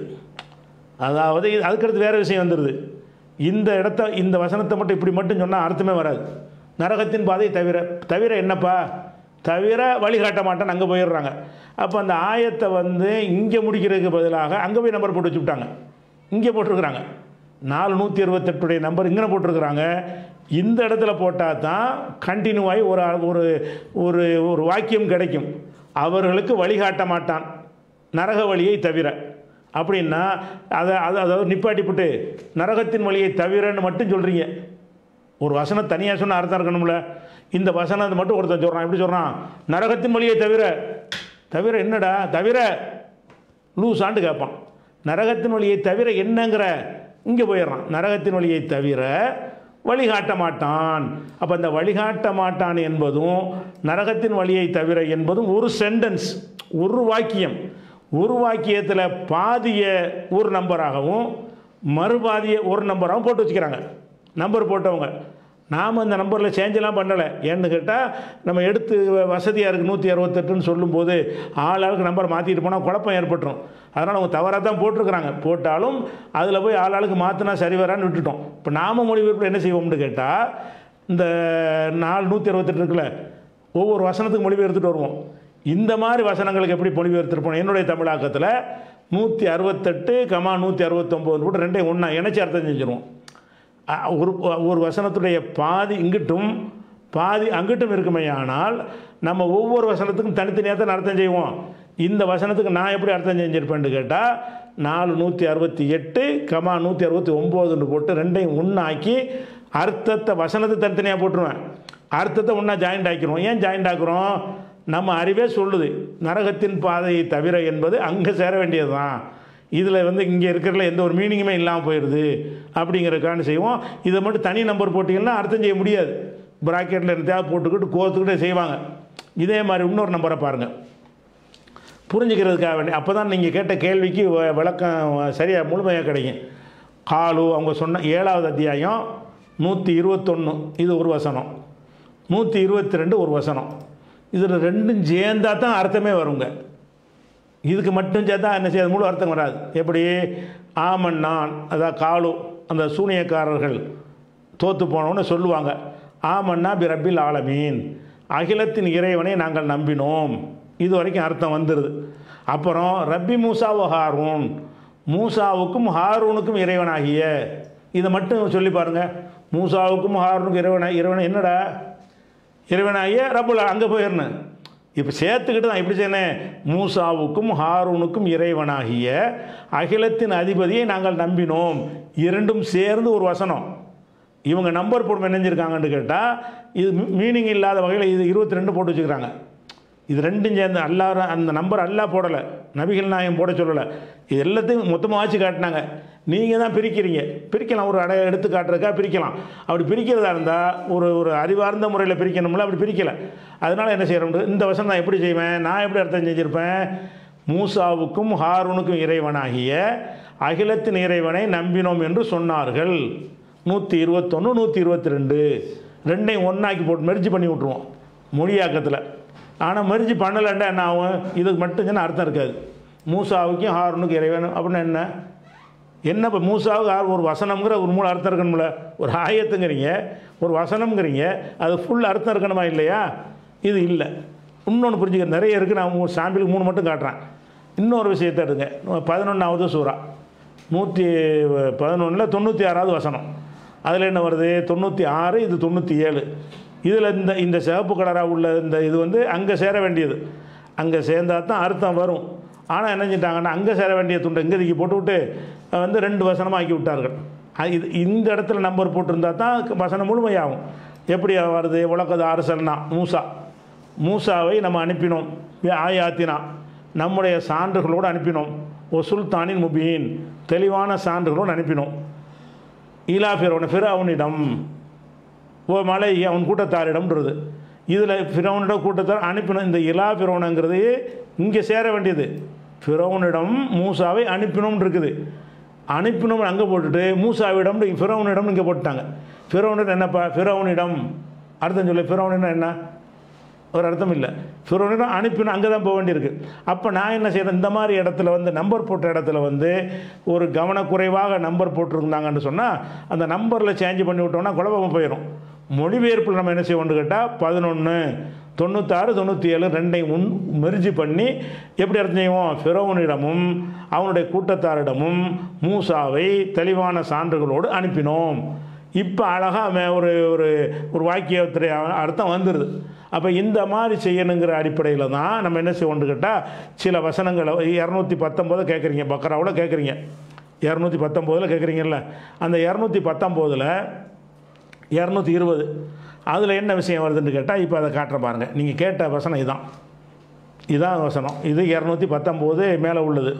அதாவது இது அதுக்கடுத்து வேறு விஷயம் வந்துடுது இந்த இடத்த இந்த வசனத்தை மட்டும் இப்படி மட்டும் சொன்னால் அர்த்தமே வராது. நரகத்தின் பாதையை தவிர. தவிர என்னப்பா? தவிர வழிகாட்ட மாட்டேன்னு அங்கே போயிடுறாங்க. அப்போ அந்த ஆயத்தை வந்து இங்கே முடிக்கிறதுக்கு பதிலாக அங்கே போய் நம்பர் போட்டு வச்சுவிட்டாங்க இங்கே போட்டிருக்கிறாங்க. நாலு நூற்றி இருபத்தெட்டுடைய நம்பர் இங்கே போட்டிருக்கிறாங்க. இந்த இடத்துல போட்டால் தான் கண்டினியூவாகி ஒரு ஒரு ஒரு ஒரு வாக்கியம் கிடைக்கும். அவர்களுக்கு வழிகாட்ட மாட்டான். நரக வழியை தவிர. அப்படின்னா அதை அதை அதாவது நிப்பாட்டிப்புட்டு நரகத்தின் வழியை தவிரன்னு மட்டும் சொல்கிறீங்க ஒரு வசனம் தனியாக சொன்ன அர்த்தம் இருக்கணும்ல. இந்த வசனத்தை மட்டும் ஒருத்தன் சொல்கிறான் எப்படி சொல்கிறான் நரகத்தின் வழியை தவிர. தவிர என்னடா? தவிர. லூசாண்டு கேட்பான். நரகத்தின் வழியை தவிர என்னங்கிற? இங்கே போயிடுறான். நரகத்தின் வழியை தவிர வழிகாட்ட மாட்டான் அப்போ அந்த வழிகாட்ட மாட்டான் என்பதும் நரகத்தின் வழியை தவிர என்பதும் ஒரு சென்டென்ஸ் ஒரு வாக்கியம். ஒரு வாக்கியத்தில் பாதிய ஒரு நம்பராகவும் மறுபாதிய ஒரு நம்பராகவும் போட்டு வச்சுக்கிறாங்க. நம்பர் போட்டவங்க. நாம் அந்த நம்பரில் சேஞ்செல்லாம் பண்ணலை. ஏன்னு கேட்டால் நம்ம எடுத்து வசதியாக இருக்குது நூற்றி அறுபத்தெட்டுன்னு சொல்லும்போது ஆள் ஆளுக்கு நம்பர் மாற்றிட்டு போனால் குழப்பம் ஏற்பட்டுரும். அதனால் அவங்க தவறாக தான் போட்டிருக்கிறாங்க. போட்டாலும் அதில் போய் ஆள் ஆளுக்கு மாற்றினா சரி வரான்னு விட்டுட்டோம். இப்போ நாம மொழிபெயர்ப்பில் என்ன செய்வோம்னு கேட்டால் இந்த நாலு நூற்றி அறுபத்தெட்டு இருக்குல்ல ஒவ்வொரு வசனத்துக்கு மொழிபெயர்த்துட்டு வருவோம். இந்த மாதிரி வசனங்களுக்கு எப்படி மொழிபெயர்த்திருப்போம்? என்னுடைய தமிழாக்கத்தில் நூற்றி அறுபத்தெட்டு கமா நூற்றி அறுபத்தொம்போது போட்டு ரெண்டையும் ஒன்றா இணைச்சி அர்த்தம் செஞ்சுருவோம். ஒரு ஒரு வசனத்துடைய பாதி இங்கிட்டும் பாதி அங்கிட்டும் இருக்குமையானால் நம்ம ஒவ்வொரு வசனத்துக்கும் தனித்தனியாக தான் அர்த்தம் செய்வோம். இந்த வசனத்துக்கு நான் எப்படி அர்த்தம் செஞ்சிருப்பேன்னு கேட்டால் நாலு நூற்றி அறுபத்தி எட்டு கமா நூற்றி அறுபத்தி ஒம்போதுன்னு போட்டு ரெண்டையும் ஒன்றாக்கி அர்த்தத்தை வசனத்தை தனித்தனியாக போட்டுருவேன். அர்த்தத்தை ஒன்றா ஜாயிண்ட் ஆக்கிடுவோம். ஏன் ஜாயிண்ட் ஆக்குறோம்? நம்ம அறிவே சொல்லுது. நரகத்தின் பாதையை தவிர என்பது அங்கே சேர வேண்டியது தான் இதில் வந்து இங்கே இருக்கிறதுல எந்த ஒரு மீனிங்குமே இல்லாமல் போயிடுது அப்படிங்கிறக்கான செய்வோம். இதை மட்டும் தனி நம்பர் போட்டிங்கன்னா அர்த்தம் செய்ய முடியாது. ப்ராக்கெட்டில் இருந்தால் போட்டுக்கிட்டு கோர்த்துக்கிட்டே செய்வாங்க. இதே மாதிரி இன்னொரு நம்பரை பாருங்கள் புரிஞ்சுக்கிறதுக்காக வேண்டிய அப்போ தான் நீங்கள் கேட்ட கேள்விக்கு விளக்கம் சரியாக முழுமையாக கிடைக்கும். காலு அவங்க சொன்ன ஏழாவது அத்தியாயம் நூற்றி இருபத்தொன்று இது ஒரு வசனம். நூற்றி இருபத்தி ரெண்டு ஒரு வசனம். இதில் ரெண்டும் சேர்ந்தா தான் அர்த்தமே வருங்க. இதுக்கு மட்டும் சேர்த்தா என்ன செய்யாது? முழு அர்த்தம் வராது. எப்படி? ஆமன் நான் அதான் காலு அந்த சூனியக்காரர்கள் தோற்று போனோன்னு சொல்லுவாங்க ஆமன்னா பி ரப்பில் ஆலமீன். அகிலத்தின் இறைவனை நாங்கள் நம்பினோம். இது வரைக்கும் அர்த்தம் வந்துடுது அப்புறம் ரப்பி மூசாவோ ஹாரூன். மூசாவுக்கும் ஹாரூனுக்கும் இறைவனாகிய இதை மட்டும் சொல்லி பாருங்க. மூசாவுக்கும் ஹாரூனுக்கும் இறைவனா இறைவனை என்னடா? இறைவனாகிய ரப்புல் அங்கே போயிடணும் இப்போ சேர்த்துக்கிட்டு தான் எப்படி செய்யணும் மூசாவுக்கும் ஹாரூனுக்கும் இறைவனாகிய அகிலத்தின் அதிபதியை நாங்கள் நம்பினோம். இரண்டும் சேர்ந்து ஒரு வசனம். இவங்க நம்பர் போட்டு நினைஞ்சிருக்காங்கன்னு கேட்டால் இது மீனிங் இல்லாத வகையில் இது இருபத்தி ரெண்டு போட்டு வச்சுக்கிறாங்க. இது ரெண்டும் சேர்ந்து அல்லாஹ் அந்த நம்பர் அல்லா போடலை. நபிகள் நாயம் போட சொல்லலை. இது எல்லாத்தையும் மொத்தமாக வாச்சு காட்டினாங்க. நீங்கள் தான் பிரிக்கிறீங்க. பிரிக்கலாம். ஒரு அடைய எடுத்து காட்டுறதுக்காக பிரிக்கலாம். அப்படி பிரிக்கிறதா இருந்தால் ஒரு ஒரு அறிவார்ந்த முறையில் பிரிக்கணும்ல அப்படி பிரிக்கலை. அதனால் என்ன செய்கிறோம் இந்த வருஷம் நான் எப்படி செய்வேன்? நான் எப்படி அர்த்தம் செஞ்சுருப்பேன்? மூசாவுக்கும் ஹாரூனுக்கும் இறைவனாகிய அகிலத்தின் இறைவனை நம்பினோம் என்று சொன்னார்கள். நூற்றி இருபத்தொன்று நூற்றி இருபத்தி ரெண்டு ரெண்டையும் ஒன்றாக்கி போட்டு மெர்ஜி பண்ணி விட்ருவோம் மொழியாக்கத்தில். ஆனால் மெர்ஜி பண்ணலைண்டா என்ன ஆகும்? இதுக்கு மட்டும் அர்த்தம் இருக்காது. மூசாவுக்கும் ஹாரூனுக்கும் இறைவன் அப்படின்னா என்ன? என்ன இப்போ மூசாவுக்கு ஆறு ஒரு வசனம்ங்கிற ஒரு மூணு அர்த்தம் இருக்கணும்ல? ஒரு ஆயத்துங்கிறீங்க. ஒரு வசனம்ங்கிறீங்க. அது ஃபுல் அர்த்தம் இருக்கணுமா இல்லையா? இது இல்லை. இன்னொன்று புரிஞ்சுக்க நிறைய இருக்குது நான் மூணு சாம்பிளுக்கு மூணு மட்டும் காட்டுறேன். இன்னொரு விஷயத்தை எடுங்க. பதினொன்றாவது சூறா. நூற்றி பதினொன்றில் தொண்ணூற்றி ஆறாவது வசனம். அதில் என்ன வருது? தொண்ணூற்றி ஆறு இது தொண்ணூற்றி ஏழு இதில் இந்த இந்த சிவப்பு கலராக உள்ள இந்த இது வந்து அங்கே சேர வேண்டியது. அங்கே சேர்ந்தால் தான் அர்த்தம் வரும். ஆனால் என்ன செஞ்சிட்டாங்கன்னா அங்கே சேர வேண்டிய துண்டை இங்கே தூக்கி போட்டுவிட்டு வந்து ரெண்டு வசனமாக ஆக்கி விட்டார்கள். இது இந்த இடத்துல நம்பர் போட்டிருந்தா தான் வசனம் முழுமையாகும். எப்படி வருது? உலகது அரசன்னா மூசா. மூசாவை நம்ம அனுப்பினோம். ஆயாத்தினா. நம்முடைய சான்றுகளோடு அனுப்பினோம். ஒ சுல்தானின் முபீன். தெளிவான சான்றுகளோடு அனுப்பினோம். ஈலா ஃபிரௌன் ஃபிரௌனிடம் ஓ மலை அவன் கூட்டத்தாரிடம்ன்றது. இதில் ஃபிரௌனிடம் கூட்டத்தார் அனுப்பினோம் இந்த இலா ஃபிரௌனுங்கிறது இங்கே சேர வேண்டியது. ஃபிரௌனிடம் மூசாவை அனுப்பினோம்னு இருக்குது அனுப்பினோம்னு அங்கே போட்டுட்டு மூசாவிடம் ஃபிரௌனிடம் இங்கே போட்டுட்டாங்க. ஃபிரௌனிடம் என்னப்பா? ஃபிரௌனிடம். அர்த்தம் சொல்லு ஃபிரௌனிடம் என்ன? ஒரு அர்த்தம் இல்லை. ஃபிரௌனிடம் அனுப்பினோம் அங்கே தான் போக வேண்டியிருக்கு. அப்போ நான் என்ன செய்கிறேன் இந்த மாதிரி இடத்துல வந்து நம்பர் போட்ட இடத்துல வந்து ஒரு கவனக்குறைவாக நம்பர் போட்டிருந்தாங்கன்னு சொன்னால் அந்த நம்பரில் சேஞ்ச் பண்ணி விட்டோம்னா குழப்பமாக போயிடும் மொழிபெயர்ப்பில் நம்ம என்ன செய்வோம்னு கேட்டால் பதினொன்று தொண்ணூத்தாறு தொண்ணூற்றி ஏழு ரெண்டையும் முன் மெர்ஜி பண்ணி எப்படி அர்த்தம் செய்வோம்? ஃபிரோனிடமும் அவனுடைய கூட்டத்தாரிடமும் மூசாவை தெளிவான சான்றுகளோடு அனுப்பினோம். இப்போ அழகாக ஒரு ஒரு ஒரு வாக்கியத்துறை அர்த்தம் வந்துடுது அப்போ இந்த மாதிரி செய்யணுங்கிற அடிப்படையில் தான் நம்ம என்ன செய்வோம்னு கேட்டால் சில வசனங்களை இரநூத்தி பத்தொம்போது கேட்குறீங்க பக்கராவில் கேட்குறீங்க. இரநூத்தி பத்தொம்போதில் கேட்குறீங்கல்ல. அந்த இரநூத்தி பத்தொம்போதில் இரநூத்தி இருபது அதில் என்ன விஷயம் வருதுன்னு கேட்டால் இப்போ அதை காட்டுற பாருங்கள் நீங்கள் கேட்ட வசனம் இதுதான் இதுதான் வசனம். இது இரநூத்தி பத்தொம்போது மேலே உள்ளது.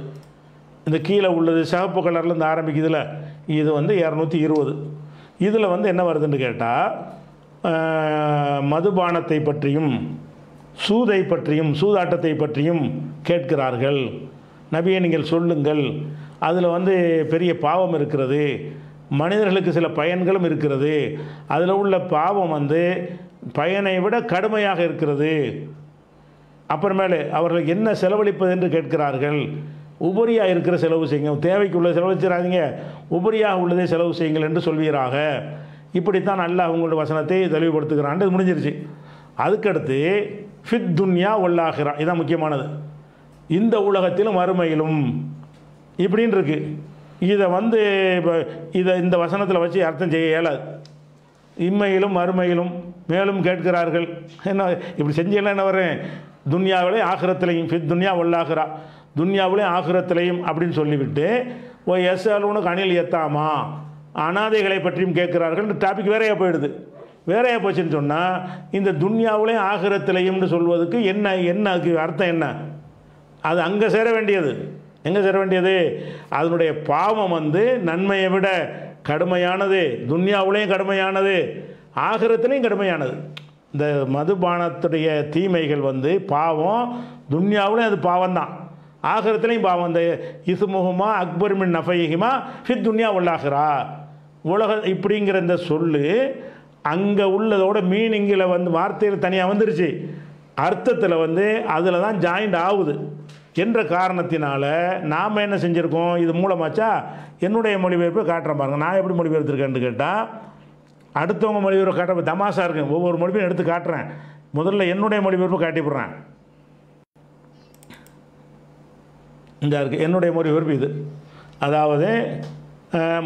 இந்த கீழே உள்ளது சிவப்பு கலரில் இருந்து ஆரம்பிக்குதுல இது வந்து இரநூத்தி இருபது. இதில் வந்து என்ன வருதுன்னு கேட்டால் மதுபானத்தை பற்றியும் சூதை பற்றியும் சூதாட்டத்தை பற்றியும் கேட்கிறார்கள். நபியை நீங்கள் சொல்லுங்கள். அதில் வந்து பெரிய பாவம் இருக்கிறது. மனிதர்களுக்கு சில பயன்களும் இருக்கிறது. அதில் உள்ள பாவம் வந்து பயனை விட கடுமையாக இருக்கிறது. அப்புறமேலே அவர்கள் என்ன செலவழிப்பது என்று கேட்கிறார்கள். உபரியாக இருக்கிற செலவு செய்யுங்க. தேவைக்கு உள்ள செலவழிச்சிடாதீங்க. உபரியாக உள்ளதே செலவு செய்யுங்கள் என்று சொல்வீராக. இப்படித்தான் அல்லாஹ் உங்களுடைய வசனத்தை தெளிவுபடுத்துகிறான்ட்டு முடிஞ்சிருச்சு. அதுக்கடுத்து ஃபித் துன்யா உள்ளாகிறான் இதுதான் முக்கியமானது. இந்த உலகத்திலும் மறுமையிலும் இப்படின்னு இருக்குது இதை வந்து இப்போ இதை இந்த வசனத்தில் வச்சு அர்த்தம் செய்ய இயலாது. இம்மையிலும் மறுமையிலும் மேலும் கேட்கிறார்கள். என்ன இப்படி செஞ்சீங்கன்னா என்ன வரும் துன்யாவிலே ஆகிரத்திலையும் ஃபித் துன்யா உள்ளாகிறா. துன்யாவிலே ஆகிரத்திலையும் அப்படின்னு சொல்லிவிட்டு ஓ எஸ் அலுவனுக்கு அணில் எத்தாமா? அனாதைகளை பற்றியும் கேட்கிறார்கள். டாபிக் வேறையாக போயிடுது. வேறையாக போச்சுன்னு சொன்னால் இந்த துன்யாவிலே ஆகிரத்திலையும்னு சொல்வதுக்கு என்ன என்ன அதுக்கு அர்த்தம் என்ன? அது அங்கே சேர வேண்டியது. எங்கே சேர வேண்டியது? அதனுடைய பாவம் வந்து நன்மையை விட கடுமையானது. துன்யாவுலேயும் கடுமையானது. ஆகிரத்திலையும் கடுமையானது. இந்த மதுபானத்துடைய தீமைகள் வந்து பாவம் துன்யாவுலேயும் அது பாவம்தான். ஆகிரத்திலையும் பாவம். இந்த இசுமுகமா அக்பர் மின் நஃபைஹிமா ஃபித் துன்யா உள்ளாகிறா. உலக இப்படிங்கிற இந்த சொல்லு அங்கே உள்ளதோட மீனிங்கில் வந்து வார்த்தையில் தனியாக வந்துருச்சு. அர்த்தத்தில் வந்து அதில் தான் ஜாயிண்ட் ஆகுது. என்ற காரணத்தினால நாம் என்ன செஞ்சுருக்கோம்? இது மூலமாச்சா? என்னுடைய மொழிபெயர்ப்பை காட்டுறேன் பாருங்கள் நான் எப்படி மொழிபெயர்த்துருக்கேன்னு கேட்டால் அடுத்தவங்க மொழிபெயர்ப்பு காட்டுற தமாசா இருக்கு ஒவ்வொரு மொழிபெயர்ப்பு எடுத்து காட்டுறேன். முதல்ல என்னுடைய மொழிபெயர்ப்பு காட்டிவிடுறேன் இந்த இருக்குது என்னுடைய மொழிபெயர்ப்பு இது. அதாவது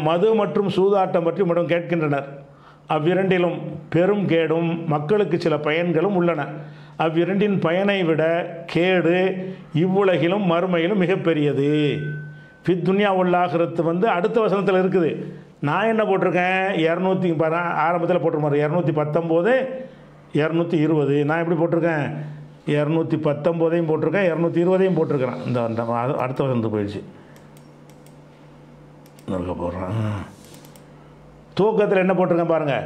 மது மற்றும் சூதாட்டம் பற்றி மட்டும் கேட்கின்றனர். அவ்விரண்டிலும் பெரும் கேடும் மக்களுக்கு சில பயன்களும் உள்ளன. அவ்விரண்டின் பயனை விட கேடு இவ்வுலகிலும் மறுமையிலும் மிகப்பெரியது. ஃபித் துன்யா உள்ளாகிறது வந்து அடுத்த வசனத்தில் இருக்குது. நான் என்ன போட்டிருக்கேன்? இரநூத்தி ஆரம்பத்தில் போட்டிருப்பார். இரநூத்தி பத்தொம்போது இரநூத்தி இருபது. நான் எப்படி போட்டிருக்கேன்? இரநூத்தி பத்தொம்போதையும் போட்டிருக்கேன் இரநூத்தி இருபதையும் போட்டிருக்கிறேன். இந்த அந்த அடுத்த வசனத்துக்கு போயிடுச்சு. இருக்க போடுறேன். தூக்கத்தில் என்ன போட்டிருக்கேன் பாருங்கள்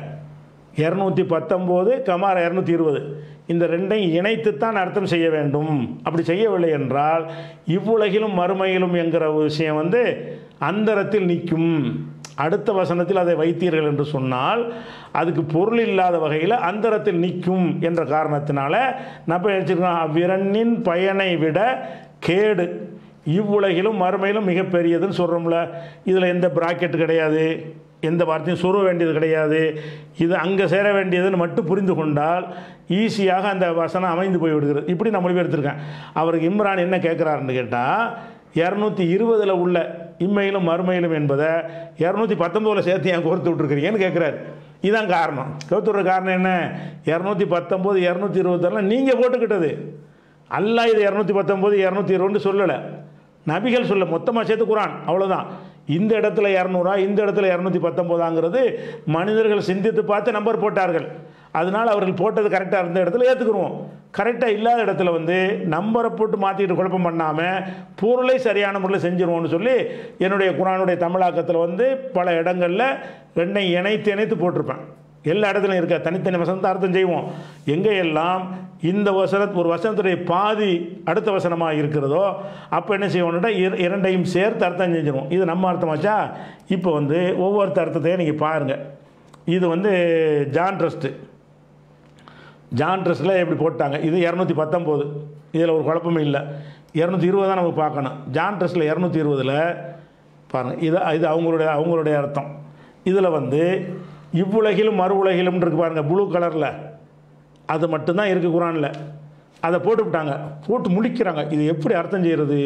இரநூத்தி பத்தொம்போது கமார இரநூத்தி இருபது. இந்த ரெண்டையும் இணைத்துத்தான் அர்த்தம் செய்ய வேண்டும். அப்படி செய்யவில்லை என்றால் இவ்வுலகிலும் மறுமையிலும் என்கிற விஷயம் வந்து அந்தரத்தில் நிற்கும். அடுத்த வசனத்தில் அதை வைத்தீர்கள் என்று சொன்னால் அதுக்கு பொருள் இல்லாத வகையில் அந்தரத்தில் நிற்கும் என்ற காரணத்தினால நம்ம நினச்சிருக்கோம் அவ்விரண்டின் பயனை விட கேடு. இவ்வுலகிலும் மறுமையிலும் மிகப்பெரியதுன்னு சொல்கிறோம்ல இதில் எந்த பிராக்கெட் கிடையாது. எந்த வார்த்தையும் சொருக வேண்டியது கிடையாது. இது அங்கே சேர வேண்டியதுன்னு மட்டும் புரிந்து கொண்டால் ஈஸியாக அந்த வசனம் அமைந்து போய் விடுகிறது இப்படி நான் மொழிபெயர்த்திருக்கேன். அவருக்கு இம்ரான் என்ன கேட்குறாருன்னு கேட்டால் இரநூத்தி இருபதில் உள்ள இம்மையிலும் மறுமையிலும் என்பதை இரநூத்தி பத்தொம்போதில் சேர்த்து ஏன் கோர்த்து விட்ருக்கிறீங்கன்னு கேட்குறாரு. இதுதான் காரணம். கோர்த்து விட்ற காரணம் என்ன? இரநூத்தி பத்தொம்போது இரநூத்தி இருபத்தெல்லாம் நீங்கள் போட்டுக்கிட்டது. அல்லாஹ் இது இரநூத்தி பத்தொம்போது இரநூத்தி இருபதுன்னு சொல்லலை. நபிகள் சொல்ல மொத்தமாக சேர்த்து குரான். அவ்வளோதான் இந்த இடத்துல இரநூறா இந்த இடத்துல இரநூத்தி பத்தொம்போதாங்கிறது மனிதர்கள் சிந்தித்து பார்த்து நம்பர் போட்டார்கள். அதனால் அவர்கள் போட்டது கரெக்டாக இருந்த இடத்துல ஏற்றுக்குருவோம் கரெக்டாக இல்லாத இடத்துல வந்து நம்பரை போட்டு மாற்றிட்டு குழப்பம் பண்ணாமல் பொருளை சரியான முறையில் செஞ்சிருவோம்னு சொல்லி என்னுடைய குரானுடைய தமிழாக்கத்தில் வந்து பல இடங்களில் ரெண்டையும் இணைத்து இணைத்து போட்டிருப்பேன். எல்லா இடத்துலையும் இருக்க. தனித்தனி வசனத்தை அர்த்தம் செய்வோம். எங்கே எல்லாம் இந்த வசன ஒரு வசனத்துடைய பாதி அடுத்த வசனமாக இருக்கிறதோ அப்போ என்ன செய்வோம்னா இர- இரண்டையும் சேர்த்து அர்த்தம் செஞ்சிருவோம். இது நம்ம அர்த்தமாச்சா இப்போ வந்து ஒவ்வொருத்த அர்த்தத்தையும் நீங்கள் பாருங்கள் இது வந்து ஜான் ட்ரஸ்ட்டு ஜான் ட்ரஸ்ட்டில் எப்படி போட்டாங்க? இது இரநூத்தி பத்தொம்போது. இதில் ஒரு குழப்பமே இல்லை. இரநூத்தி இருபது தான் நம்ம பார்க்கணும். ஜான் ட்ரஸ்ட்டில் இரநூத்தி இருபதில் பாருங்கள் இது இது அவங்களுடைய அவங்களுடைய அர்த்தம். இதில் வந்து இவ்வுலகிலும் மறு உலகிலும் இருக்கு பாருங்கள் ப்ளூ கலரில் அது மட்டும்தான் இருக்குது குரானில். அதை போட்டுவிட்டாங்க போட்டு முடிக்கிறாங்க. இது எப்படி அர்த்தம் செய்கிறது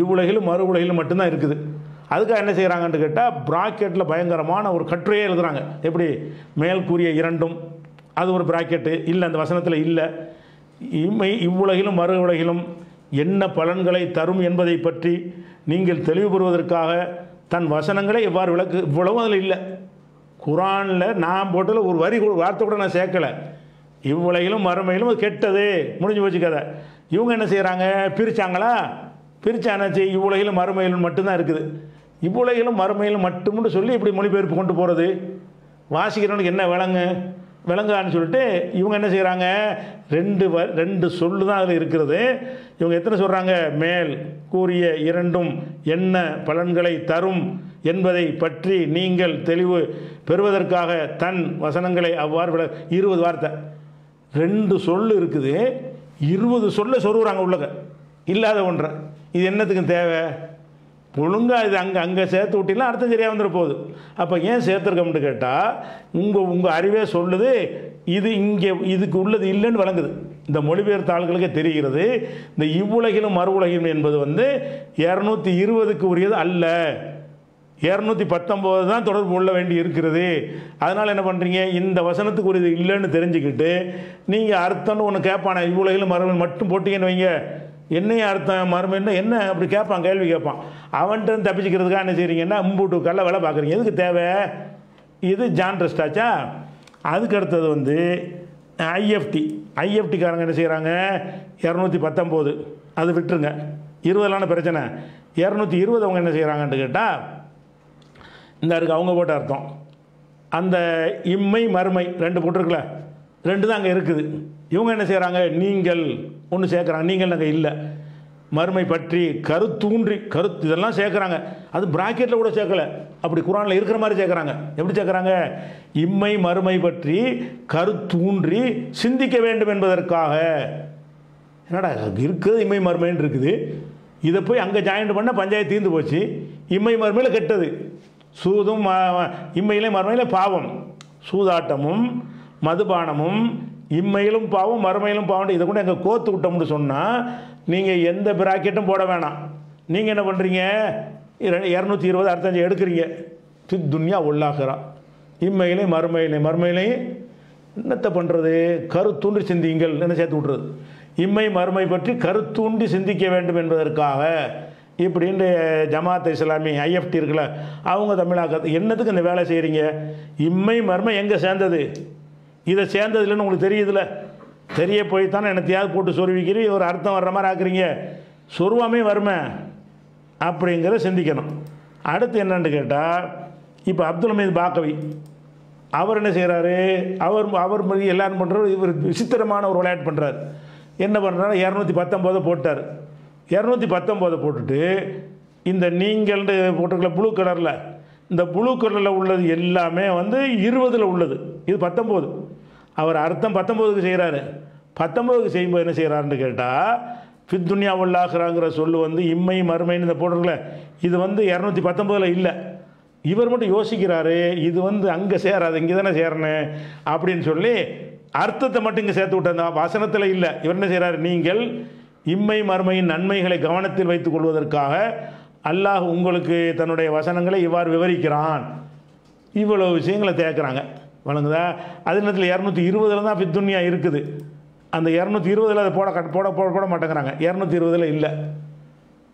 இவ்வுலகிலும் மறு உலகிலும் மட்டும்தான் இருக்குது. அதுக்காக என்ன செய்கிறாங்கன்னு கேட்டால் ப்ராக்கெட்டில் பயங்கரமான ஒரு கட்டுரையே எழுதுறாங்க. எப்படி? மேல் கூறிய இரண்டும். அது ஒரு ப்ராக்கெட்டு இல்லை அந்த வசனத்தில் இல்லை. இம்மை இவ்வுலகிலும் மறு உலகிலும் என்ன பலன்களை தரும் என்பதை பற்றி நீங்கள் தெளிவு பெறுவதற்காக தன் வசனங்களை எவ்வாறு விளக்கு இவ்வளவும் அதில் இல்லை. குரானில் நான் போட்டதில் ஒரு வரி வார்த்தை கூட நான் சேர்க்கலை. இவ்வுலகிலும் மறுமையிலும் அது கெட்டது. முடிஞ்சு போச்சு கதை. இவங்க என்ன செய்கிறாங்க பிரித்தாங்களா பிரித்தானாச்சு இவ்வுலகிலும் மறுமையிலும் மட்டும்தான் இருக்குது. இவ்வுலகிலும் மறுமையிலும் மட்டும்னு சொல்லி இப்படி மொழிபெயர்ப்பு கொண்டு போகிறது வாசிக்கிறவனுக்கு என்ன விளங்கு? விளங்கான்னு சொல்லிட்டு இவங்க என்ன செய்கிறாங்க ரெண்டு வ ரெண்டு சொல்லு தான் அதில் இருக்கிறது. இவங்க எத்தனை சொல்கிறாங்க மேல் கூறிய இரண்டும் என்ன பலன்களை தரும் என்பதை பற்றி நீங்கள் தெளிவு பெறுவதற்காக தன் வசனங்களை அவ்வாறு விள இருபது வார்த்தை. ரெண்டு சொல் இருக்குது. இருபது சொல்ல சொருகிறாங்க உள்ளக. இல்லாத ஒன்றை. இது என்னத்துக்கு தேவை? ஒழுங்காக இது அங்கே அங்கே சேர்த்து விட்டினா அர்த்தம் சரியாக வந்துட போகுது. அப்போ ஏன் சேர்த்துருக்கோம்னு கேட்டால் உங்கள் உங்கள் அறிவே சொல்லுது இது இங்கே இதுக்கு உள்ளது இல்லைன்னு வழங்குது இந்த மொழிபெயர்த்த ஆளுகளுக்கே தெரிகிறது இந்த இவ்வுலகிலும் மறு உலகிலும் என்பது வந்து இரநூத்தி இருபதுக்கு உரியது அல்ல. இரநூத்தி பத்தொம்போது தான் தொடர்பு கொள்ள வேண்டி இருக்கிறது. அதனால் என்ன பண்ணுறீங்க இந்த வசனத்துக்கு உரியது இல்லைன்னு தெரிஞ்சுக்கிட்டு நீங்கள் அர்த்தம்னு ஒன்று கேட்பானே இவ்வுலகிலும் மறுமையில் மட்டும் போட்டிங்கன்னு வைங்க. என்னைய அர்த்தம் மறுமைன்னா என்ன? அப்படி கேட்பான் கேள்வி கேட்பான். அவன்கிட்ட தப்பிச்சுக்கிறதுக்காக என்ன செய்கிறீங்கன்னா இம்பூட்டு கல்ல வேலை பார்க்குறீங்க? எதுக்கு தேவை? இது ஜான் ட்ரஸ்டாச்சா அதுக்கு அடுத்தது வந்து ஐஎஃப்டி ஐஎஃப்டிக்காரங்க என்ன செய்கிறாங்க இரநூத்தி பத்தொம்போது. அது விட்டுருங்க. இருபதுலான பிரச்சனை. இரநூத்தி இருபது அவங்க என்ன செய்கிறாங்கன்ட்டு கேட்டால் இந்த இருக்குது அவங்க போட்ட அர்த்தம். அந்த இம்மை மறுமை ரெண்டு போட்டிருக்குல்ல ரெண்டு தான் அங்கே இருக்குது. இவங்க என்ன செய்கிறாங்க நீங்கள் ஒன்று சேர்க்குறாங்க. நீங்கள் நாங்கள் இல்லை. மறுமை பற்றி கருத்தூன்றி கருத்து இதெல்லாம் சேர்க்குறாங்க. அது பிராக்கெட்டில் கூட சேர்க்கல. அப்படி குரானில் இருக்கிற மாதிரி சேர்க்குறாங்க. எப்படி சேர்க்குறாங்க? இம்மை மறுமை பற்றி கருத்தூன்றி சிந்திக்க வேண்டும் என்பதற்காக. என்னடா இருக்கிறது இம்மை மறுமைன்னு இருக்குது. இதை போய் அங்கே ஜாயின் பண்ண பஞ்சாயத்து தீர்ந்து போச்சு. இம்மை மறுமையில் கெட்டது. சூதும் இம்மையிலே மறுமையில் பாவம். சூதாட்டமும் மதுபானமும் இம்மையிலும் பாவம் மறுமையிலும் பாவம் இதை கூட எங்கள் கோத்து விட்டோம்னு சொன்னால் நீங்கள் எந்த பிராக்கெட்டும் போட வேணாம். நீங்கள் என்ன பண்ணுறீங்க இரநூத்தி இருபது அறுபத்தஞ்சு எடுக்கிறீங்க. தித் துன்யா உள்ளாகிறா. இம்மையிலே மறுமையிலே மறுமையிலையும் என்னத்தை பண்ணுறது கருத்தூன்றி சிந்தியுங்கள் என்ன சேர்த்து விட்றது இம்மை மறுமை பற்றி கருத்தூண்டி சிந்திக்க வேண்டும் என்பதற்காக இப்படின்னு ஜமாத் இஸ்லாமி ஐஎஃப்டி இருக்குல்ல அவங்க தமிழாக்க என்னத்துக்கு இந்த வேலை செய்கிறீங்க இம்மை மறுமை எங்கே சேர்ந்தது? இதை சேர்ந்தது இல்லைன்னு உங்களுக்கு தெரியுதுல்ல தெரிய போய் தானே என்னத்தையாவது போட்டு சொருவிக்கிறீ ஒரு அர்த்தம் வர்ற மாதிரி ஆக்குறீங்க. சொருவாமே வருமே அப்படிங்கிறத சிந்திக்கணும். அடுத்து என்னன்னு கேட்டால் இப்போ அப்துல் ஹமீத் பாக்கவி அவர் என்ன செய்கிறாரு அவர் அவர் எல்லாரும் பண்ணுறாரு இவர் விசித்திரமான ஒரு விளையாட்டு பண்ணுறாரு என்ன பண்ணுறாரு இரநூத்தி பத்தொம்போதை போட்டார். இரநூத்தி பத்தொம்போதை போட்டுட்டு இந்த நீங்கள் போட்டிருக்கல ப்ளூ கலரில் இந்த ப்ளூ கலரில் உள்ளது எல்லாமே வந்து இருபதில் உள்ளது. இது பத்தொம்போது அவர் அர்த்தம் பத்தொம்போதுக்கு செய்கிறாரு. பத்தொம்போதுக்கு செய்யும்போது என்ன செய்கிறாருன்னு கேட்டால் ஃபித்துன்யா உள்ளாகிறாங்கிற சொல்லு வந்து இம்மை மறுமைன்னு இந்த போடுறதுல இது வந்து இரநூத்தி பத்தொம்போதில் இல்லை. இவர் மட்டும் யோசிக்கிறாரு இது வந்து அங்கே சேராது இங்கே தானே சேரணும் அப்படின்னு சொல்லி அர்த்தத்தை மட்டும் இங்கே சேர்த்து விட்டா அந்த வசனத்தில் இல்லை. இவர் என்ன செய்கிறார் நீங்கள் இம்மை மறுமையின் நன்மைகளை கவனத்தில் வைத்துக் கொள்வதற்காக அல்லாஹ் உங்களுக்கு தன்னுடைய வசனங்களை இவ்வாறு விவரிக்கிறான். இவ்வளோ விஷயங்களை தேக்கிறாங்க. வழங்குதா? அதே நேரத்தில் இரநூத்தி இருபதில் தான் பித்துன்யா இருக்குது. அந்த இரநூத்தி இருபதில் அதை போட கட்- போட போட போட மாட்டேங்கிறாங்க. இரநூத்தி இருபதில் இல்லை.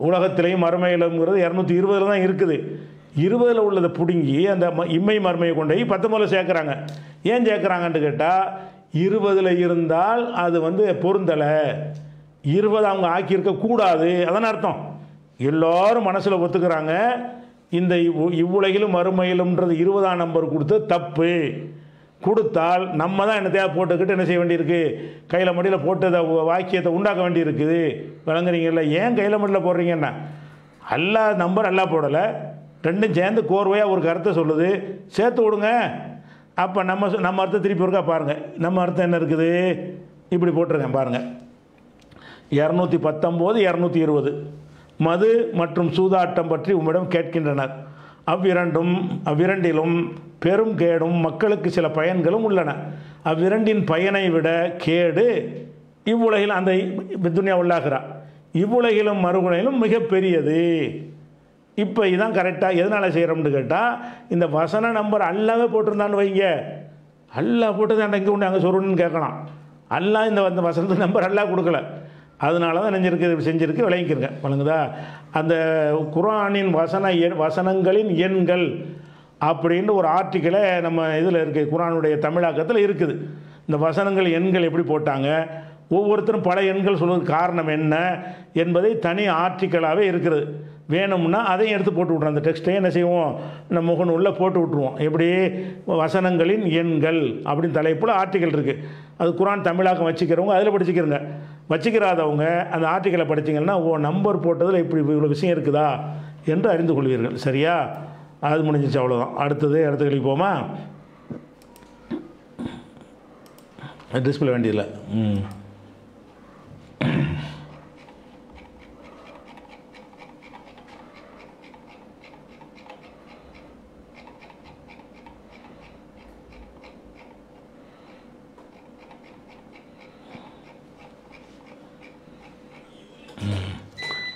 உலகத்திலையும் மறுமையிலுங்கிறது இரநூத்தி இருபதில் தான் இருக்குது. இருபதில் உள்ளதை பிடுங்கி அந்த ம- இம்மை மறுமையை கொண்டு போய் பத்தொம்பதில் சேர்க்குறாங்க. ஏன் சேர்க்குறாங்கன்னு கேட்டால் இருபதில் இருந்தால் அது வந்து பொருந்தலை. இருபது அவங்க ஆக்கியிருக்க கூடாது. அதான அர்த்தம். எல்லோரும் மனசில் ஒத்துக்கிறாங்க. இந்த இவ்வுலகிலும் மறுமையிலும்ன்றது இருபதாம் நம்பர் கொடுத்து தப்பு. கொடுத்தால் நம்ம தான் என்ன தேவை போட்டுக்கிட்டு என்ன செய்ய வேண்டியிருக்கு? கையில் மடியில் போட்டு அதை வாக்கியத்தை உண்டாக்க வேண்டியிருக்குது. விளங்குறீங்கல்ல ஏன் கையில் மடியில் போடுறீங்கன்னா? அல்லா நம்பர் அல்லா போடலை. ரெண்டும் சேர்ந்து கோர்வையாக ஒரு கருத்தை சொல்லுது. சேர்த்து விடுங்க. அப்போ நம்ம நம்ம அர்த்தம் திருப்பி இருக்கா பாருங்கள் நம்ம அர்த்தம் என்ன இருக்குது? இப்படி போட்டிருக்கேன் பாருங்கள் இரநூத்தி பத்தொம்போது இரநூத்தி இருபது. மது மற்றும் சூதாட்டம் பற்றி உம்மிடம் கேட்கின்றனர். அவ்விரண்டும் அவ்விரண்டிலும் பெரும் கேடும் மக்களுக்கு சில பயன்களும் உள்ளன. அவ்விரண்டின் பயனை விட கேடு இவ்வுலகில் அந்த துன்யா உள்ளாகிறார் இவ்வுலகிலும் மறுகுலையிலும் மிகப்பெரியது இப்போ இதுதான் கரெக்டாக எதனால் செய்கிறோம்னு கேட்டால் இந்த வசன நம்பர் அல்லாவே போட்டிருந்தான்னு வைங்க. அல்லா போட்டு தான் இங்கே உண்டு அங்கே சொல்லணும்னு கேட்கலாம். அல்லா இந்த வந்த வசனத்து நம்பர் அல்லா கொடுக்கல. அதனால தான் நெஞ்சிருக்கு செஞ்சுருக்கு செஞ்சிருக்கு விளங்கிக்கிறங்க வழங்குதா அந்த குரானின் வசன எண் வசனங்களின் எண்கள் அப்படின்னு ஒரு ஆர்டிக்கலை நம்ம இதில் இருக்குது குரானுடைய தமிழாக்கத்தில் இருக்குது. இந்த வசனங்கள் எண்கள் எப்படி போட்டாங்க? ஒவ்வொருத்தரும் பல எண்கள் சொல்வதற்கு காரணம் என்ன என்பதை தனி ஆர்டிக்கலாகவே இருக்கிறது வேணும்னா அதையும் எடுத்து போட்டு விட்றோம் அந்த டெக்ஸ்ட்டையும் என்ன செய்வோம்? நம்ம முகநூலில் போட்டு விட்ருவோம் எப்படி? வசனங்களின் எண்கள் அப்படின்னு தலைப்பில் ஆர்டிக்கல் இருக்குது அது குரான் தமிழாக்கம் வச்சுக்கிறவங்க அதில் படிச்சுக்கிறங்க. வச்சுக்கிறாதவங்க அந்த ஆர்டிக்கலை படிச்சிங்கன்னா ஓ நம்பர் போட்டதில் இப்படி இவ்வளோ விஷயம் இருக்குதா என்று அறிந்து கொள்வீர்கள். சரியா? அது முடிஞ்சிச்சு அவ்வளோதான் அடுத்தது அடுத்த கேள்வி போமா டிஸ்பிளே வேண்டியதில்லை. ம்.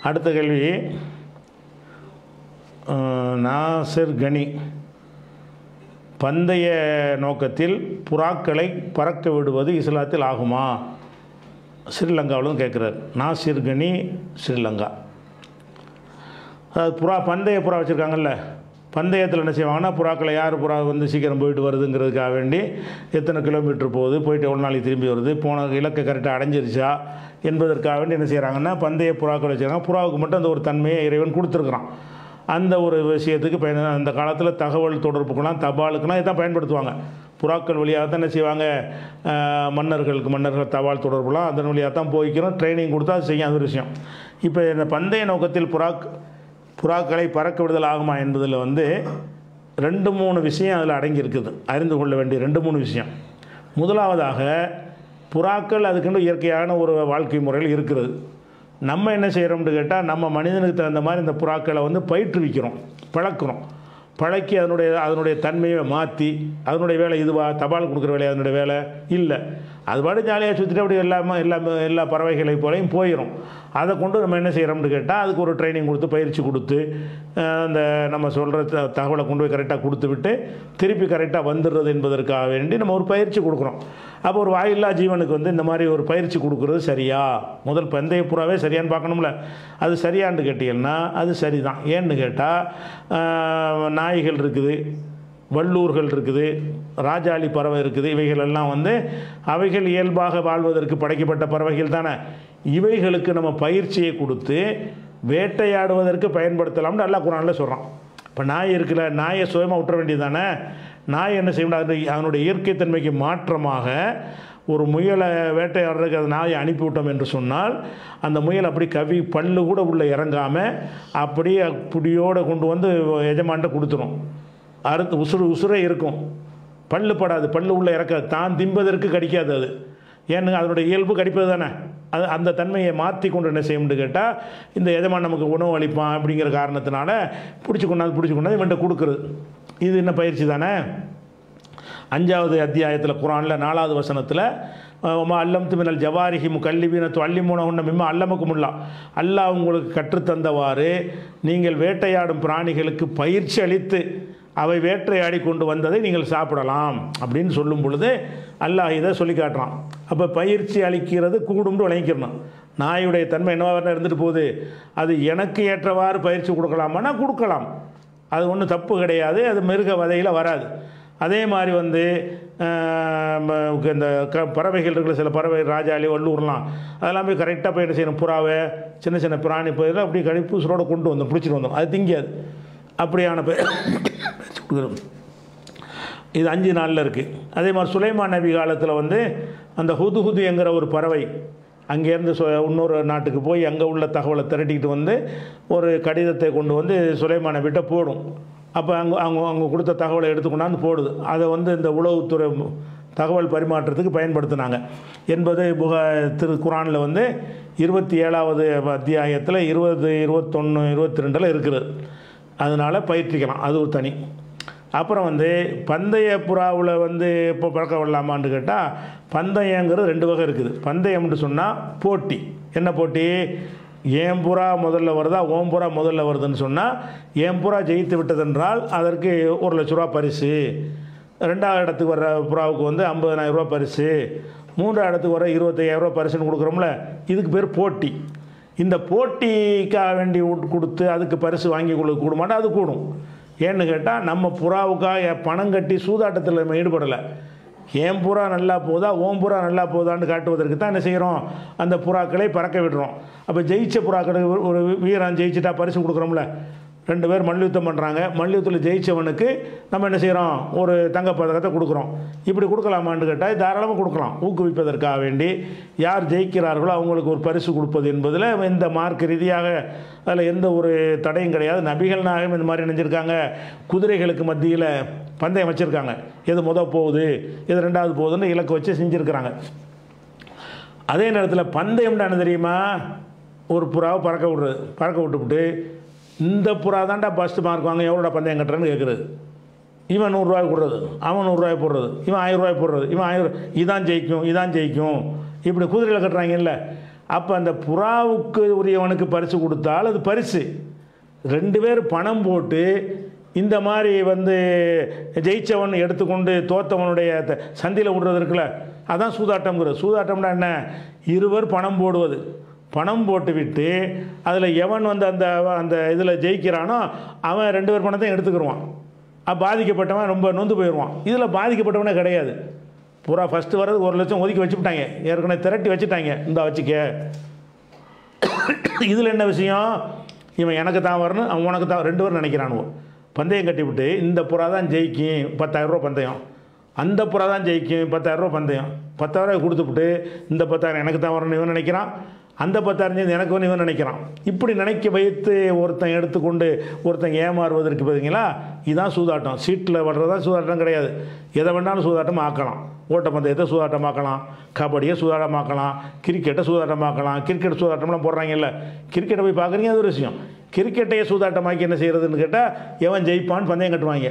அடுத்த கேள்வி. நாசிர் கனி பந்தய நோக்கத்தில் புறாக்களை பறக்க விடுவது இஸ்லாத்தில் ஆகுமா? ஸ்ரீலங்காவிலும் கேட்குறார். நாசிர் கனி ஸ்ரீலங்கா. அதாவது புறா பந்தய புறா வச்சுருக்காங்கல்ல. பந்தயத்தில் என்ன செய்வாங்கன்னா புறாக்களை யார் புறா வந்து சீக்கிரம் போயிட்டு வருதுங்கிறதுக்காக வேண்டி எத்தனை கிலோமீட்டர் போகுது போயிட்டு எவ்வளோ நாளைக்கு திரும்பி வருது போன இலக்கை கரெக்டாக அடைஞ்சிருச்சா என்பதற்காக வேண்டி என்ன செய்கிறாங்கன்னா பந்தய புறாக்கள் வச்சுருக்காங்க. புறாவுக்கு மட்டும் அந்த ஒரு தன்மையை இறைவன் கொடுத்துருக்குறான். அந்த ஒரு விஷயத்துக்கு பயன் அந்த காலத்தில் தகவல் தொடர்புக்கெல்லாம் தபாலுக்கெல்லாம் இதான் பயன்படுத்துவாங்க. புறாக்கள் வழியாக தான் என்ன செய்வாங்க? மன்னர்களுக்கு மன்னர்கள் தபால் தொடர்புலாம் அதன் வழியாக தான் போய்க்கிறோம் ட்ரைனிங் கொடுத்தா அது செய்யும். அது ஒரு விஷயம். இப்போ இந்த பந்தய நோக்கத்தில் புறாக் புறாக்களை பறக்க விடுதல் ஆகுமா என்பதில் வந்து ரெண்டு மூணு விஷயம் அதில் அடங்கியிருக்குது அறிந்து கொள்ள வேண்டிய ரெண்டு மூணு விஷயம். முதலாவதாக புறாக்கள் அதுக்குன்னு இயற்கையான ஒரு வாழ்க்கை முறையில் இருக்கிறது. நம்ம என்ன செய்கிறோம்னு கேட்டால் நம்ம மனிதனுக்கு தகுந்த மாதிரி இந்த புறாக்களை வந்து பயிற்றுவிக்கிறோம் பழக்கிறோம். பழக்கி அதனுடைய அதனுடைய தன்மையை மாற்றி அதனுடைய வேலை இதுவாக தபால் கொடுக்குற வேலை அதனுடைய வேலை இல்லை. அது பாட்டு ஜாலியாக சுற்றிட்டு அப்படி எல்லாமே எல்லாமே எல்லா பறவைகளை போலையும் போயிடும் அதை கொண்டு நம்ம என்ன செய்கிறோம்னு கேட்டால் அதுக்கு ஒரு ட்ரைனிங் கொடுத்து பயிற்சி கொடுத்து அந்த நம்ம சொல்கிற த தகவலை கொண்டு போய் கரெக்டாக கொடுத்து விட்டு திருப்பி கரெக்டாக வந்துடுறது என்பதற்காக வேண்டி நம்ம ஒரு பயிற்சி கொடுக்குறோம். அப்போ ஒரு வாயில்லா ஜீவனுக்கு வந்து இந்த மாதிரி ஒரு பயிற்சி கொடுக்குறது சரியா? முதல் பந்தய புறாவே சரியான்னு பார்க்கணும்ல. அது சரியான்னு கேட்டீங்கன்னா அது சரிதான். ஏன்னு கேட்டால் நாய்கள் இருக்குது வள்ளூர்கள் இருக்குது ராஜாளி பறவை இருக்குது இவைகள் எல்லாம் வந்து அவைகள் இயல்பாக வாழ்வதற்கு படைக்கப்பட்ட பறவைகள் தானே. இவைகளுக்கு நம்ம பயிற்சியை கொடுத்து வேட்டையாடுவதற்கு பயன்படுத்தலாம்னு நல்லா குரானில் சொல்கிறான் இப்போ நாய் இருக்குல்ல நாயை சுயமாக விட்டுற வேண்டியது தானே? நாய் என்ன செய்யும் அதனுடைய அதனுடைய இயற்கைத்தன்மைக்கு மாற்றமாக ஒரு முயலை வேட்டையாடுறதுக்கு அந்த நாயை அனுப்பிவிட்டோம் என்று சொன்னால் அந்த முயல் அப்படி கவி பல்லு கூட உள்ளே இறங்காமல் அப்படியே புடியோடு கொண்டு வந்து எஜமான்ட்ட கொடுத்துரும். அறுத்து உசுறு உசுரே இருக்கும். பல்லு படாது பல்லு உள்ளே இறக்காது. தான் திம்பதற்கு கடிக்காது அது. ஏன்னு அதனுடைய இயல்பு கடிப்பது தானே. அது அந்த தன்மையை மாற்றி கொண்டு என்ன செய்யும்னு கேட்டால் இந்த எஜமான் நமக்கு உணவு அளிப்பான் அப்படிங்கிற காரணத்தினால பிடிச்சி கொண்டாந்து பிடிச்சி கொண்டாந்து இவன்ட்ட கொடுக்குறது. இது என்ன பயிற்சி தானே? அஞ்சாவது அத்தியாயத்தில் குரானில் நாலாவது வசனத்தில் அல்லம் மினல் ஜவாரிஹி முக்கல்லிபீன அல்லிமூன உன்ன மிம்ம அல்லமுக்குமுல்லா அல்லாஹ் உங்களுக்கு கற்றுத்தந்தவாறு நீங்கள் வேட்டையாடும் பிராணிகளுக்கு பயிற்சி அளித்து அவை வேட்டையாடி கொண்டு வந்ததை நீங்கள் சாப்பிடலாம். அப்படின்னு சொல்லும் பொழுது அல்லாஹ் இதை சொல்லி காட்டுறான். அப்போ பயிற்சி அளிக்கிறது கூடும்னு விளங்கிக்கிறணும் நாயுடைய தன்மை என்னவாக இருந்துட்டு போகுது. அது எனக்கு ஏற்றவாறு பயிற்சி கொடுக்கலாமான்னா கொடுக்கலாம். அது ஒன்றும் தப்பு கிடையாது அது மிருக வதையில் வராது. அதே மாதிரி வந்து இந்த க பறவைகள் இருக்கிற சில பறவை ராஜாளி வள்ளூர்லாம் அதெல்லாம் போய் கரெக்டாக போய் என்ன செய்யணும் புறாவை சின்ன சின்ன பிராணி பயிரில் அப்படி கழிப்பூசலோடு கொண்டு வந்தோம் பிடிச்சிட்டு வந்தோம். அது திங்காது. அப்படியான பயிர் இது அஞ்சு நாளில் இருக்குது அதே மாதிரி சுலைமான் நபி காலத்தில் வந்து அந்த ஹுது என்கிற ஒரு பறவை அங்கேருந்து சு இன்னொரு நாட்டுக்கு போய் அங்கே உள்ள தகவலை திரட்டிக்கிட்டு வந்து ஒரு கடிதத்தை கொண்டு வந்து சுலைமான விட்ட போடும். அப்போ அங்கே அவங்க அவங்க கொடுத்த தகவலை எடுத்து கொண்டாந்து போடுது. அதை வந்து இந்த உளவுத்துறை தகவல் பரிமாற்றத்துக்கு பயன்படுத்தினாங்க. என்பது புக திரு குரானில் வந்து இருபத்தி ஏழாவது அத்தியாயத்தில் இருபது இருபத்தொன்று இருபத்தி ரெண்டில் இருக்கிறது அதனால் பயிற்சிக்கலாம் அது ஒரு தனி. அப்புறம் வந்து பந்தய புறாவில் வந்து இப்போ பழக்க விடலாமான்னு கேட்டால் பந்தயங்கிறது ரெண்டு வகை இருக்குது. பந்தயம்னு சொன்னால் போட்டி. என்ன போட்டி? ஏன் புறா முதல்ல வருதா ஓம் புறா முதல்ல வருதுன்னு சொன்னால் ஏன் புறா ஜெயித்து விட்டதென்றால் அதற்கு ஒரு லட்ச ரூபா பரிசு. ரெண்டாவது இடத்துக்கு வர்ற புறாவுக்கு வந்து ஐம்பதனாயிரம் ரூபா பரிசு. மூன்றாவது இடத்துக்கு வர இருபத்தையாயிரம் ரூபா பரிசுன்னு கொடுக்குறோம்ல இதுக்கு பேர் போட்டி. இந்த போட்டிக்காக வேண்டி உட்- கொடுத்து அதுக்கு பரிசு வாங்கி கொள்ள கூடுமாட்டா அது கூடும். ஏன்னு கேட்டால் நம்ம புறாவுக்காக பணம் கட்டி சூதாட்டத்தில் நம்ம ஈடுபடலை. ஏன் புறா நல்லா போதா ஓம் புறா நல்லா போதான்னு காட்டுவதற்கு தான் என்ன செய்கிறோம் அந்த புறாக்களை பறக்க விடுறோம். அப்போ ஜெயிச்ச புறாக்களுக்கு ஒரு- வீரன் ஜெயிச்சிட்டா பரிசு கொடுக்குறோம்ல. ரெண்டு பேர் மல்யுத்தம் பண்ணுறாங்க மல்யுத்தத்தில் ஜெயிச்சவனுக்கு நம்ம என்ன செய்கிறோம் ஒரு தங்க பதக்கத்தை கொடுக்குறோம். இப்படி கொடுக்கலாமான்னு கேட்டால் தாராளமாக கொடுக்கலாம். ஊக்குவிப்பதற்காக வேண்டி யார் ஜெயிக்கிறார்களோ அவங்களுக்கு ஒரு பரிசு கொடுப்பது என்பதில் இந்த மார்க் ரீதியாக அதில் எந்த ஒரு தடையும் கிடையாது. நபிகள் நாயகம் இந்த மாதிரி நினைஞ்சிருக்காங்க குதிரைகளுக்கு மத்தியில் பந்தயம் வச்சுருக்காங்க. எது முத போகுது எது ரெண்டாவது போகுதுன்னு இலக்கு வச்சு செஞ்சுருக்கிறாங்க. அதே நேரத்தில் பந்தயம்னு என்ன தெரியுமா? ஒரு புறாவை பறக்க விடுறது பறக்க விட்டுவிட்டு இந்த புறா தான்டா ஃபஸ்ட்டு மார்க் வாங்க எவ்வளோடா பந்தயம் கட்டுறேன்னு கேட்குறது இவன் நூறுரூவாய் போடுறது. அவன் நூறுரூவாய் போடுறது. இவன் ஆயிரம் ரூபாய் போடுறது. இவன் ஆயிரம் இதான் ஜெயிக்கும் இதான் ஜெயிக்கும். இப்படி குதிரையில் கட்டுறாங்கல்ல. அப்போ அந்த புறாவுக்கு உரியவனுக்கு பரிசு கொடுத்தால் அது பரிசு. ரெண்டு பேர் பணம் போட்டு இந்த மாதிரி வந்து ஜெயித்தவன் எடுத்துக்கொண்டு தோத்தவனுடைய த- சந்தியில் விடுறது இருக்குல்ல. அதான் சூதாட்டம்ங்கிறது சூதாட்டம்னா என்ன? இருவர் பணம் போடுவது. பணம் போட்டுவிட்டு அதில் எவன் வந்து அந்த அந்த இதில் ஜெயிக்கிறானோ அவன் ரெண்டு பேர் பணத்தையும் எடுத்துக்கிடுவான் பாதிக்கப்பட்டவன் ரொம்ப நொந்து போயிடுவான். இதில் பாதிக்கப்பட்டவனே கிடையாது. பூரா ஃபஸ்ட்டு வர்றது ஒரு லட்சம் ஒதுக்கி வச்சுட்டாங்க ஏற்கனவே திரட்டி வச்சுட்டாங்க. இந்த வச்சுக்க. இதில் என்ன விஷயம்? இவன் எனக்கு தான் வரணும் அவன் உனக்கு தான் ரெண்டு பேரும் நினைக்கிறானுவோ. பந்தயம் கட்டிவிட்டு இந்த புறா தான் ஜெயிக்கும் பத்தாயிரம் ரூபா பந்தயம். அந்த புறா தான் ஜெயிக்கும் பத்தாயிரம் ரூபா பந்தயம். பத்தாயிரம் ரூபாய் கொடுத்துப்புட்டு இந்த பத்தாயிரம் எனக்கு தான் வரணும் இவன் நினைக்கிறான். அந்த பத்தாயிரம் சேர்ந்து எனக்கு வந்து இவன் நினைக்கிறான். இப்படி நினைக்க வைத்து ஒருத்தன் எடுத்துக்கொண்டு ஒருத்தன் ஏமாறுவதற்கு பார்த்தீங்களா இதுதான் சூதாட்டம். சீட்டில் வர்றதா சூதாட்டம் கிடையாது. எதை வேணாலும் சூதாட்டம் ஆக்கலாம். ஓட்டப்பந்தயத்தை சூதாட்டமாக்கலாம். கபடியை சூதாட்டமாக்கலாம். கிரிக்கெட்டை சூதாட்டமாக்கலாம். கிரிக்கெட் சூதாட்டம்லாம் போடுறாங்கல்ல. கிரிக்கெட்டை போய் பார்க்குறீங்க அது ஒரு விஷயம். கிரிக்கெட்டையே சூதாட்டமாக்கி என்ன செய்கிறதுன்னு கேட்டால் எவன் ஜெயிப்பான்னு பந்தயம் கட்டுவாங்க.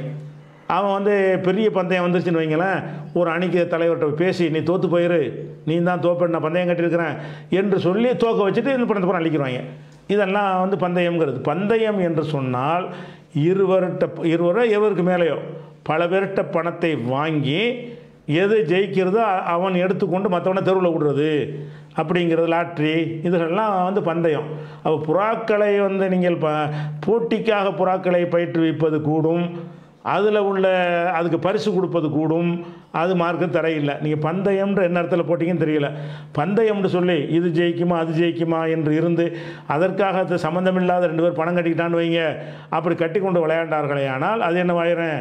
அவன் வந்து பெரிய பந்தயம் வந்துருச்சுன்னு வைங்களேன். ஒரு அணிக்கு தலைவர்கிட்ட பேசி நீ தோற்று போயிரு. நீ தான் தோப்ப நான் பந்தயம் கட்டியிருக்கிறேன். என்று சொல்லி தோக்க வச்சுட்டு இந்த பணத்தை பணம் அழிக்கிறாங்க. இதெல்லாம் வந்து பந்தயம்ங்கிறது. பந்தயம் என்று சொன்னால் இருவர்கிட்ட இருவரோ எவருக்கு மேலேயோ. பல பேர்கிட்ட பணத்தை வாங்கி எது ஜெயிக்கிறதோ அவன் எடுத்துக்கொண்டு மற்றவனை தெருவில் விடுறது. அப்படிங்கிறது லாட்ரி. இதுகள்லாம் வந்து பந்தயம். அப்போ புறாக்களை வந்து நீங்கள் ப போட்டிக்காக புறாக்களை பயிற்றுவிப்பது கூடும். அதில் உள்ள அதுக்கு பரிசு கொடுப்பது கூடும். அது மார்க்கு தடையில்லை. நீங்கள் பந்தயம்ன்ற என்ன இடத்துல போட்டிங்கன்னு தெரியல. பந்தயம்னு சொல்லி இது ஜெயிக்குமா அது ஜெயிக்குமா என்று இருந்து அதற்காக அது சம்மந்தமில்லாத ரெண்டு பேர் பணம் கட்டிக்கிட்டான்னு வைங்க. அப்படி கட்டி கொண்டு விளையாண்டார்களே ஆனால் அது என்ன வாயிறேன்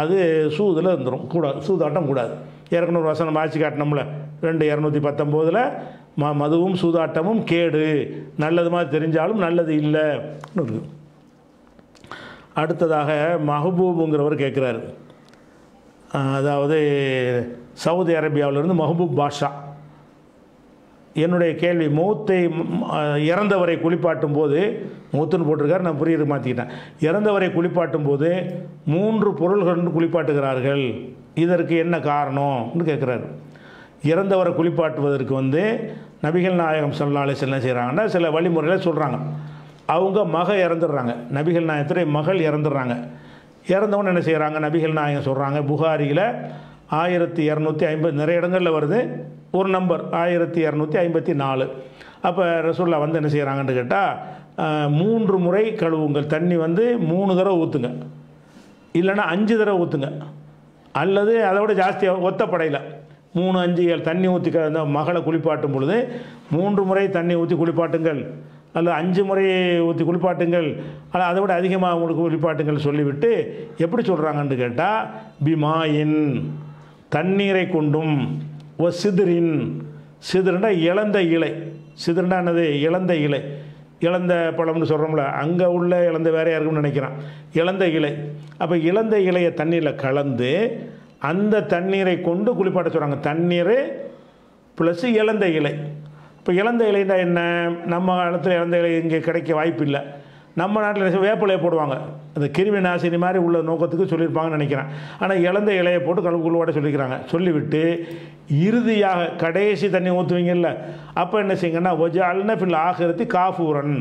அது சூதில் இருந்துடும் கூடாது. சூதாட்டம் கூடாது. ஏற்கனவே ஒரு வசனம் ஆட்சி காட்டினோம்ல ரெண்டு இரநூத்தி பத்தொம்போதில் ம மதுவும் சூதாட்டமும் கேடு. நல்லது மாதிரி தெரிஞ்சாலும் நல்லது இல்லை இருக்குது அடுத்ததாக மஹபூபுங்கிறவர் கேட்குறாரு அதாவது சவுதி அரேபியாவிலிருந்து மஹபூப் பாஷா. என்னுடைய கேள்வி மூத்தை இறந்தவரை குளிப்பாட்டும் போது மூத்துன்னு போட்டிருக்காரு நான் புரியுது மாற்றிக்கிட்டேன் இறந்தவரை குளிப்பாட்டும் போது மூன்று பொருள்கள் குளிப்பாட்டுகிறார்கள். இதற்கு என்ன காரணம்னு கேட்குறாரு இறந்தவரை குளிப்பாட்டுவதற்கு வந்து நபிகள் நாயகம் சல்லாலே என்ன செய்கிறாங்கன்னா சில வழிமுறைகளை சொல்கிறாங்க அவங்க மக இறந்துடுறாங்க. நபிகள் நாயகத்துடைய மகள் இறந்துடுறாங்க. இறந்தவொன்னு என்ன செய்கிறாங்க நபிகள் நாயகம் சொல்கிறாங்க புகாரியில் ஆயிரத்தி இரநூத்தி ஐம்பது நிறைய இடங்களில் வருது. ஒரு நம்பர் ஆயிரத்தி இரநூத்தி ஐம்பத்தி நாலு. அப்போ ரசூல்லா வந்து என்ன செய்கிறாங்கன்னு கேட்டால் மூன்று முறை கழுவுங்கள். தண்ணி வந்து மூணு தடவை ஊற்றுங்க இல்லைன்னா அஞ்சு தடவை ஊற்றுங்க அல்லது அதை விட ஜாஸ்தியாக ஒத்தப்படையில் மூணு அஞ்சு ஏழு தண்ணி ஊற்றி க- அந்த மகளை குளிப்பாட்டும் பொழுது மூன்று முறை தண்ணி ஊற்றி குளிப்பாட்டுங்கள். அல்லது அஞ்சு முறை ஊற்றி குளிப்பாட்டுங்கள். அல்ல அதை விட அதிகமாக உங்களுக்கு குளிப்பாட்டுங்கள் சொல்லிவிட்டு எப்படி சொல்கிறாங்கன்னு கேட்டால் பிமாயின் தண்ணீரை கொண்டும் ஒ சிதிரின். சிதிருண்டா இழந்த இலை. சிதிருண்டா என்னது? இழந்த இலை. இழந்த பழம்னு சொல்கிறோம்ல அங்கே உள்ள இழந்த வேறையாக இருக்கும்னு நினைக்கிறான். இழந்த இலை. அப்போ இழந்த இலையை தண்ணீரில் கலந்து அந்த தண்ணீரை கொண்டு குளிப்பாட்ட சொல்கிறாங்க தண்ணீர் ப்ளஸ் இழந்த இலை. இப்போ இழந்த இலைன்னா என்ன? நம்ம காலத்தில் இழந்த இலை இங்கே கிடைக்க வாய்ப்பு இல்லை நம்ம நாட்டில் வேப்பிலையை போடுவாங்க. அந்த கிருமி நாசினி மாதிரி உள்ள நோக்கத்துக்கு சொல்லியிருப்பாங்கன்னு நினைக்கிறேன். ஆனால் இழந்த இலையை போட்டு கழுவு குழுவாட சொல்லிக்கிறாங்க சொல்லிவிட்டு இறுதியாக கடைசி தண்ணி ஊற்றுவீங்கல்ல அப்போ என்ன செய்யுங்கன்னா ஒஜால்னா பில் ஆகிறத்தி காஃபூரன்.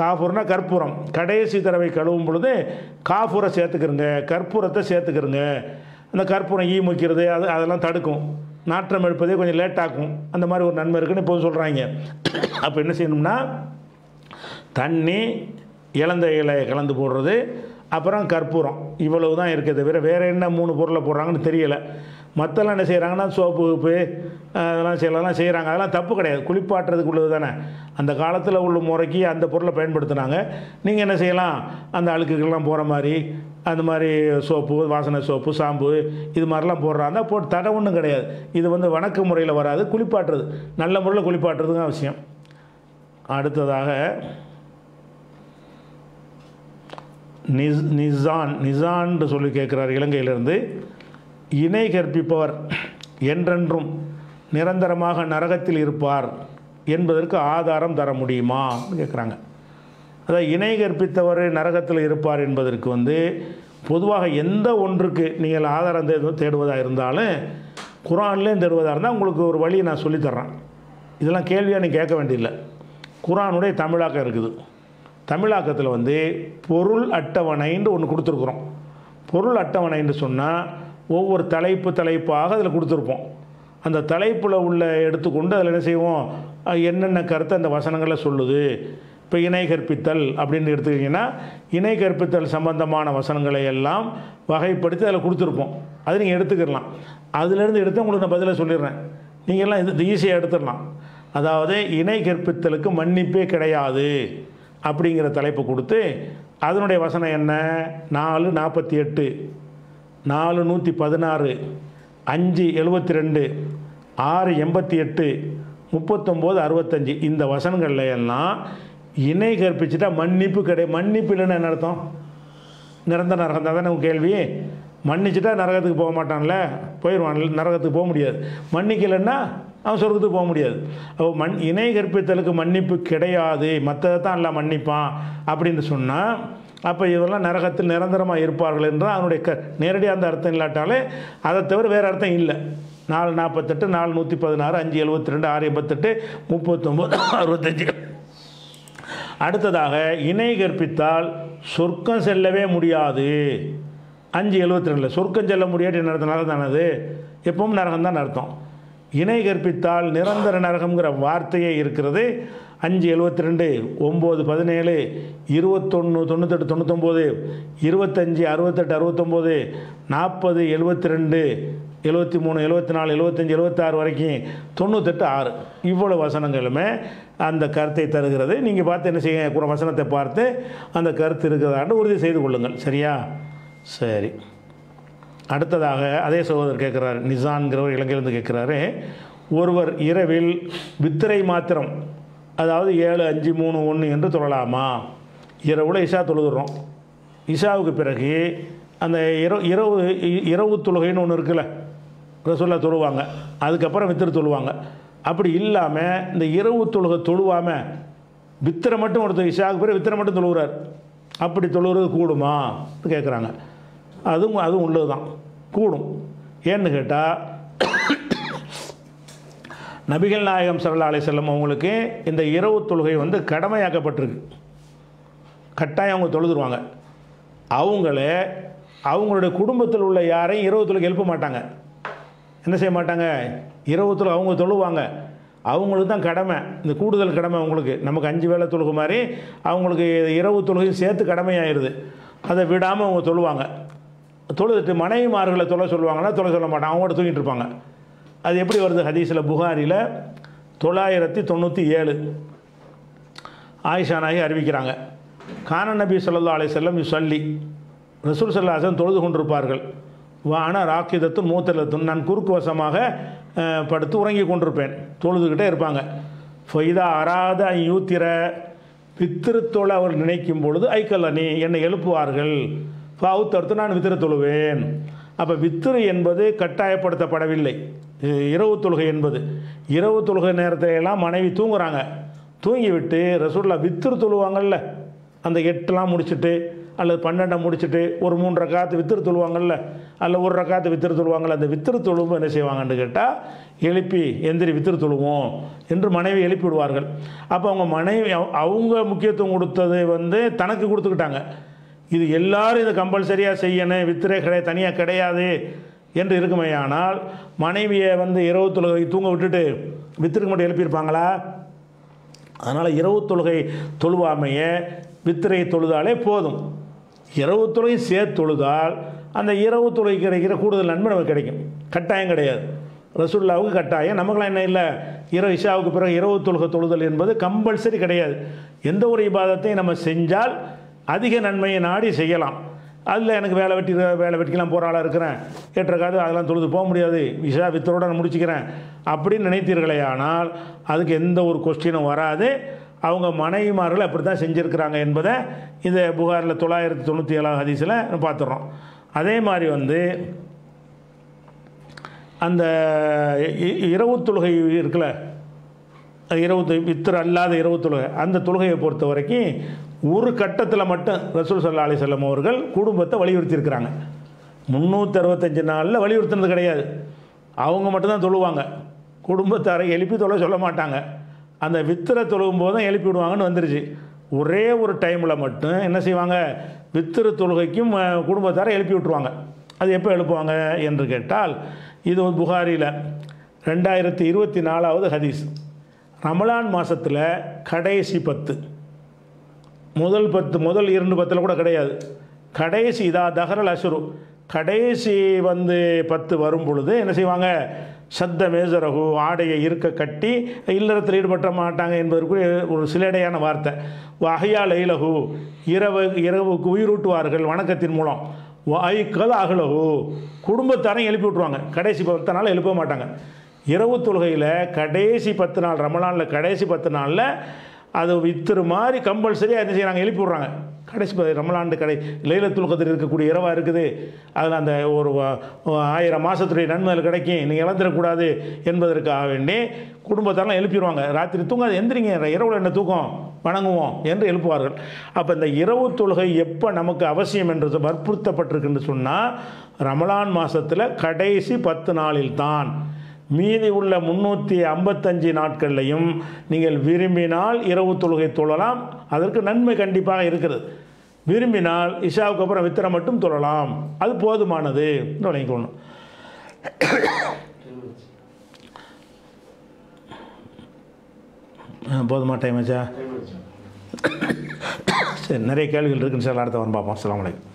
காஃபூர்னா கற்பூரம். கடைசி தடவை கழுவும் பொழுது காஃபூரை சேர்த்துக்கிறங்க கற்பூரத்தை சேர்த்துக்கிறங்க அந்த கற்பூரம் ஈ முக்கிறது அது அதெல்லாம் தடுக்கும். நாற்றம் எடுப்பதே கொஞ்சம் லேட்டாகும் அந்த மாதிரி ஒரு நன்மை இருக்குன்னு இப்போ சொல்கிறாங்க அப்போ என்ன செய்யணும்னா தண்ணி இழந்த இலையை கலந்து போடுறது அப்புறம் கற்பூரம். இவ்வளவு தான் இருக்குது தவிர வேறு என்ன மூணு பொருளை போடுறாங்கன்னு தெரியலை. மற்றெல்லாம் என்ன செய்கிறாங்கன்னா சோப்பு உப்பு அதெல்லாம் செய்யலாம். செய்கிறாங்க அதெல்லாம் தப்பு கிடையாது. குளிப்பாட்டுறதுக்கு உள்ளது தானே. அந்த காலத்தில் உள்ள முறைக்கு அந்த பொருளை பயன்படுத்தினாங்க. நீங்கள் என்ன செய்யலாம்? அந்த அழுக்குகள்லாம் போகிற மாதிரி அந்த மாதிரி சோப்பு வாசனை சோப்பு சாம்பு இது மாதிரிலாம் போடுறாங்க. போட்டு தடை ஒன்றும் கிடையாது. இது வந்து வணக்க முறையில் வராது. குளிப்பாட்டுறது. நல்ல முறையில் குளிப்பாட்டுறதுங்க அவசியம். அடுத்ததாக நிஸ் நிசான் நிசான்னு சொல்லி கேட்குறார் இலங்கையிலேருந்து. இணை கற்பிப்பவர் என்றென்றும் நிரந்தரமாக நரகத்தில் இருப்பார் என்பதற்கு ஆதாரம் தர முடியுமா கேட்குறாங்க அதாவது இணை கற்பித்தவர் நரகத்தில் இருப்பார் என்பதற்கு வந்து பொதுவாக எந்த ஒன்றுக்கு நீங்கள் ஆதாரம் தேடுவதாக இருந்தாலும் குரான்லேயும் தேடுவதாக இருந்தால் உங்களுக்கு ஒரு வழியை நான் சொல்லித்தர்றேன். இதெல்லாம் கேள்வியாக நீ கேட்க வேண்டியதில்லை. குரானுடைய தமிழாக்கம் இருக்குது. தமிழாக்கத்தில் வந்து பொருள் அட்டவணைன்னு ஒன்று கொடுத்துருக்குறோம். பொருள் அட்டவணைன்னு சொன்னால் ஒவ்வொரு தலைப்பு தலைப்பாக அதில் கொடுத்துருப்போம். அந்த தலைப்பில் உள்ள எடுத்துக்கொண்டு அதில் என்ன செய்வோம்? என்னென்ன கருத்தை அந்த வசனங்களை சொல்லுது? இப்போ இணை கற்பித்தல் அப்படின்னு எடுத்துக்கிட்டிங்கன்னா இணை கற்பித்தல் சம்பந்தமான வசனங்களை எல்லாம் வகைப்படுத்தி அதில் கொடுத்துருப்போம். அது நீங்கள் எடுத்துக்கிடலாம். அதுலேருந்து எடுத்து உங்களுக்கு நான் பதிலை சொல்லிடுறேன். நீங்கள்லாம் இது ஈஸியாக எடுத்துடலாம். அதாவது இணை கற்பித்தலுக்கு மன்னிப்பே கிடையாது அப்படிங்கிற தலைப்பு கொடுத்து அதனுடைய வசனம் என்ன? நாலு நாற்பத்தி எட்டு. நாலு நூற்றி பதினாறு அஞ்சு எழுபத்தி ரெண்டு ஆறு எண்பத்தி எட்டு முப்பத்தொம்போது அறுபத்தஞ்சு இந்த வசனங்கள்ல எல்லாம் இணை கற்பிச்சுட்டா மன்னிப்பு கிடையாது மன்னிப்பு இல்லைன்னு என்ன அர்த்தம்? நிரந்தர நரகம். தானே உன் கேள்வி? மன்னிச்சுட்டா நரகத்துக்கு போக மாட்டான்ல? போயிடுவான் நரகத்துக்கு போக முடியாது. மன்னிக்கலைன்னா அவன் சொர்க்கத்துக்கு போக முடியாது. அப்போ மண் இணை கற்பித்தலுக்கு மன்னிப்பு கிடையாது. மற்றதை தான் எல்லாம் மன்னிப்பான் அப்படின்னு சொன்னால் அப்போ இவரெல்லாம் நரகத்தில் நிரந்தரமாக இருப்பார்கள் என்றால் அதனுடைய க நேரடியாக அந்த அர்த்தம் இல்லாட்டாலே அதை தவிர வேறு அர்த்தம் இல்லை. நாலு நாற்பத்தெட்டு நாலு நூற்றி பதினாறு அஞ்சு எழுபத்தி ரெண்டு ஆறு எண்பத்தெட்டு முப்பத்தொம்போது அறுபத்தஞ்சு. அடுத்ததாக இணை கற்பித்தால் சொர்க்கம் செல்லவே முடியாது. அஞ்சு எழுபத்தி ரெண்டில் சொர்க்கம் செல்ல முடியாது என்ன அர்த்தம் நரகம் தானது எப்பவும் நரகம் தான் அர்த்தம். இணை கற்பித்தால் நிரந்தர நரகம்ங்கிற வார்த்தையே இருக்கிறது. அஞ்சு எழுபத்தி ரெண்டு ஒம்பது பதினேழு இருபத்தொன்று தொண்ணூத்தெட்டு தொண்ணூத்தொம்போது இருபத்தஞ்சி அறுபத்தெட்டு அறுபத்தொம்போது நாற்பது எழுபத்தி ரெண்டு எழுபத்தி மூணு எழுபத்தி நாலு எழுபத்தஞ்சி எழுபத்தாறு வரைக்கும் தொண்ணூத்தெட்டு ஆறு. இவ்வளோ வசனங்களுமே அந்த கருத்தை தருகிறது. நீங்கள் பார்த்து என்ன செய்ய கூட வசனத்தை பார்த்து அந்த கருத்து இருக்கிறதாண்டு உறுதி செய்து கொள்ளுங்கள். சரியா? சரி. அடுத்ததாக அதே சகோதரர் கேட்குறாரு. நிசான்கிறவர் இலங்கையிலிருந்து கேட்குறாரு ஒருவர் இரவில் வித்திரை மாத்திரம் அதாவது ஏழு அஞ்சு மூணு ஒன்று என்று தொழலாமா இரவில் இஷா தொழுதுறோம். இஷாவுக்கு பிறகு அந்த இரவு இரவு இரவு தொழுகைன்னு ஒன்று இருக்குல்ல? ரசோல்லா தொழுவாங்க. அதுக்கப்புறம் வித்திரு தொழுவாங்க. அப்படி இல்லாமல் இந்த இரவு தொழுகை தொழுவாமல் வித்திரை மட்டும் ஒருத்தர் இஷாவுக்கு பிறகு வித்திரை மட்டும் தொழுகிறார் அப்படி தொழுகிறது கூடுமா? கேட்குறாங்க அதுவும் அதுவும் உள்ளது தான் கூடும். ஏன்னு கேட்டால் நபிகள் நாயகம் சல்லா அலை செல்லம் அவங்களுக்கு இந்த இரவு தொழுகை வந்து கடமையாக்கப்பட்டிருக்கு. கட்டாயம் அவங்க தொழுதுருவாங்க. அவங்கள அவங்களுடைய குடும்பத்தில் உள்ள யாரையும் இரவு தொழுகை எழுப்ப மாட்டாங்க. என்ன செய்ய மாட்டாங்க? இரவு தொழுகை அவங்க தொழுவாங்க. அவங்களுக்கு தான் கடமை. இந்த கூடுதல் கடமை அவங்களுக்கு. நமக்கு அஞ்சு வேளை தொழுகு மாதிரி அவங்களுக்கு இரவு தொழுகையும் சேர்த்து கடமையாயிருது. அதை விடாமல் அவங்க தொழுவாங்க. தொழுதுட்டு மனைவிமார்களை தொலை சொல்லுவாங்கன்னா தொலை சொல்ல மாட்டாங்க. அவங்களோட தூங்கிட்டு இருப்பாங்க. அது எப்படி வருது ஹதீஸில்? புகாரில் தொள்ளாயிரத்தி தொண்ணூற்றி ஏழு ஆயிஷா நாயகி அறிவிக்கிறாங்க. கான நபி சொல்லா அலை செல்லம் சொல்லி ரசூல் சல்லாசன் தொழுது கொண்டிருப்பார்கள். வான ராக்கிதத்தும் மூத்தலத்தும் நான் குறுக்கு வசமாக படுத்து உறங்கி கொண்டிருப்பேன். தொழுதுகிட்டே இருப்பாங்க. ஃபைதா அராத யூத்திர பித்திருத்தோடு அவர் நினைக்கும் பொழுது ஐக்கல்ல நீ என்னை எழுப்புவார்கள். ஃபாவுத்தடுத்து நான் வித்திர தொழுவேன். அப்போ வித்திரு என்பது கட்டாயப்படுத்தப்படவில்லை. இரவு தொழுகை என்பது. இரவு தொழுகை நேரத்துல எல்லாம் மனைவி தூங்குறாங்க. தூங்கி விட்டு ரசூல்லா வித்திரு தொழுவாங்கள்ல அந்த எட்டுலாம் முடிச்சுட்டு அல்லது பன்னெண்டை முடிச்சுட்டு ஒரு மூணு ரக்காத்து வித்திரு தொழுவாங்கல்ல. அல்ல ஒரு ரக்காத்து வித்திரு தொழுவாங்கல்ல. அந்த வித்திரு தொழுவும் என்ன செய்வாங்கன்னு கேட்டால் எழுப்பி எந்திரி வித்திரு தொழுவோம் என்று மனைவி எழுப்பி விடுவார்கள் அப்போ அவங்க மனைவி அவங்க முக்கியத்துவம் கொடுத்தது வந்து தனக்கு கொடுத்துக்கிட்டாங்க. இது எல்லாரும் இதை கம்பல்சரியாக செய்யணும். வித்திரை கிடையாது தனியாக கிடையாது. என்று இருக்குமேயானால் மனைவியை வந்து இரவு தொழுகை தூங்க விட்டுட்டு வித்திருக்கு மட்டும் எழுப்பியிருப்பாங்களா? அதனால் இரவு தொழுகை தொழுவாமையே வித்திரை தொழுதாலே போதும். இரவு தொழுகை சேர்த்து தொழுதால் அந்த இரவு தொழுகை கிடைக்கிற கூடுதல் நன்மை நமக்கு கிடைக்கும். கட்டாயம் கிடையாது. ரசுல்லாவுக்கு கட்டாயம். நமக்குலாம் என்ன இல்லை? இரவு இஷாவுக்கு பிறகு இரவு தொழுகை தொழுதல் என்பது கம்பல்சரி கிடையாது. எந்த ஒரு இபாதத்தையும் நம்ம செஞ்சால் அதிக நன்மையை நாடி செய்யலாம். அதில் எனக்கு வேலை வெட்டி வேலை வெட்டிக்கலாம் போகிற ஆளாக இருக்கிறேன். ஏற்றக்காது அதெல்லாம் தொழுது போக முடியாது. விஷா வித்தரோட நான் முடிச்சுக்கிறேன். அப்படின்னு நினைத்தீர்களே ஆனால் அதுக்கு எந்த ஒரு கொஸ்டினும் வராது. அவங்க மனைவிமார்கள் அப்படி தான் செஞ்சுருக்கிறாங்க என்பதை இந்த புகாரில் தொள்ளாயிரத்தி தொண்ணூற்றி ஏழாம் ஹதீஸில் பார்த்துடுறோம். அதே மாதிரி வந்து அந்த இ- இரவு தொழுகை இருக்குல்ல? அது இரவு தொ- வித்திர அல்லாத இரவு தொழுகை. அந்த தொழுகையை பொறுத்த வரைக்கும் ஒரு கட்டத்தில் மட்டும் ரசூல் சல்லா அலி செல்லம் அவர்கள் குடும்பத்தை வலியுறுத்தியிருக்கிறாங்க. முந்நூற்றி அறுபத்தஞ்சு நாளில் வலியுறுத்தினது கிடையாது. அவங்க மட்டும்தான் தொழுவாங்க. குடும்பத்தாரை எழுப்பி தொலை சொல்ல மாட்டாங்க. அந்த வித்திரை தொழுகும் போது தான் எழுப்பி விடுவாங்கன்னு வந்துருச்சு. ஒரே ஒரு டைமில் மட்டும் என்ன செய்வாங்க? வித்திரு தொழுகைக்கும் குடும்பத்தாரை எழுப்பி விட்டுருவாங்க. அது எப்போ எழுப்புவாங்க என்று கேட்டால் இது ஒரு புகாரியில் ரெண்டாயிரத்தி இருபத்தி நாலாவது ஹதீஸ். ரமலான் மாதத்தில் கடைசி பத்து. முதல் பத்து முதல் இரண்டு பத்தில் கூட கிடையாது. கடைசி இதா தஹரல் அசுரு கடைசி வந்து பத்து வரும் பொழுது என்ன செய்வாங்க? சத்த மேசரகு ஆடையை இருக்க கட்டி இல்லறத்தில் ஈடுபட்ட மாட்டாங்க என்பதற்கு ஒரு சிலடையான வார்த்தை. அகையா லைலகு இரவு இரவுக்கு உயிரூட்டுவார்கள் வணக்கத்தின் மூலம். வாய்க்கல் அகலகு குடும்பத்தாரையும் எழுப்பி விட்ருவாங்க கடைசி பத்து நாள் எழுப்ப மாட்டாங்க. இரவு தொழுகையில் கடைசி பத்து நாள் ரமலானில் கடைசி பத்து நாளில் அது வித்துரு மாதிரி கம்பல்சரியாக என்ன செய்கிறாங்க எழுப்பி விட்றாங்க. கடைசி ப- ரமலாண்டு கடை லைலத்துல் கதிர் இருக்கக்கூடிய இரவாக இருக்குது. அதில் அந்த ஒரு ஆயிரம் மாதத்துடைய நன்மை அதில் கிடைக்கும். நீங்கள் இழந்துடக்கூடாது என்பதற்காக வேண்டி குடும்பத்தாரெல்லாம் எழுப்பிடுவாங்க. ராத்திரி தூங்காது எந்திரிங்க. இரவுல என்ன தூக்கம்? வணங்குவோம் என்று எழுப்புவார்கள். அப்போ இந்த இரவு தொழுகை எப்போ நமக்கு அவசியம் என்று வற்புறுத்தப்பட்டிருக்குன்னு சொன்னால் ரமலான் மாதத்தில் கடைசி பத்து நாளில் தான் மீதி உள்ள முன்னூற்றி ஐம்பத்தஞ்சு நாட்கள்லையும் நீங்கள் விரும்பினால் இரவு தொழுகை தொழலாம். அதற்கு நன்மை கண்டிப்பாக இருக்கிறது. விரும்பினால் இஷாவுக்கு அப்புறம் வித்திரை மட்டும் தொழலாம். அது போதுமானது. விளங்கிக்கணும் போதுமா டைம் ஆச்சா? சரி நிறைய கேள்விகள் இருக்குன்னு சார் அடுத்த வரும் பார்ப்போம். அலாம் வலைக்கம்